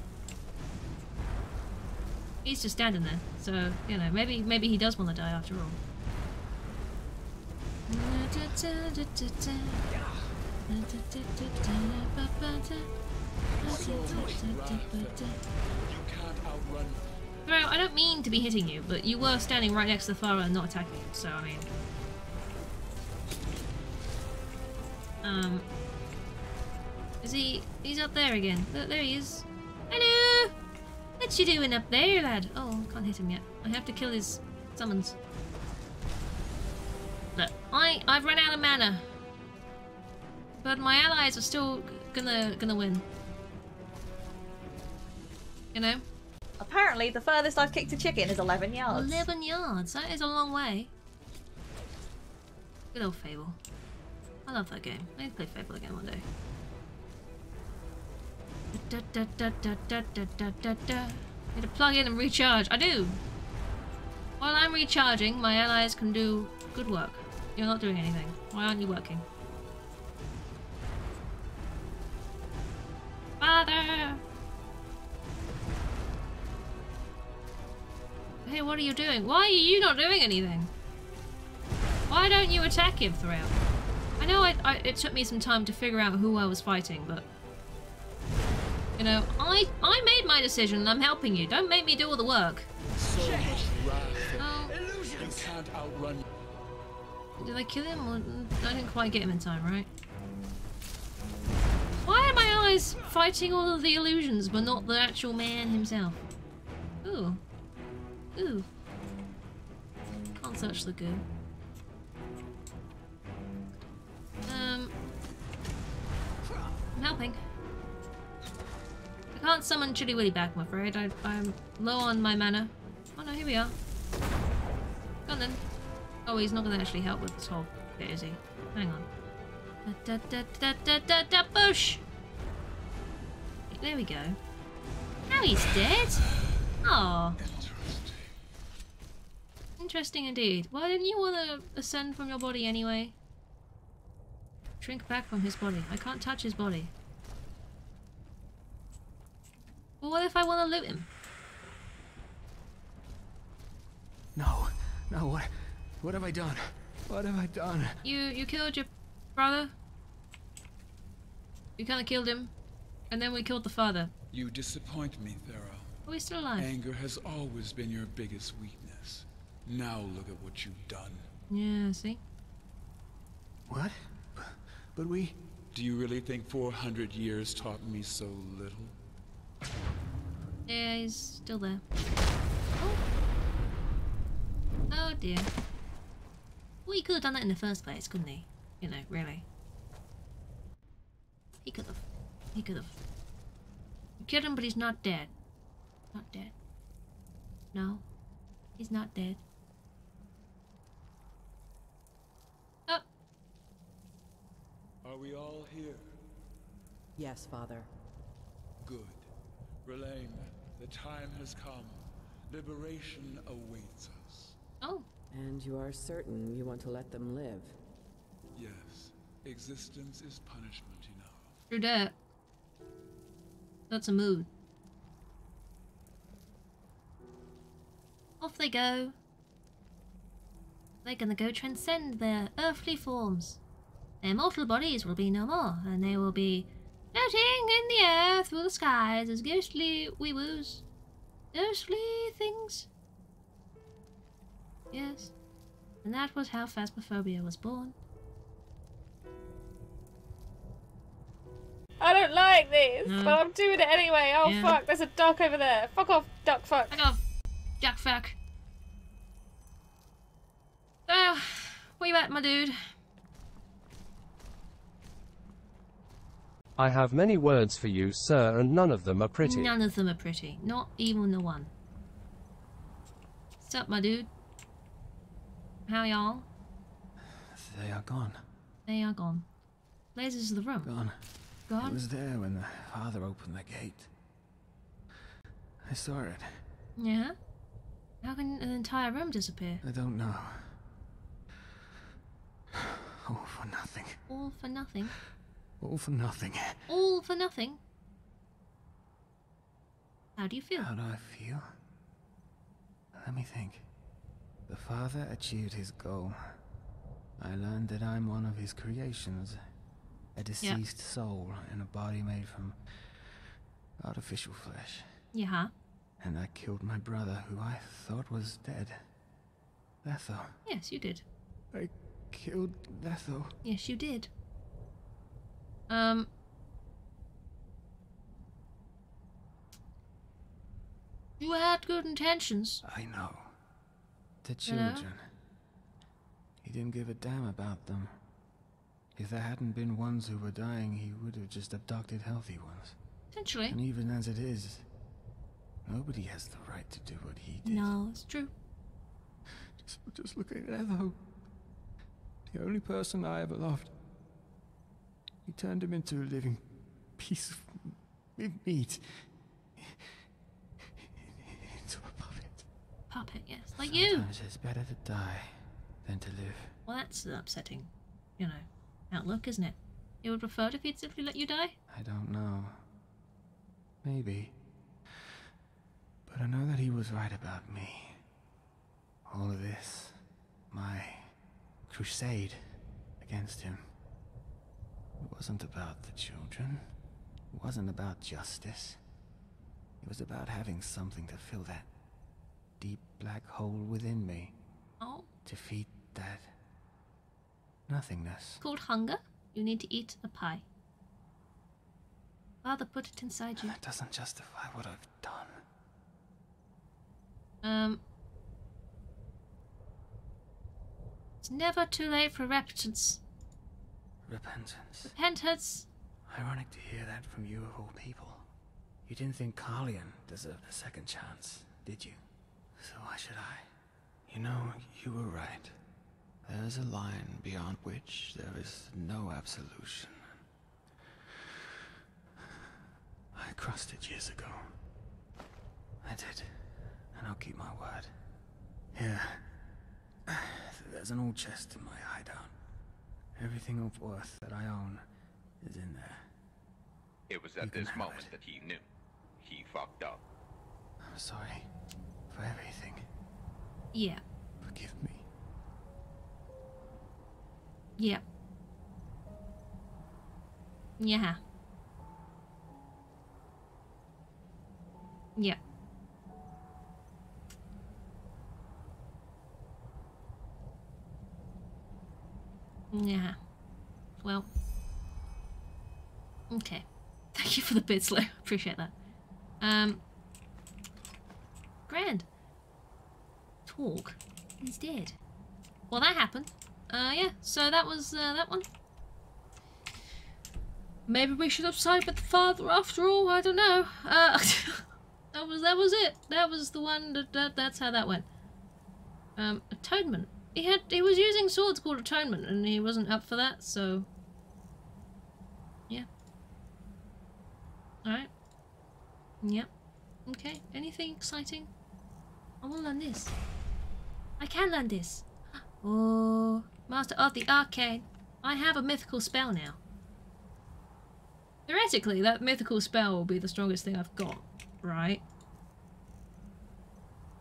He's just standing there. So, you know, maybe maybe he does want to die after all. Bro, I don't mean to be hitting you, but you were standing right next to the fire and not attacking, so I mean... Um, is he? He's up there again. Look, there he is. Hello. What you doing up there, lad? Oh, can't hit him yet. I have to kill his summons. Look, I I've run out of mana, but my allies are still gonna gonna win. You know. Apparently, the furthest I've kicked a chicken is 11 yards. 11 yards? That is a long way. Good old Fable. I love that game. I need to play Fable again one day. Da, da, da, da, da, da, da, da, da. Need to plug in and recharge. I do! While I'm recharging, my allies can do good work. You're not doing anything. Why aren't you working? Father! Hey, what are you doing? Why are you not doing anything? Why don't you attack him throughout? I know I, I, it took me some time to figure out who I was fighting, but... You know, I I made my decision and I'm helping you. Don't make me do all the work. So much wrath. Oh. Illusions. can't outrun Did I kill him? Or, I didn't quite get him in time, right? Why are my eyes fighting all of the illusions, but not the actual man himself? Ooh. Ooh. Can't search the goo. Um. I'm helping. I can't summon Chilly Willy back, I'm afraid. I, I'm low on my mana. Oh no, here we are. Go on then. Oh, he's not going to actually help with this whole bit, is he? Hang on. Da da da da da da bush! There we go. Now he's dead. Oh. Interesting indeed. Why didn't you want to ascend from your body anyway? Shrink back from his body. I can't touch his body. Well, what if I want to loot him? No. No, what? What have I done? What have I done? You you killed your brother. You kind of killed him, and then we killed the father. You disappoint me, Tealor. Are we still alive? Anger has always been your biggest weakness. Now look at what you've done. Yeah, see? What? But we... Do you really think 400 years taught me so little? Yeah, he's still there. Oh, oh dear. Well, he could have done that in the first place, couldn't he? You know, really. He could have. He could have. You killed him, but he's not dead. Not dead. No. He's not dead. Oh. Are we all here? Yes, Father. Good. Relaine, the time has come. Liberation awaits us. Oh. And you are certain you want to let them live? Yes. Existence is punishment enough. True that. That's a mood. Off they go. They're gonna go transcend their earthly forms. Their mortal bodies will be no more, and they will be floating in the air through the skies as ghostly wee-woos. Ghostly things. Yes. And that was how Phasmophobia was born. I don't like this, No. but I'm doing it anyway. Oh Yeah. fuck, there's a duck over there. Fuck off, duck fuck. Fuck off, duck fuck. Oh, where you at, my dude? I have many words for you, sir, and none of them are pretty. None of them are pretty. Not even the one. What's up, my dude? How y'all? They are gone. They are gone. Lasers of the room. Gone. Gone? It was there when the father opened the gate. I saw it. Yeah? How can an entire room disappear? I don't know. All for nothing. All for nothing. All for nothing. All for nothing? How do you feel? How do I feel? Let me think. The father achieved his goal. I learned that I'm one of his creations. A deceased soul in a body made from artificial flesh. Yeah. And I killed my brother, who I thought was dead. Letho. Yes, you did. I killed Letho. Yes, you did. Um. You had good intentions. I know. The You know? children. He didn't give a damn about them. If there hadn't been ones who were dying, he would have just abducted healthy ones. Potentially. And even as it is, nobody has the right to do what he did. No, it's true. Just, just look at Letho. The only person I ever loved. He turned him into a living piece of meat. Into a puppet. Puppet, yes. Like you. Sometimes it's better to die than to live. Well, that's an upsetting, you know, outlook, isn't it? You would prefer it if he'd simply let you die? I don't know. Maybe. But I know that he was right about me. All of this, my crusade against him, it wasn't about the children. It wasn't about justice. It was about having something to fill that deep black hole within me. Oh. feed that nothingness. Called hunger. You need to eat a pie. Father put it inside you. That doesn't justify what I've done. Um. It's never too late for repentance. Repentance. Repentance. Ironic to hear that from you of all people. You didn't think Carlion deserved a second chance, did you? So why should I? You know, you were right. There is a line beyond which there is no absolution. I crossed it years ago. I did, and I'll keep my word. Here, there's an old chest in my hideout. Everything of worth that I own is in there. It was at this moment that he knew. He fucked up. I'm sorry for everything. Yeah. Forgive me. Yeah. Yeah. Yeah. Yeah. Well. Okay. Thank you for the bid, Slow. Appreciate that. Um. Grand. Talk. He's dead. Well, that happened. Uh, yeah. So that was uh, that one. Maybe we should have sided with the father after all. I don't know. Uh, that was that was it. That was the one. That, that that's how that went. Um, atonement. He had he was using swords called atonement, and he wasn't up for that. So. Yeah. All right. Yep. Okay. Anything exciting? I want to learn this. I can learn this. Oh, Master of the Arcane. I have a mythical spell now. Theoretically, that mythical spell will be the strongest thing I've got, right?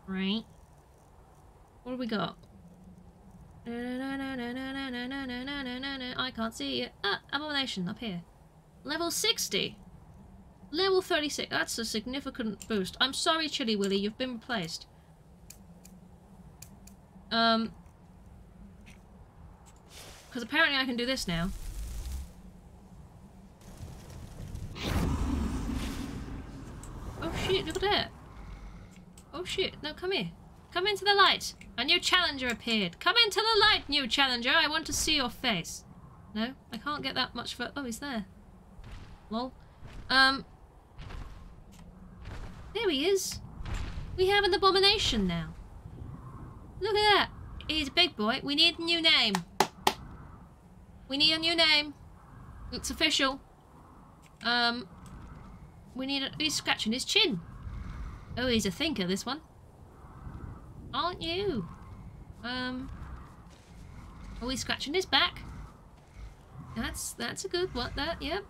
Right? What do we got? I can't see it. Ah, Abomination up here. Level 60. Level 36. That's a significant boost. I'm sorry, Chilly Willy, you've been replaced. Um, because apparently I can do this now. Oh shit, look at that. Oh shit, no, come here. Come into the light. A new challenger appeared. Come into the light, new challenger. I want to see your face. No, I can't get that much for- oh, he's there. Lol. Um. There he is. We have an abomination now. Look at that. He's a big boy. We need a new name. We need a new name. Looks official. Um, we need a... He's scratching his chin. Oh, he's a thinker, this one. Aren't you? Um, are we scratching his back? That's that's a good one. That yep.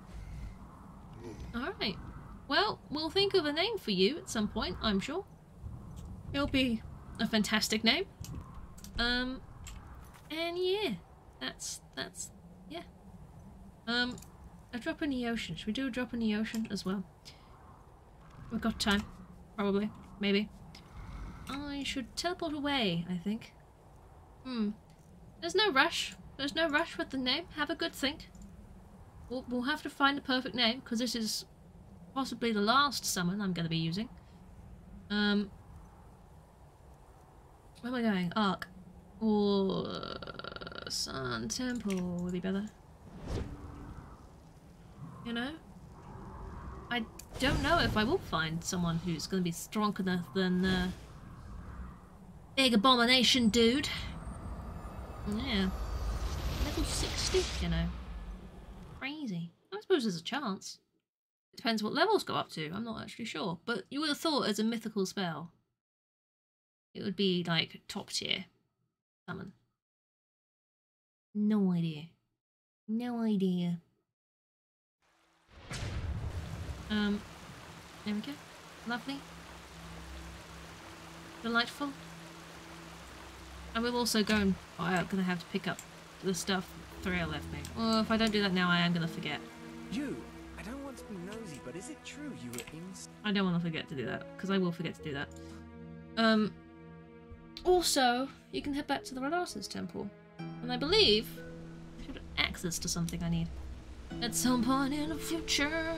All right. Well, we'll think of a name for you at some point. I'm sure. It'll be a fantastic name. Um, and yeah, that's that's yeah. Um, a drop in the ocean. Should we do a drop in the ocean as well? We've got time, probably, maybe. I should teleport away. I think. Hmm. There's no rush. There's no rush with the name. Have a good think. We'll, we'll have to find the perfect name because this is possibly the last summon I'm going to be using. Um. Where am I going? Ark. Or uh, Sun Temple would be better. You know? I don't know if I will find someone who's going to be strong enough than uh, Big Abomination Dude. Yeah. Level 60, you know. Crazy. I suppose there's a chance. It depends what levels go up to. I'm not actually sure. But you would have thought as a mythical spell, it would be like top tier summon. No idea. No idea. Um, there we go. Lovely. Delightful. I will also go and... Oh, I'm going to have to pick up the stuff Thuriel left me. Well, if I don't do that now, I am going to forget. You, I don't want to be nosy, but is it true you were in... I don't want to forget to do that, because I will forget to do that. Um, Also, you can head back to the Renaissance Temple. And I believe I should have access to something I need. At some point in the future.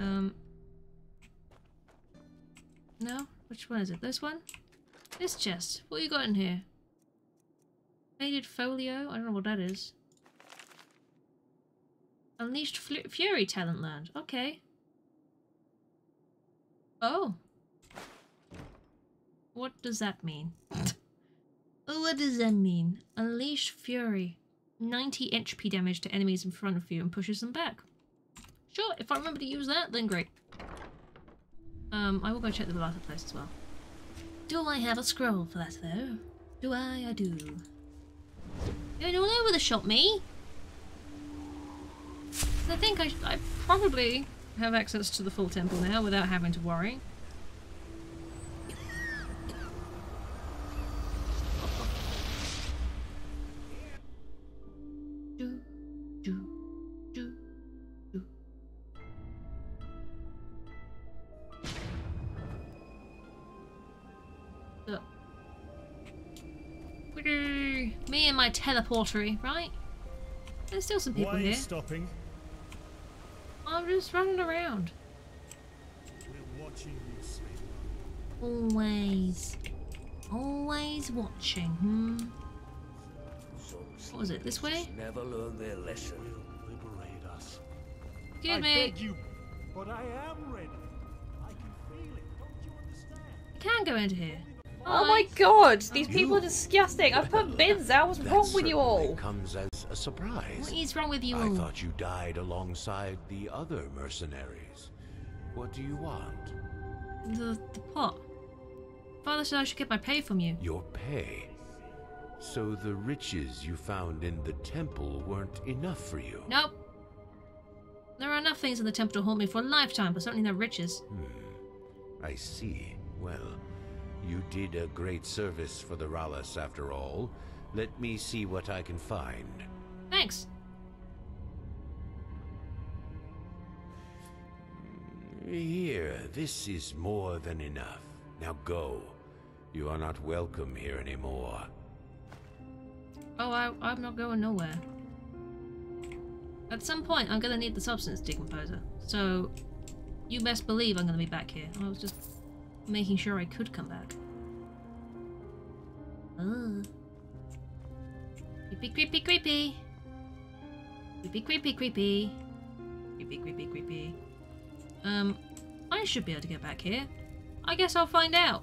Um. No? Which one is it? This one? This chest. What you got in here? Faded folio? I don't know what that is. Unleashed Fury talent learned. Okay. Oh. What does that mean? Oh, what does that mean? Unleash Fury. 90 HP damage to enemies in front of you and pushes them back. Sure, if I remember to use that, then great. Um, I will go check the last place as well. Do I have a scroll for that though? Do I? I do. Going all over the shop, me. I think I, I probably have access to the full temple now without having to worry. Teleportery, right? There's still some people Why are you here. stopping? I'm just running around. We're watching you sleep. Always. Always watching, hmm? What was it, this way? Never learn their lesson. Will liberate us. Excuse I me. beg you, but I am ready. I can feel it. Don't you understand? You can go into here. Oh my god, these people are disgusting. I've put bins out. What's wrong with you all? Comes as a surprise. What is wrong with you all? I thought you died alongside the other mercenaries. What do you want? The, the pot. Father said I should get my pay from you. Your pay. So the riches you found in the temple weren't enough for you. Nope. There are enough things in the temple to haunt me for a lifetime, but certainly no riches. Hmm. I see. Well, you did a great service for the Rallis after all. Let me see what I can find. Thanks. Here, this is more than enough. Now go. You are not welcome here anymore. Oh, I, I'm not going nowhere. At some point, I'm gonna need the substance decomposer. So, you best believe I'm gonna be back here. I was just making sure I could come back. Ugh. Creepy, creepy, creepy. Creepy, creepy, creepy. Creepy, creepy, creepy. Um, I should be able to get back here. I guess I'll find out.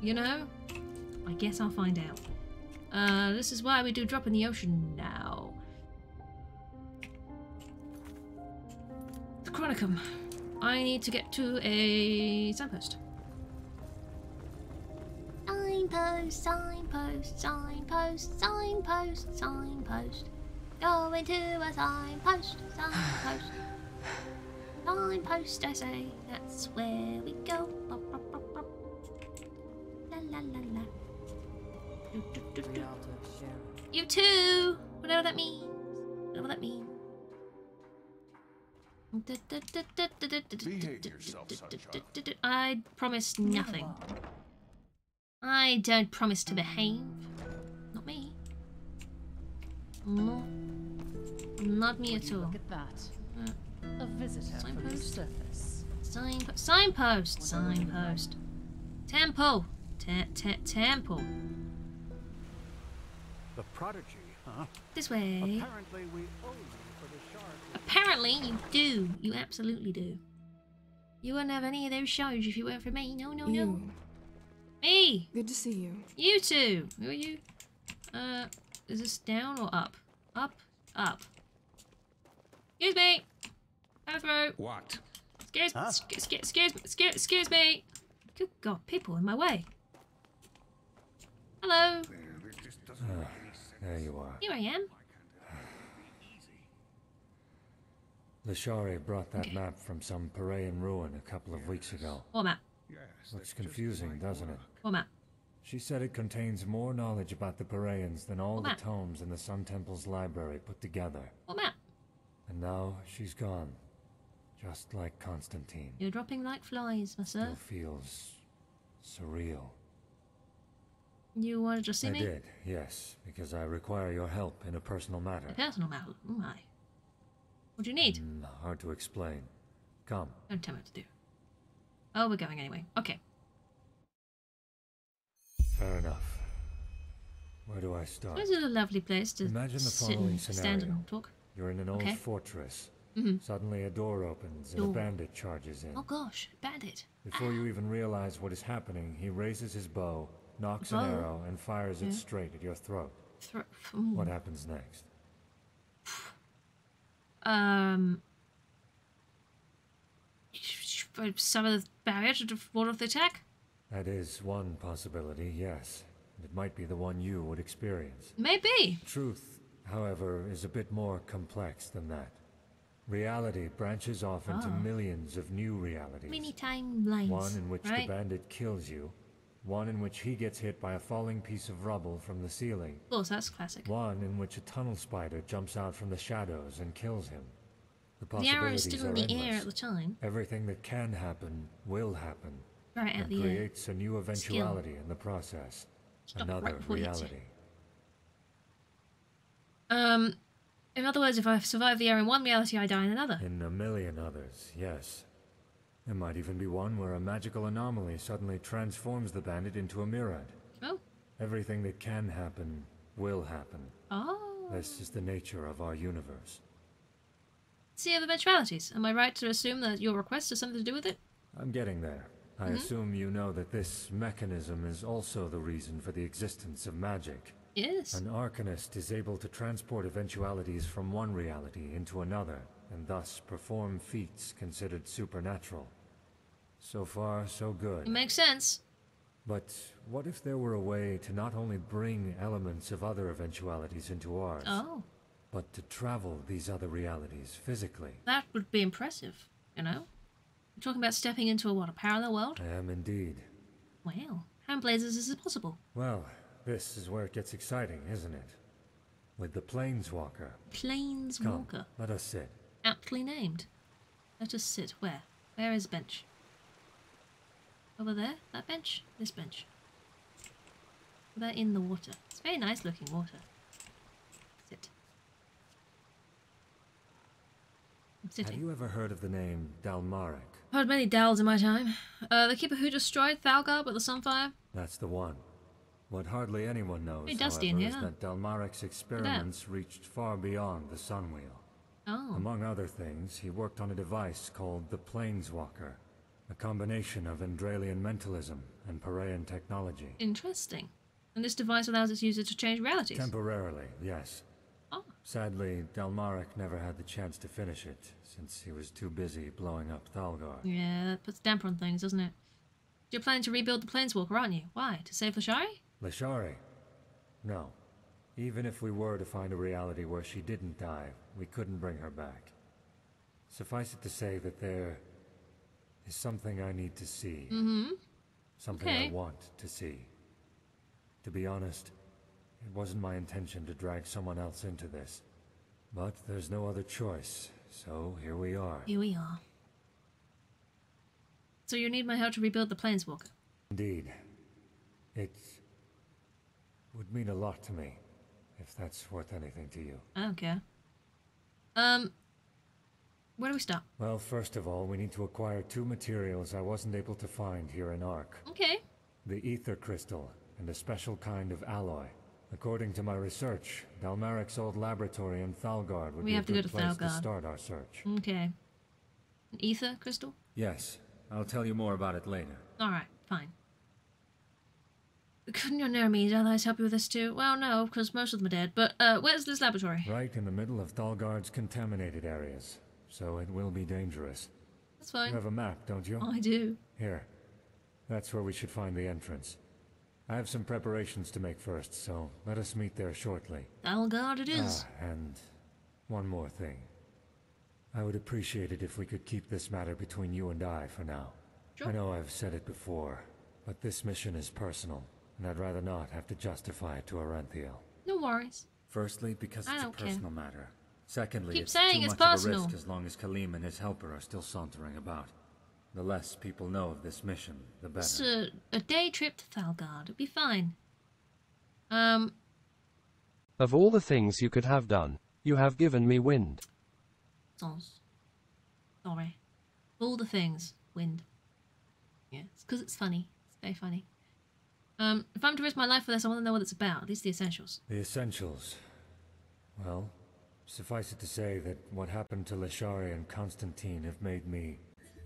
You know? I guess I'll find out. Uh, this is why we do drop in the ocean now. The Chronicum. I need to get to a signpost. Signpost, signpost, signpost, signpost, signpost. Going to a signpost, signpost. signpost, I say, that's where we go. Bop, bop, bop, bop. La la la la. Do, do, do, do. You too! Whatever that means. Whatever that means. Behave yourself. I promise nothing. I don't promise to behave. Not me. No. Not me at all. Look at that. Uh, A visitor from the Signpost? surface. Signpost. Signpost. Signpost. Temple. Te te temple. The prodigy, huh? This way. Apparently we owe you for the shard. Apparently you do. You absolutely do. You wouldn't have any of those shows if you weren't for me. No, no, no. You. Me. Good to see you. You too! Who are you? Uh, is this down or up? Up. Up. Excuse me. Go through. What? Excuse, Huh? excuse, excuse, excuse, excuse, excuse me. Good God, people in my way. Hello. There you are. Here I am. Lashari brought that map from some Pyrean ruin a couple of weeks ago. What map? Yes, Looks confusing, doesn't it? What map? She said it contains more knowledge about the Pyreans than all the Map. tomes in the Sun Temple's library put together. What map? And now she's gone. Just like Constantine. You're dropping like flies, my sir. Still feels surreal. You wanted to see I me? did, yes, because I require your help in a personal matter. A personal matter. Oh my. What do you need? Mm, hard to explain. Come. Don't tell me what to do. Oh, we're going anyway. Okay. Fair enough. Where do I start? This is a lovely place to Imagine the sit following and scenario. stand and talk. You're in an old Okay. fortress. Mhm. Suddenly a door opens and a bandit charges in. Oh gosh, bandit. Before you even realize what is happening, he raises his bow, knocks an arrow, and fires Yeah. it straight at your throat. Thro- ooh. What happens next? Um. Some of the barrier to ward off the attack? That is one possibility, yes. It might be the one you would experience. Maybe. Truth, however, is a bit more complex than that. Reality branches off into Oh. millions of new realities. Mini timelines. One in which right? the bandit kills you, one in which he gets hit by a falling piece of rubble from the ceiling, Oh, course, that's classic. one in which a tunnel spider jumps out from the shadows and kills him. The The arrow is still in the air endless. at the time. Everything that can happen will happen. Right at the air. creates a new eventuality in the process. Stop Another right before you hit it. reality. Um, in other words, if I survive the air in one reality, I die in another. In a million others, yes. There might even be one where a magical anomaly suddenly transforms the bandit into a mirror. Oh. Everything that can happen will happen. Oh. This is the nature of our universe. See of eventualities. Am I right to assume that your request has something to do with it? I'm getting there. I Mhm. assume you know that this mechanism is also the reason for the existence of magic. Yes. An arcanist is able to transport eventualities from one reality into another, and thus perform feats considered supernatural. So far, so good. It makes sense. But what if there were a way to not only bring elements of other eventualities into ours, Oh, but to travel these other realities physically? that would be impressive. You know, You're talking about stepping into a what? A parallel world? I am indeed. Wow. How in blazes is this possible? Well, this is where it gets exciting, isn't it? With the Planeswalker. Come, Planeswalker. let us sit. Aptly named. Let us sit. Where? Where is bench? Over there? That bench? This bench. They're in the water. It's very nice looking water. Sit. I'm Have you ever heard of the name Dalmarek? Heard many Dals in my time. Uh, the keeper who destroyed Thalgard with the Sunfire? That's the one. What hardly anyone knows, dusty in however, is that Dalmarek's experiments reached far beyond the Sunwheel. Oh. Among other things, he worked on a device called the Planeswalker, a combination of Enderalian mentalism and Pyrean technology. Interesting. And this device allows its user to change realities. Temporarily, yes. Oh. Sadly, Dalmarek never had the chance to finish it, since he was too busy blowing up Thalgard. Yeah, that puts damper on things, doesn't it? You're planning to rebuild the Planeswalker, aren't you? Why? To save Lashari? Lashari? No. Even if we were to find a reality where she didn't die, we couldn't bring her back. Suffice it to say that there is something I need to see. Mm-hmm. Something I want to see. To be honest, it wasn't my intention to drag someone else into this. But there's no other choice, so here we are. Here we are. So you need my help to rebuild the Planeswalker. Indeed. It would mean a lot to me, if that's worth anything to you. I don't care. Um, where do we start? Well, first of all, we need to acquire two materials I wasn't able to find here in Ark. Okay. The ether crystal and a special kind of alloy. According to my research, Dalmarek's old laboratory in Thalgard would We be have a to good go to place to start our search. Okay. An ether crystal? Yes, I'll tell you more about it later. Alright, fine. Couldn't your Nehrimese allies help you with this too? Well, no, because most of them are dead. But, uh, where's this laboratory? Right in the middle of Thalgard's contaminated areas, so it will be dangerous. That's fine. You have a map, don't you? I do. Here. That's where we should find the entrance. I have some preparations to make first, so let us meet there shortly. Thalgard it is. Ah, and one more thing. I would appreciate it if we could keep this matter between you and I for now. Sure. I know I've said it before, but this mission is personal, and I'd rather not have to justify it to Arantheal. No worries. Firstly, because I it's a don't care. personal matter. Secondly, Keep it's saying too it's much personal. of a risk as long as Kalim and his helper are still sauntering about. The less people know of this mission, the better. Just a, a day trip to Thalgard. It'll be fine. Um, Of all the things you could have done, you have given me wind. soz. Sorry. All the things. Wind. Yeah, it's because it's funny. It's very funny. Um, if I'm to risk my life for this, I want to know what it's about. At least the essentials. The essentials. Well, suffice it to say that what happened to Lashari and Constantine have made me.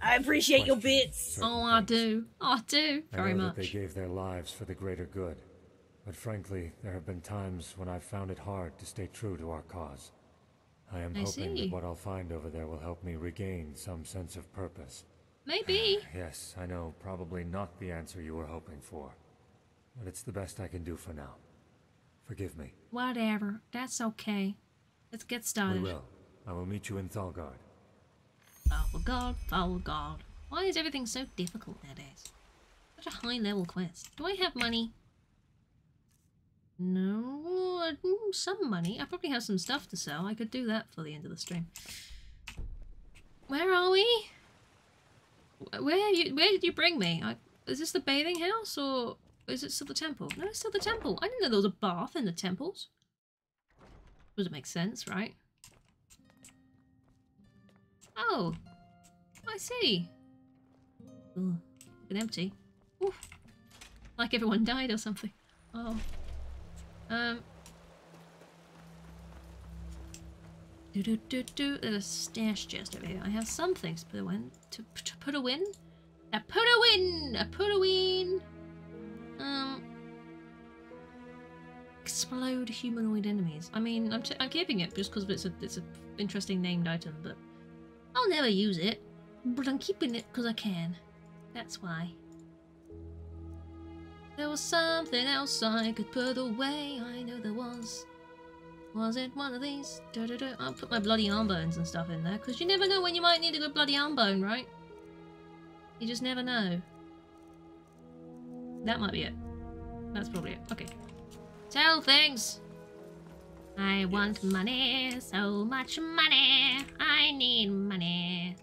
I appreciate your bits. Oh, I do. I do. Very I Very know much. that they gave their lives for the greater good. But frankly, there have been times when I've found it hard to stay true to our cause. I am I hoping see. that what I'll find over there will help me regain some sense of purpose. Maybe. Yes, I know, probably not the answer you were hoping for. But it's the best I can do for now. Forgive me. Whatever. That's okay. Let's get started. We will. I will meet you in Thalgard. Oh God, oh God. Why is everything so difficult nowadays? Such a high level quest. Do I have money? No, mm, some money. I probably have some stuff to sell. I could do that for the end of the stream. Where are we? Where you? Where did you bring me? I, is this the bathing house or is it still the temple? No, it's still the temple. I didn't know there was a bath in the temples. Does it make sense, right? Oh, I see. Ugh, been empty. Oof. Like everyone died or something. Oh. Um. Do do do do. There's a stash chest over here. I have some things to put a. To, to put a win. A put a win. A put a win. Um. Explode humanoid enemies. I mean, I'm, I'm keeping it just because it's a it's a interesting named item, but I'll never use it. But I'm keeping it because I can. That's why. There was something else I could put away. I know there was. Was it one of these? Da -da -da. I'll put my bloody arm bones and stuff in there because you never know when you might need a good bloody arm bone, right? You just never know. That might be it. That's probably it. Okay. Sell things. I want money, so much money. I need money.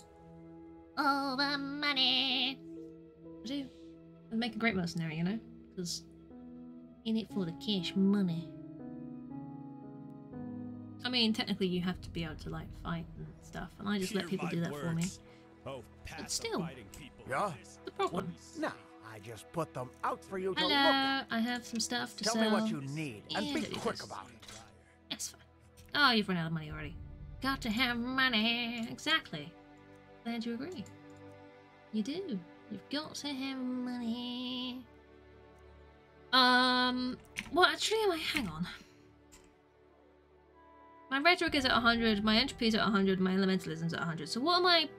All the money. I do. I'd make a great mercenary, you know? Because in it for the cash money. I mean, technically you have to be able to, like, fight and stuff, and I just let people do that for me. words. Both paths still. Yeah? the problem? No, I just put them out for you to Hello, look at. I have some stuff to Tell sell. me what you need, and Yeah, be quick about it. That's fine. Oh, you've run out of money already. Got to have money. Exactly. Glad you agree. You do. You've got to have money. Um, well, actually, am I? Hang on. My rhetoric is at 100, my entropy is at 100, my elementalism's at 100. So what am I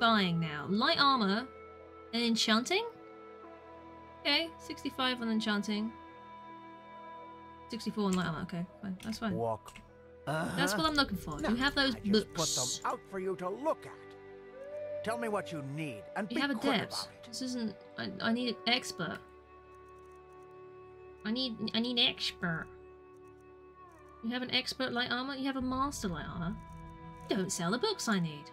buying now? Light armor and enchanting? Okay, 65 on enchanting. 64 on light armor. Okay, fine. That's fine. Walk. That's Uh-huh. what I'm looking for. No, you have those I just books. put them out for you to look at. Tell me what you need, and You be have a quick depth. about it. This isn't. I, I need an expert. I need. I need an expert. You have an expert light armor. You have a master light armor. Don't sell the books I need.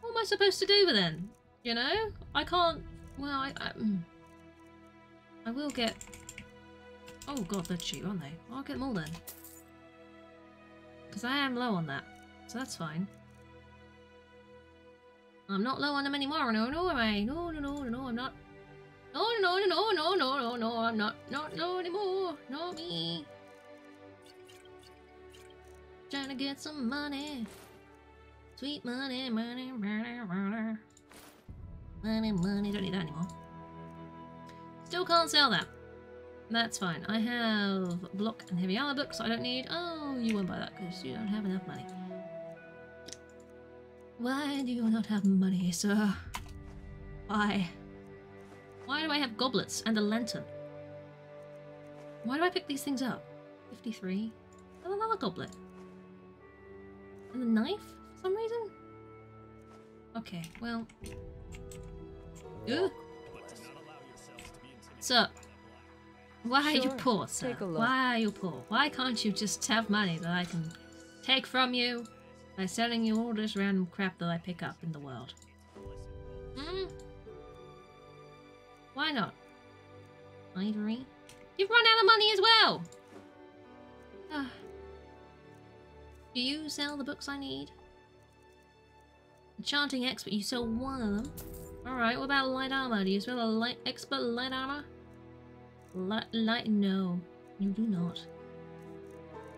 What am I supposed to do with them? You know, I can't. Well, I. I, mm. I will get. Oh god, they're cheap, aren't they? I'll get them all then. Because I am low on that, so that's fine. I'm not low on them anymore. No, no, am I? No, no, no, no, no, I'm not. No, no, no, no, no, no, no, no, I'm not. Not low anymore. Not me. Trying to get some money. Sweet money, money, money, money. Money, money. Don't need that anymore. Still can't sell that. That's fine. I have block and heavy armor books I don't need. Oh, you won't buy that because you don't have enough money. Why do you not have money, sir? Why? Why do I have goblets and a lantern? Why do I pick these things up? 53. And another goblet. And a knife for some reason? Okay, well. What's up? Why are you poor, sir? take a look. Why are you poor? Why can't you just have money that I can take from you by selling you all this random crap that I pick up in the world? Hmm? Why not? Ivory? You've run out of money as well! Ah. Do you sell the books I need? Enchanting expert, you sell one of them. Alright, what about light armor? Do you sell a light expert light armor? Light, light, no, you do not.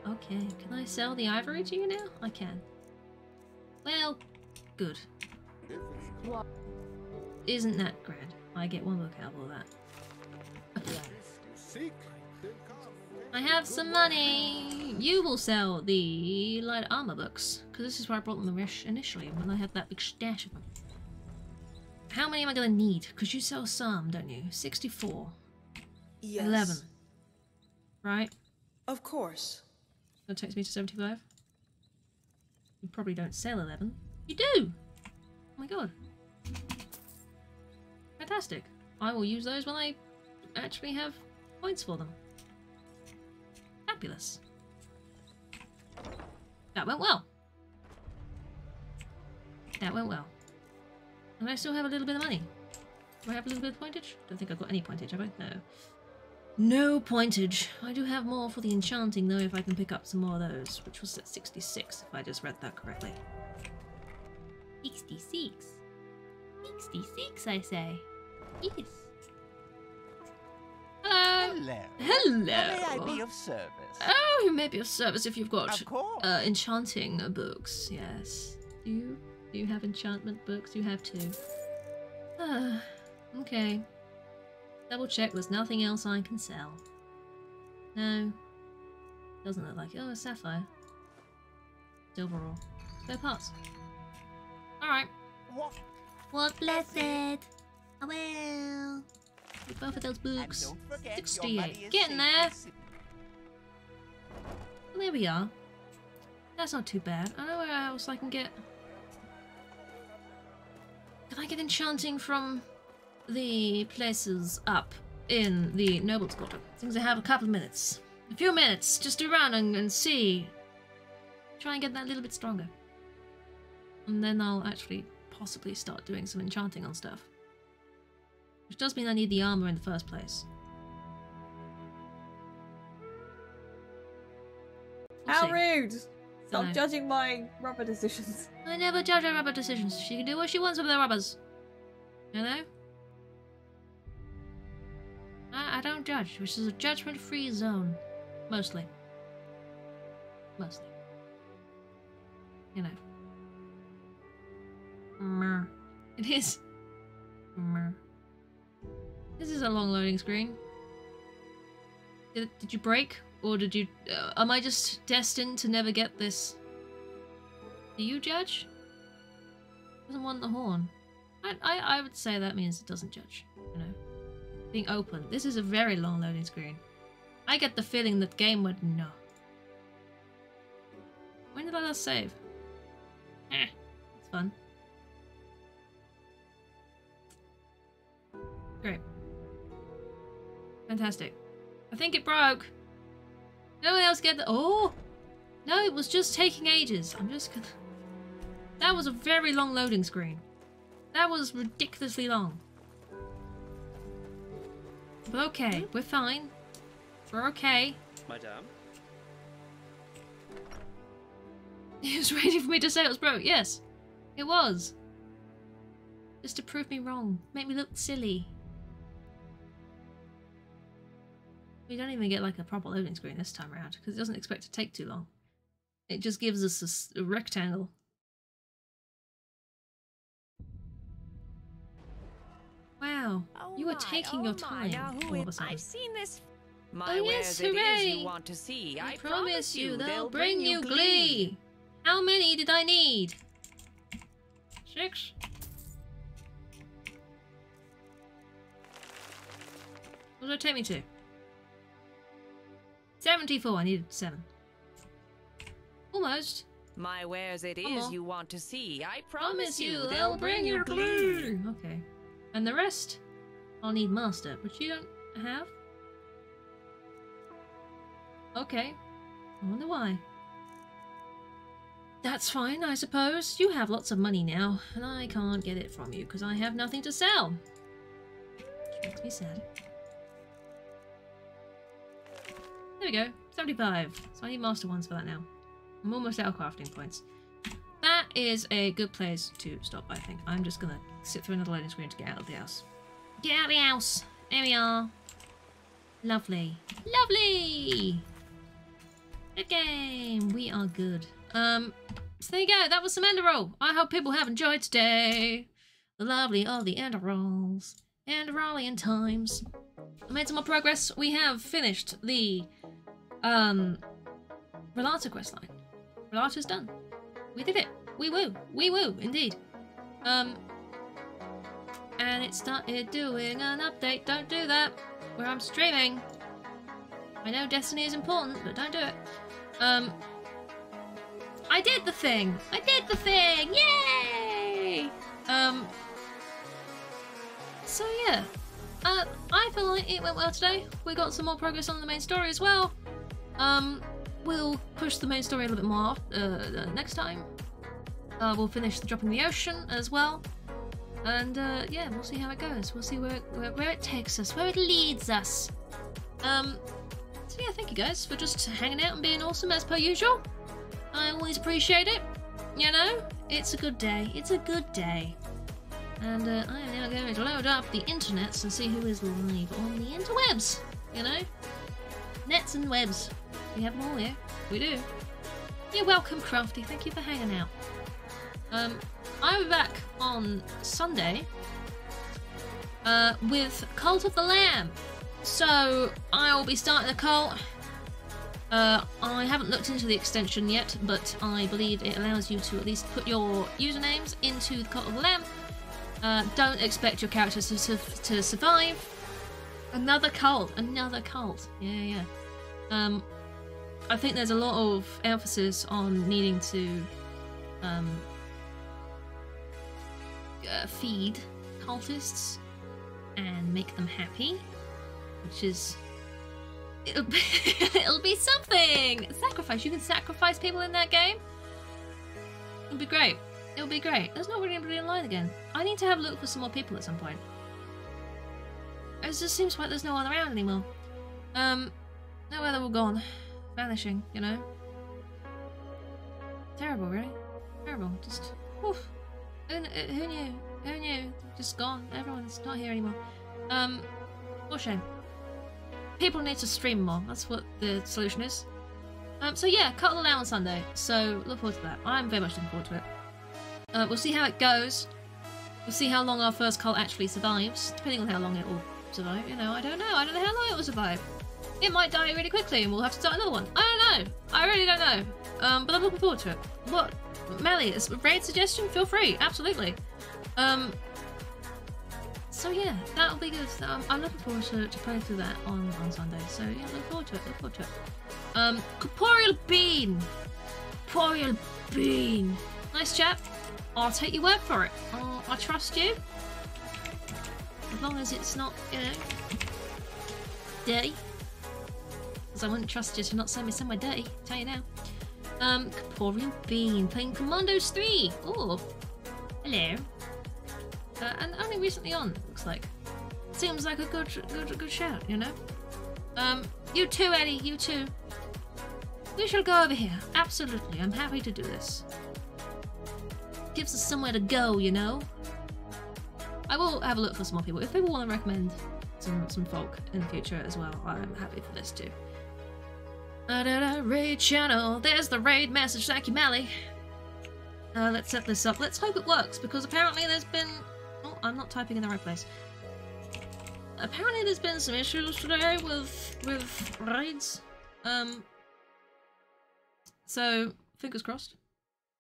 Okay, can I sell the ivory to you now? I can. Well, good. Isn't that grand? I get one book out of all that. I have some money! You will sell the light armor books, because this is where I brought them inish- initially, when I had that big stash of them. How many am I going to need? Because you sell some, don't you? 64. Yes. 11. Right? Of course. That takes me to 75. You probably don't sell 11. You do! Oh my god. Fantastic. I will use those when I actually have points for them. Fabulous. That went well. That went well. And I still have a little bit of money. Do I have a little bit of pointage? Don't think I've got any pointage, have I? No. No pointage. I do have more for the enchanting though if I can pick up some more of those, which was at 66 if I just read that correctly. 66. 66 I say. Yes. Hello. Hello. Hello. How may I be of service? Oh, you may be of service if you've got Of uh, enchanting uh, books. Yes. Do you? Do you have enchantment books? You have two. Ah, okay. Double check. There's nothing else I can sell. No. Doesn't look like it. Oh, a sapphire. Silver ore. Spare parts. All right. What? What blessed? I will. With both of those books. don't forget, your 68. Getting there. Well, there we are. That's not too bad. I know where else I can get. Can I get enchanting from the places up in the Noble's Quarter? Seems I have a couple of minutes. A few minutes just to run and, and see. Try and get that a little bit stronger. And then I'll actually possibly start doing some enchanting on stuff. Which does mean I need the armor in the first place. How rude! Stop Dunno. judging my rubber decisions. I never judge her rubber decisions. She can do what she wants with the rubbers. You know? I, I don't judge, which is a judgment free zone. Mostly. Mostly. You know. It is. This is a long loading screen. Did, did you break? Or did you. Uh, am I just destined to never get this? Do you judge? Doesn't want the horn. I, I, I would say that means it doesn't judge, you know. Being open. This is a very long loading screen. I get the feeling that game would no. When did I last save? Eh, it's fun. Great. Fantastic. I think it broke. No one else get the- Oh! No, it was just taking ages. I'm just gonna... That was a very long loading screen. That was ridiculously long. But okay, hmm? we're fine. We're okay. Madame? He was waiting for me to say it was broke. Yes, it was. Just to prove me wrong. Make me look silly. We don't even get like a proper loading screen this time around because it doesn't expect to take too long. It just gives us a s- a, rectangle. Wow, oh you are taking oh your time all of a sudden. I've seen this. My Oh yes, wares it is hooray! you want to see. I, I, promise you, they'll bring you glee. How many did I need? Six. What did it take me to? 74. I needed seven. Almost. My wares it is you want to see. I Promise you, they'll bring you glee. Okay. And the rest, I'll need master, which you don't have. Okay. I wonder why. That's fine, I suppose. You have lots of money now, and I can't get it from you because I have nothing to sell. Which makes me sad. There we go. 75. So I need master ones for that now. I'm almost out of crafting points. That is a good place to stop, I think. I'm just gonna sit through another loading screen to get out of the house. Get out of the house! There we are. Lovely. Lovely! Good game. We are good. Um, so there you go. That was some Ender Roll. I hope people have enjoyed today. The lovely of the Ender Rolls. Enderolian times. I made some more progress. We have finished the, um, Rhalata questline. Rhalata's done. We did it. We woo. We woo, indeed. Um, and it started doing an update. Don't do that. Where I'm streaming. I know Destiny is important, but don't do it. Um, I did the thing. I did the thing. Yay! Um. So yeah, uh, I feel like it went well today. We got some more progress on the main story as well. Um, we'll push the main story a little bit more uh, next time. Uh, we'll finish dropping the ocean as well. And uh, yeah, we'll see how it goes. We'll see where, where where it takes us, where it leads us. Um, so yeah, thank you guys for just hanging out and being awesome as per usual. I always appreciate it. You know, it's a good day. It's a good day. And uh, I am now going to load up the internets and see who is live on the interwebs. You know, nets and webs. We have them all here. We do. You're welcome, Crafty. Thank you for hanging out. Um, be back on Sunday uh, with Cult of the Lamb. So I'll be starting a cult. Uh, I haven't looked into the extension yet, but I believe it allows you to at least put your usernames into the Cult of the Lamb. Uh, don't expect your characters to, su- to survive. Another cult, another cult. Yeah, yeah. Um, I think there's a lot of emphasis on needing to um, uh, feed cultists and make them happy, which is it'll be, it'll be something. Sacrifice. You can sacrifice people in that game. It'll be great. It'll be great. There's not really anybody online again. I need to have a look for some more people at some point. It just seems like there's no one around anymore. Um, no, where they're all gone, vanishing. You know. Terrible, really. Terrible. Just. Oof. Who, who knew? Who knew? Just gone. Everyone's not here anymore. Um, what shame. People need to stream more. That's what the solution is. Um, so yeah, Cult of the Lamb on Sunday. So look forward to that. I'm very much looking forward to it. Uh, we'll see how it goes. We'll see how long our first cult actually survives, depending on how long it will survive. You know, I don't know. I don't know how long it will survive. It might die really quickly, and we'll have to start another one. I don't know. I really don't know. Um, but I'm looking forward to it. What, Melly? A raid suggestion? Feel free. Absolutely. Um. So yeah, that'll be good. Um, I'm looking forward to, to playing through that on, on Sunday. So yeah, look forward to it. Look forward to it. Um, Corporeal Bean. Corporeal Bean. Nice chap. I'll take your word for it. I'll, I trust you. As long as it's not, you know, dirty. Because I wouldn't trust you to not send me somewhere dirty. Tell you now. Um, Corporeal Bean playing Commandos 3. Oh, hello. Uh, and only recently on, looks like. Seems like a good, good, good shout, you know. Um, you too, Eddie. You too. We shall go over here. Absolutely, I'm happy to do this. Gives us somewhere to go, you know. I will have a look for some more people. If people want to recommend some some folk in the future as well, I'm happy for this too. Da da raid channel. There's the raid message. Thank you, Mally. Uh, let's set this up. Let's hope it works because apparently there's been. Oh, I'm not typing in the right place. Apparently there's been some issues today with with raids. Um. So fingers crossed.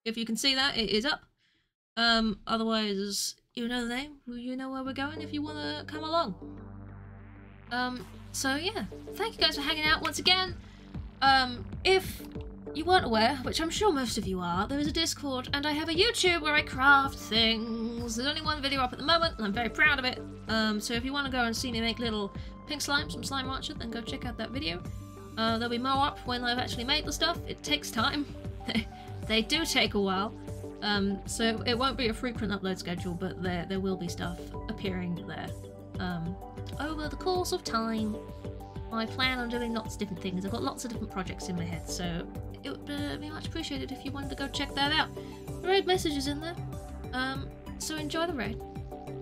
If you can see that, it is up. Um. Otherwise, you know the name. You know where we're going. If you want to come along. Um. So yeah, thank you guys for hanging out once again. Um. If you weren't aware, which I'm sure most of you are, there is a Discord and I have a YouTube where I craft things. There's only one video up at the moment and I'm very proud of it. Um, so if you want to go and see me make little pink slimes from Slime Rancher, then go check out that video. Uh, there'll be more up when I've actually made the stuff. It takes time. they do take a while. Um, so it won't be a frequent upload schedule, but there there will be stuff appearing there. Um, over the course of time, I plan on doing lots of different things. I've got lots of different projects in my head, so it would uh, be much appreciated if you wanted to go check that out. The raid message is in there. Um, so enjoy the raid.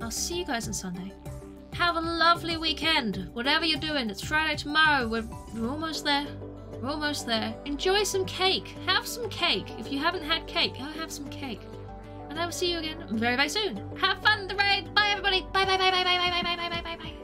I'll see you guys on Sunday. Have a lovely weekend. Whatever you're doing, it's Friday tomorrow. We're, we're almost there. We're almost there. Enjoy some cake. Have some cake. If you haven't had cake, go have some cake. And I will see you again very, very soon. Have fun, the raid. Bye, everybody. Bye, bye, bye, bye, bye, bye, bye, bye, bye, bye, bye.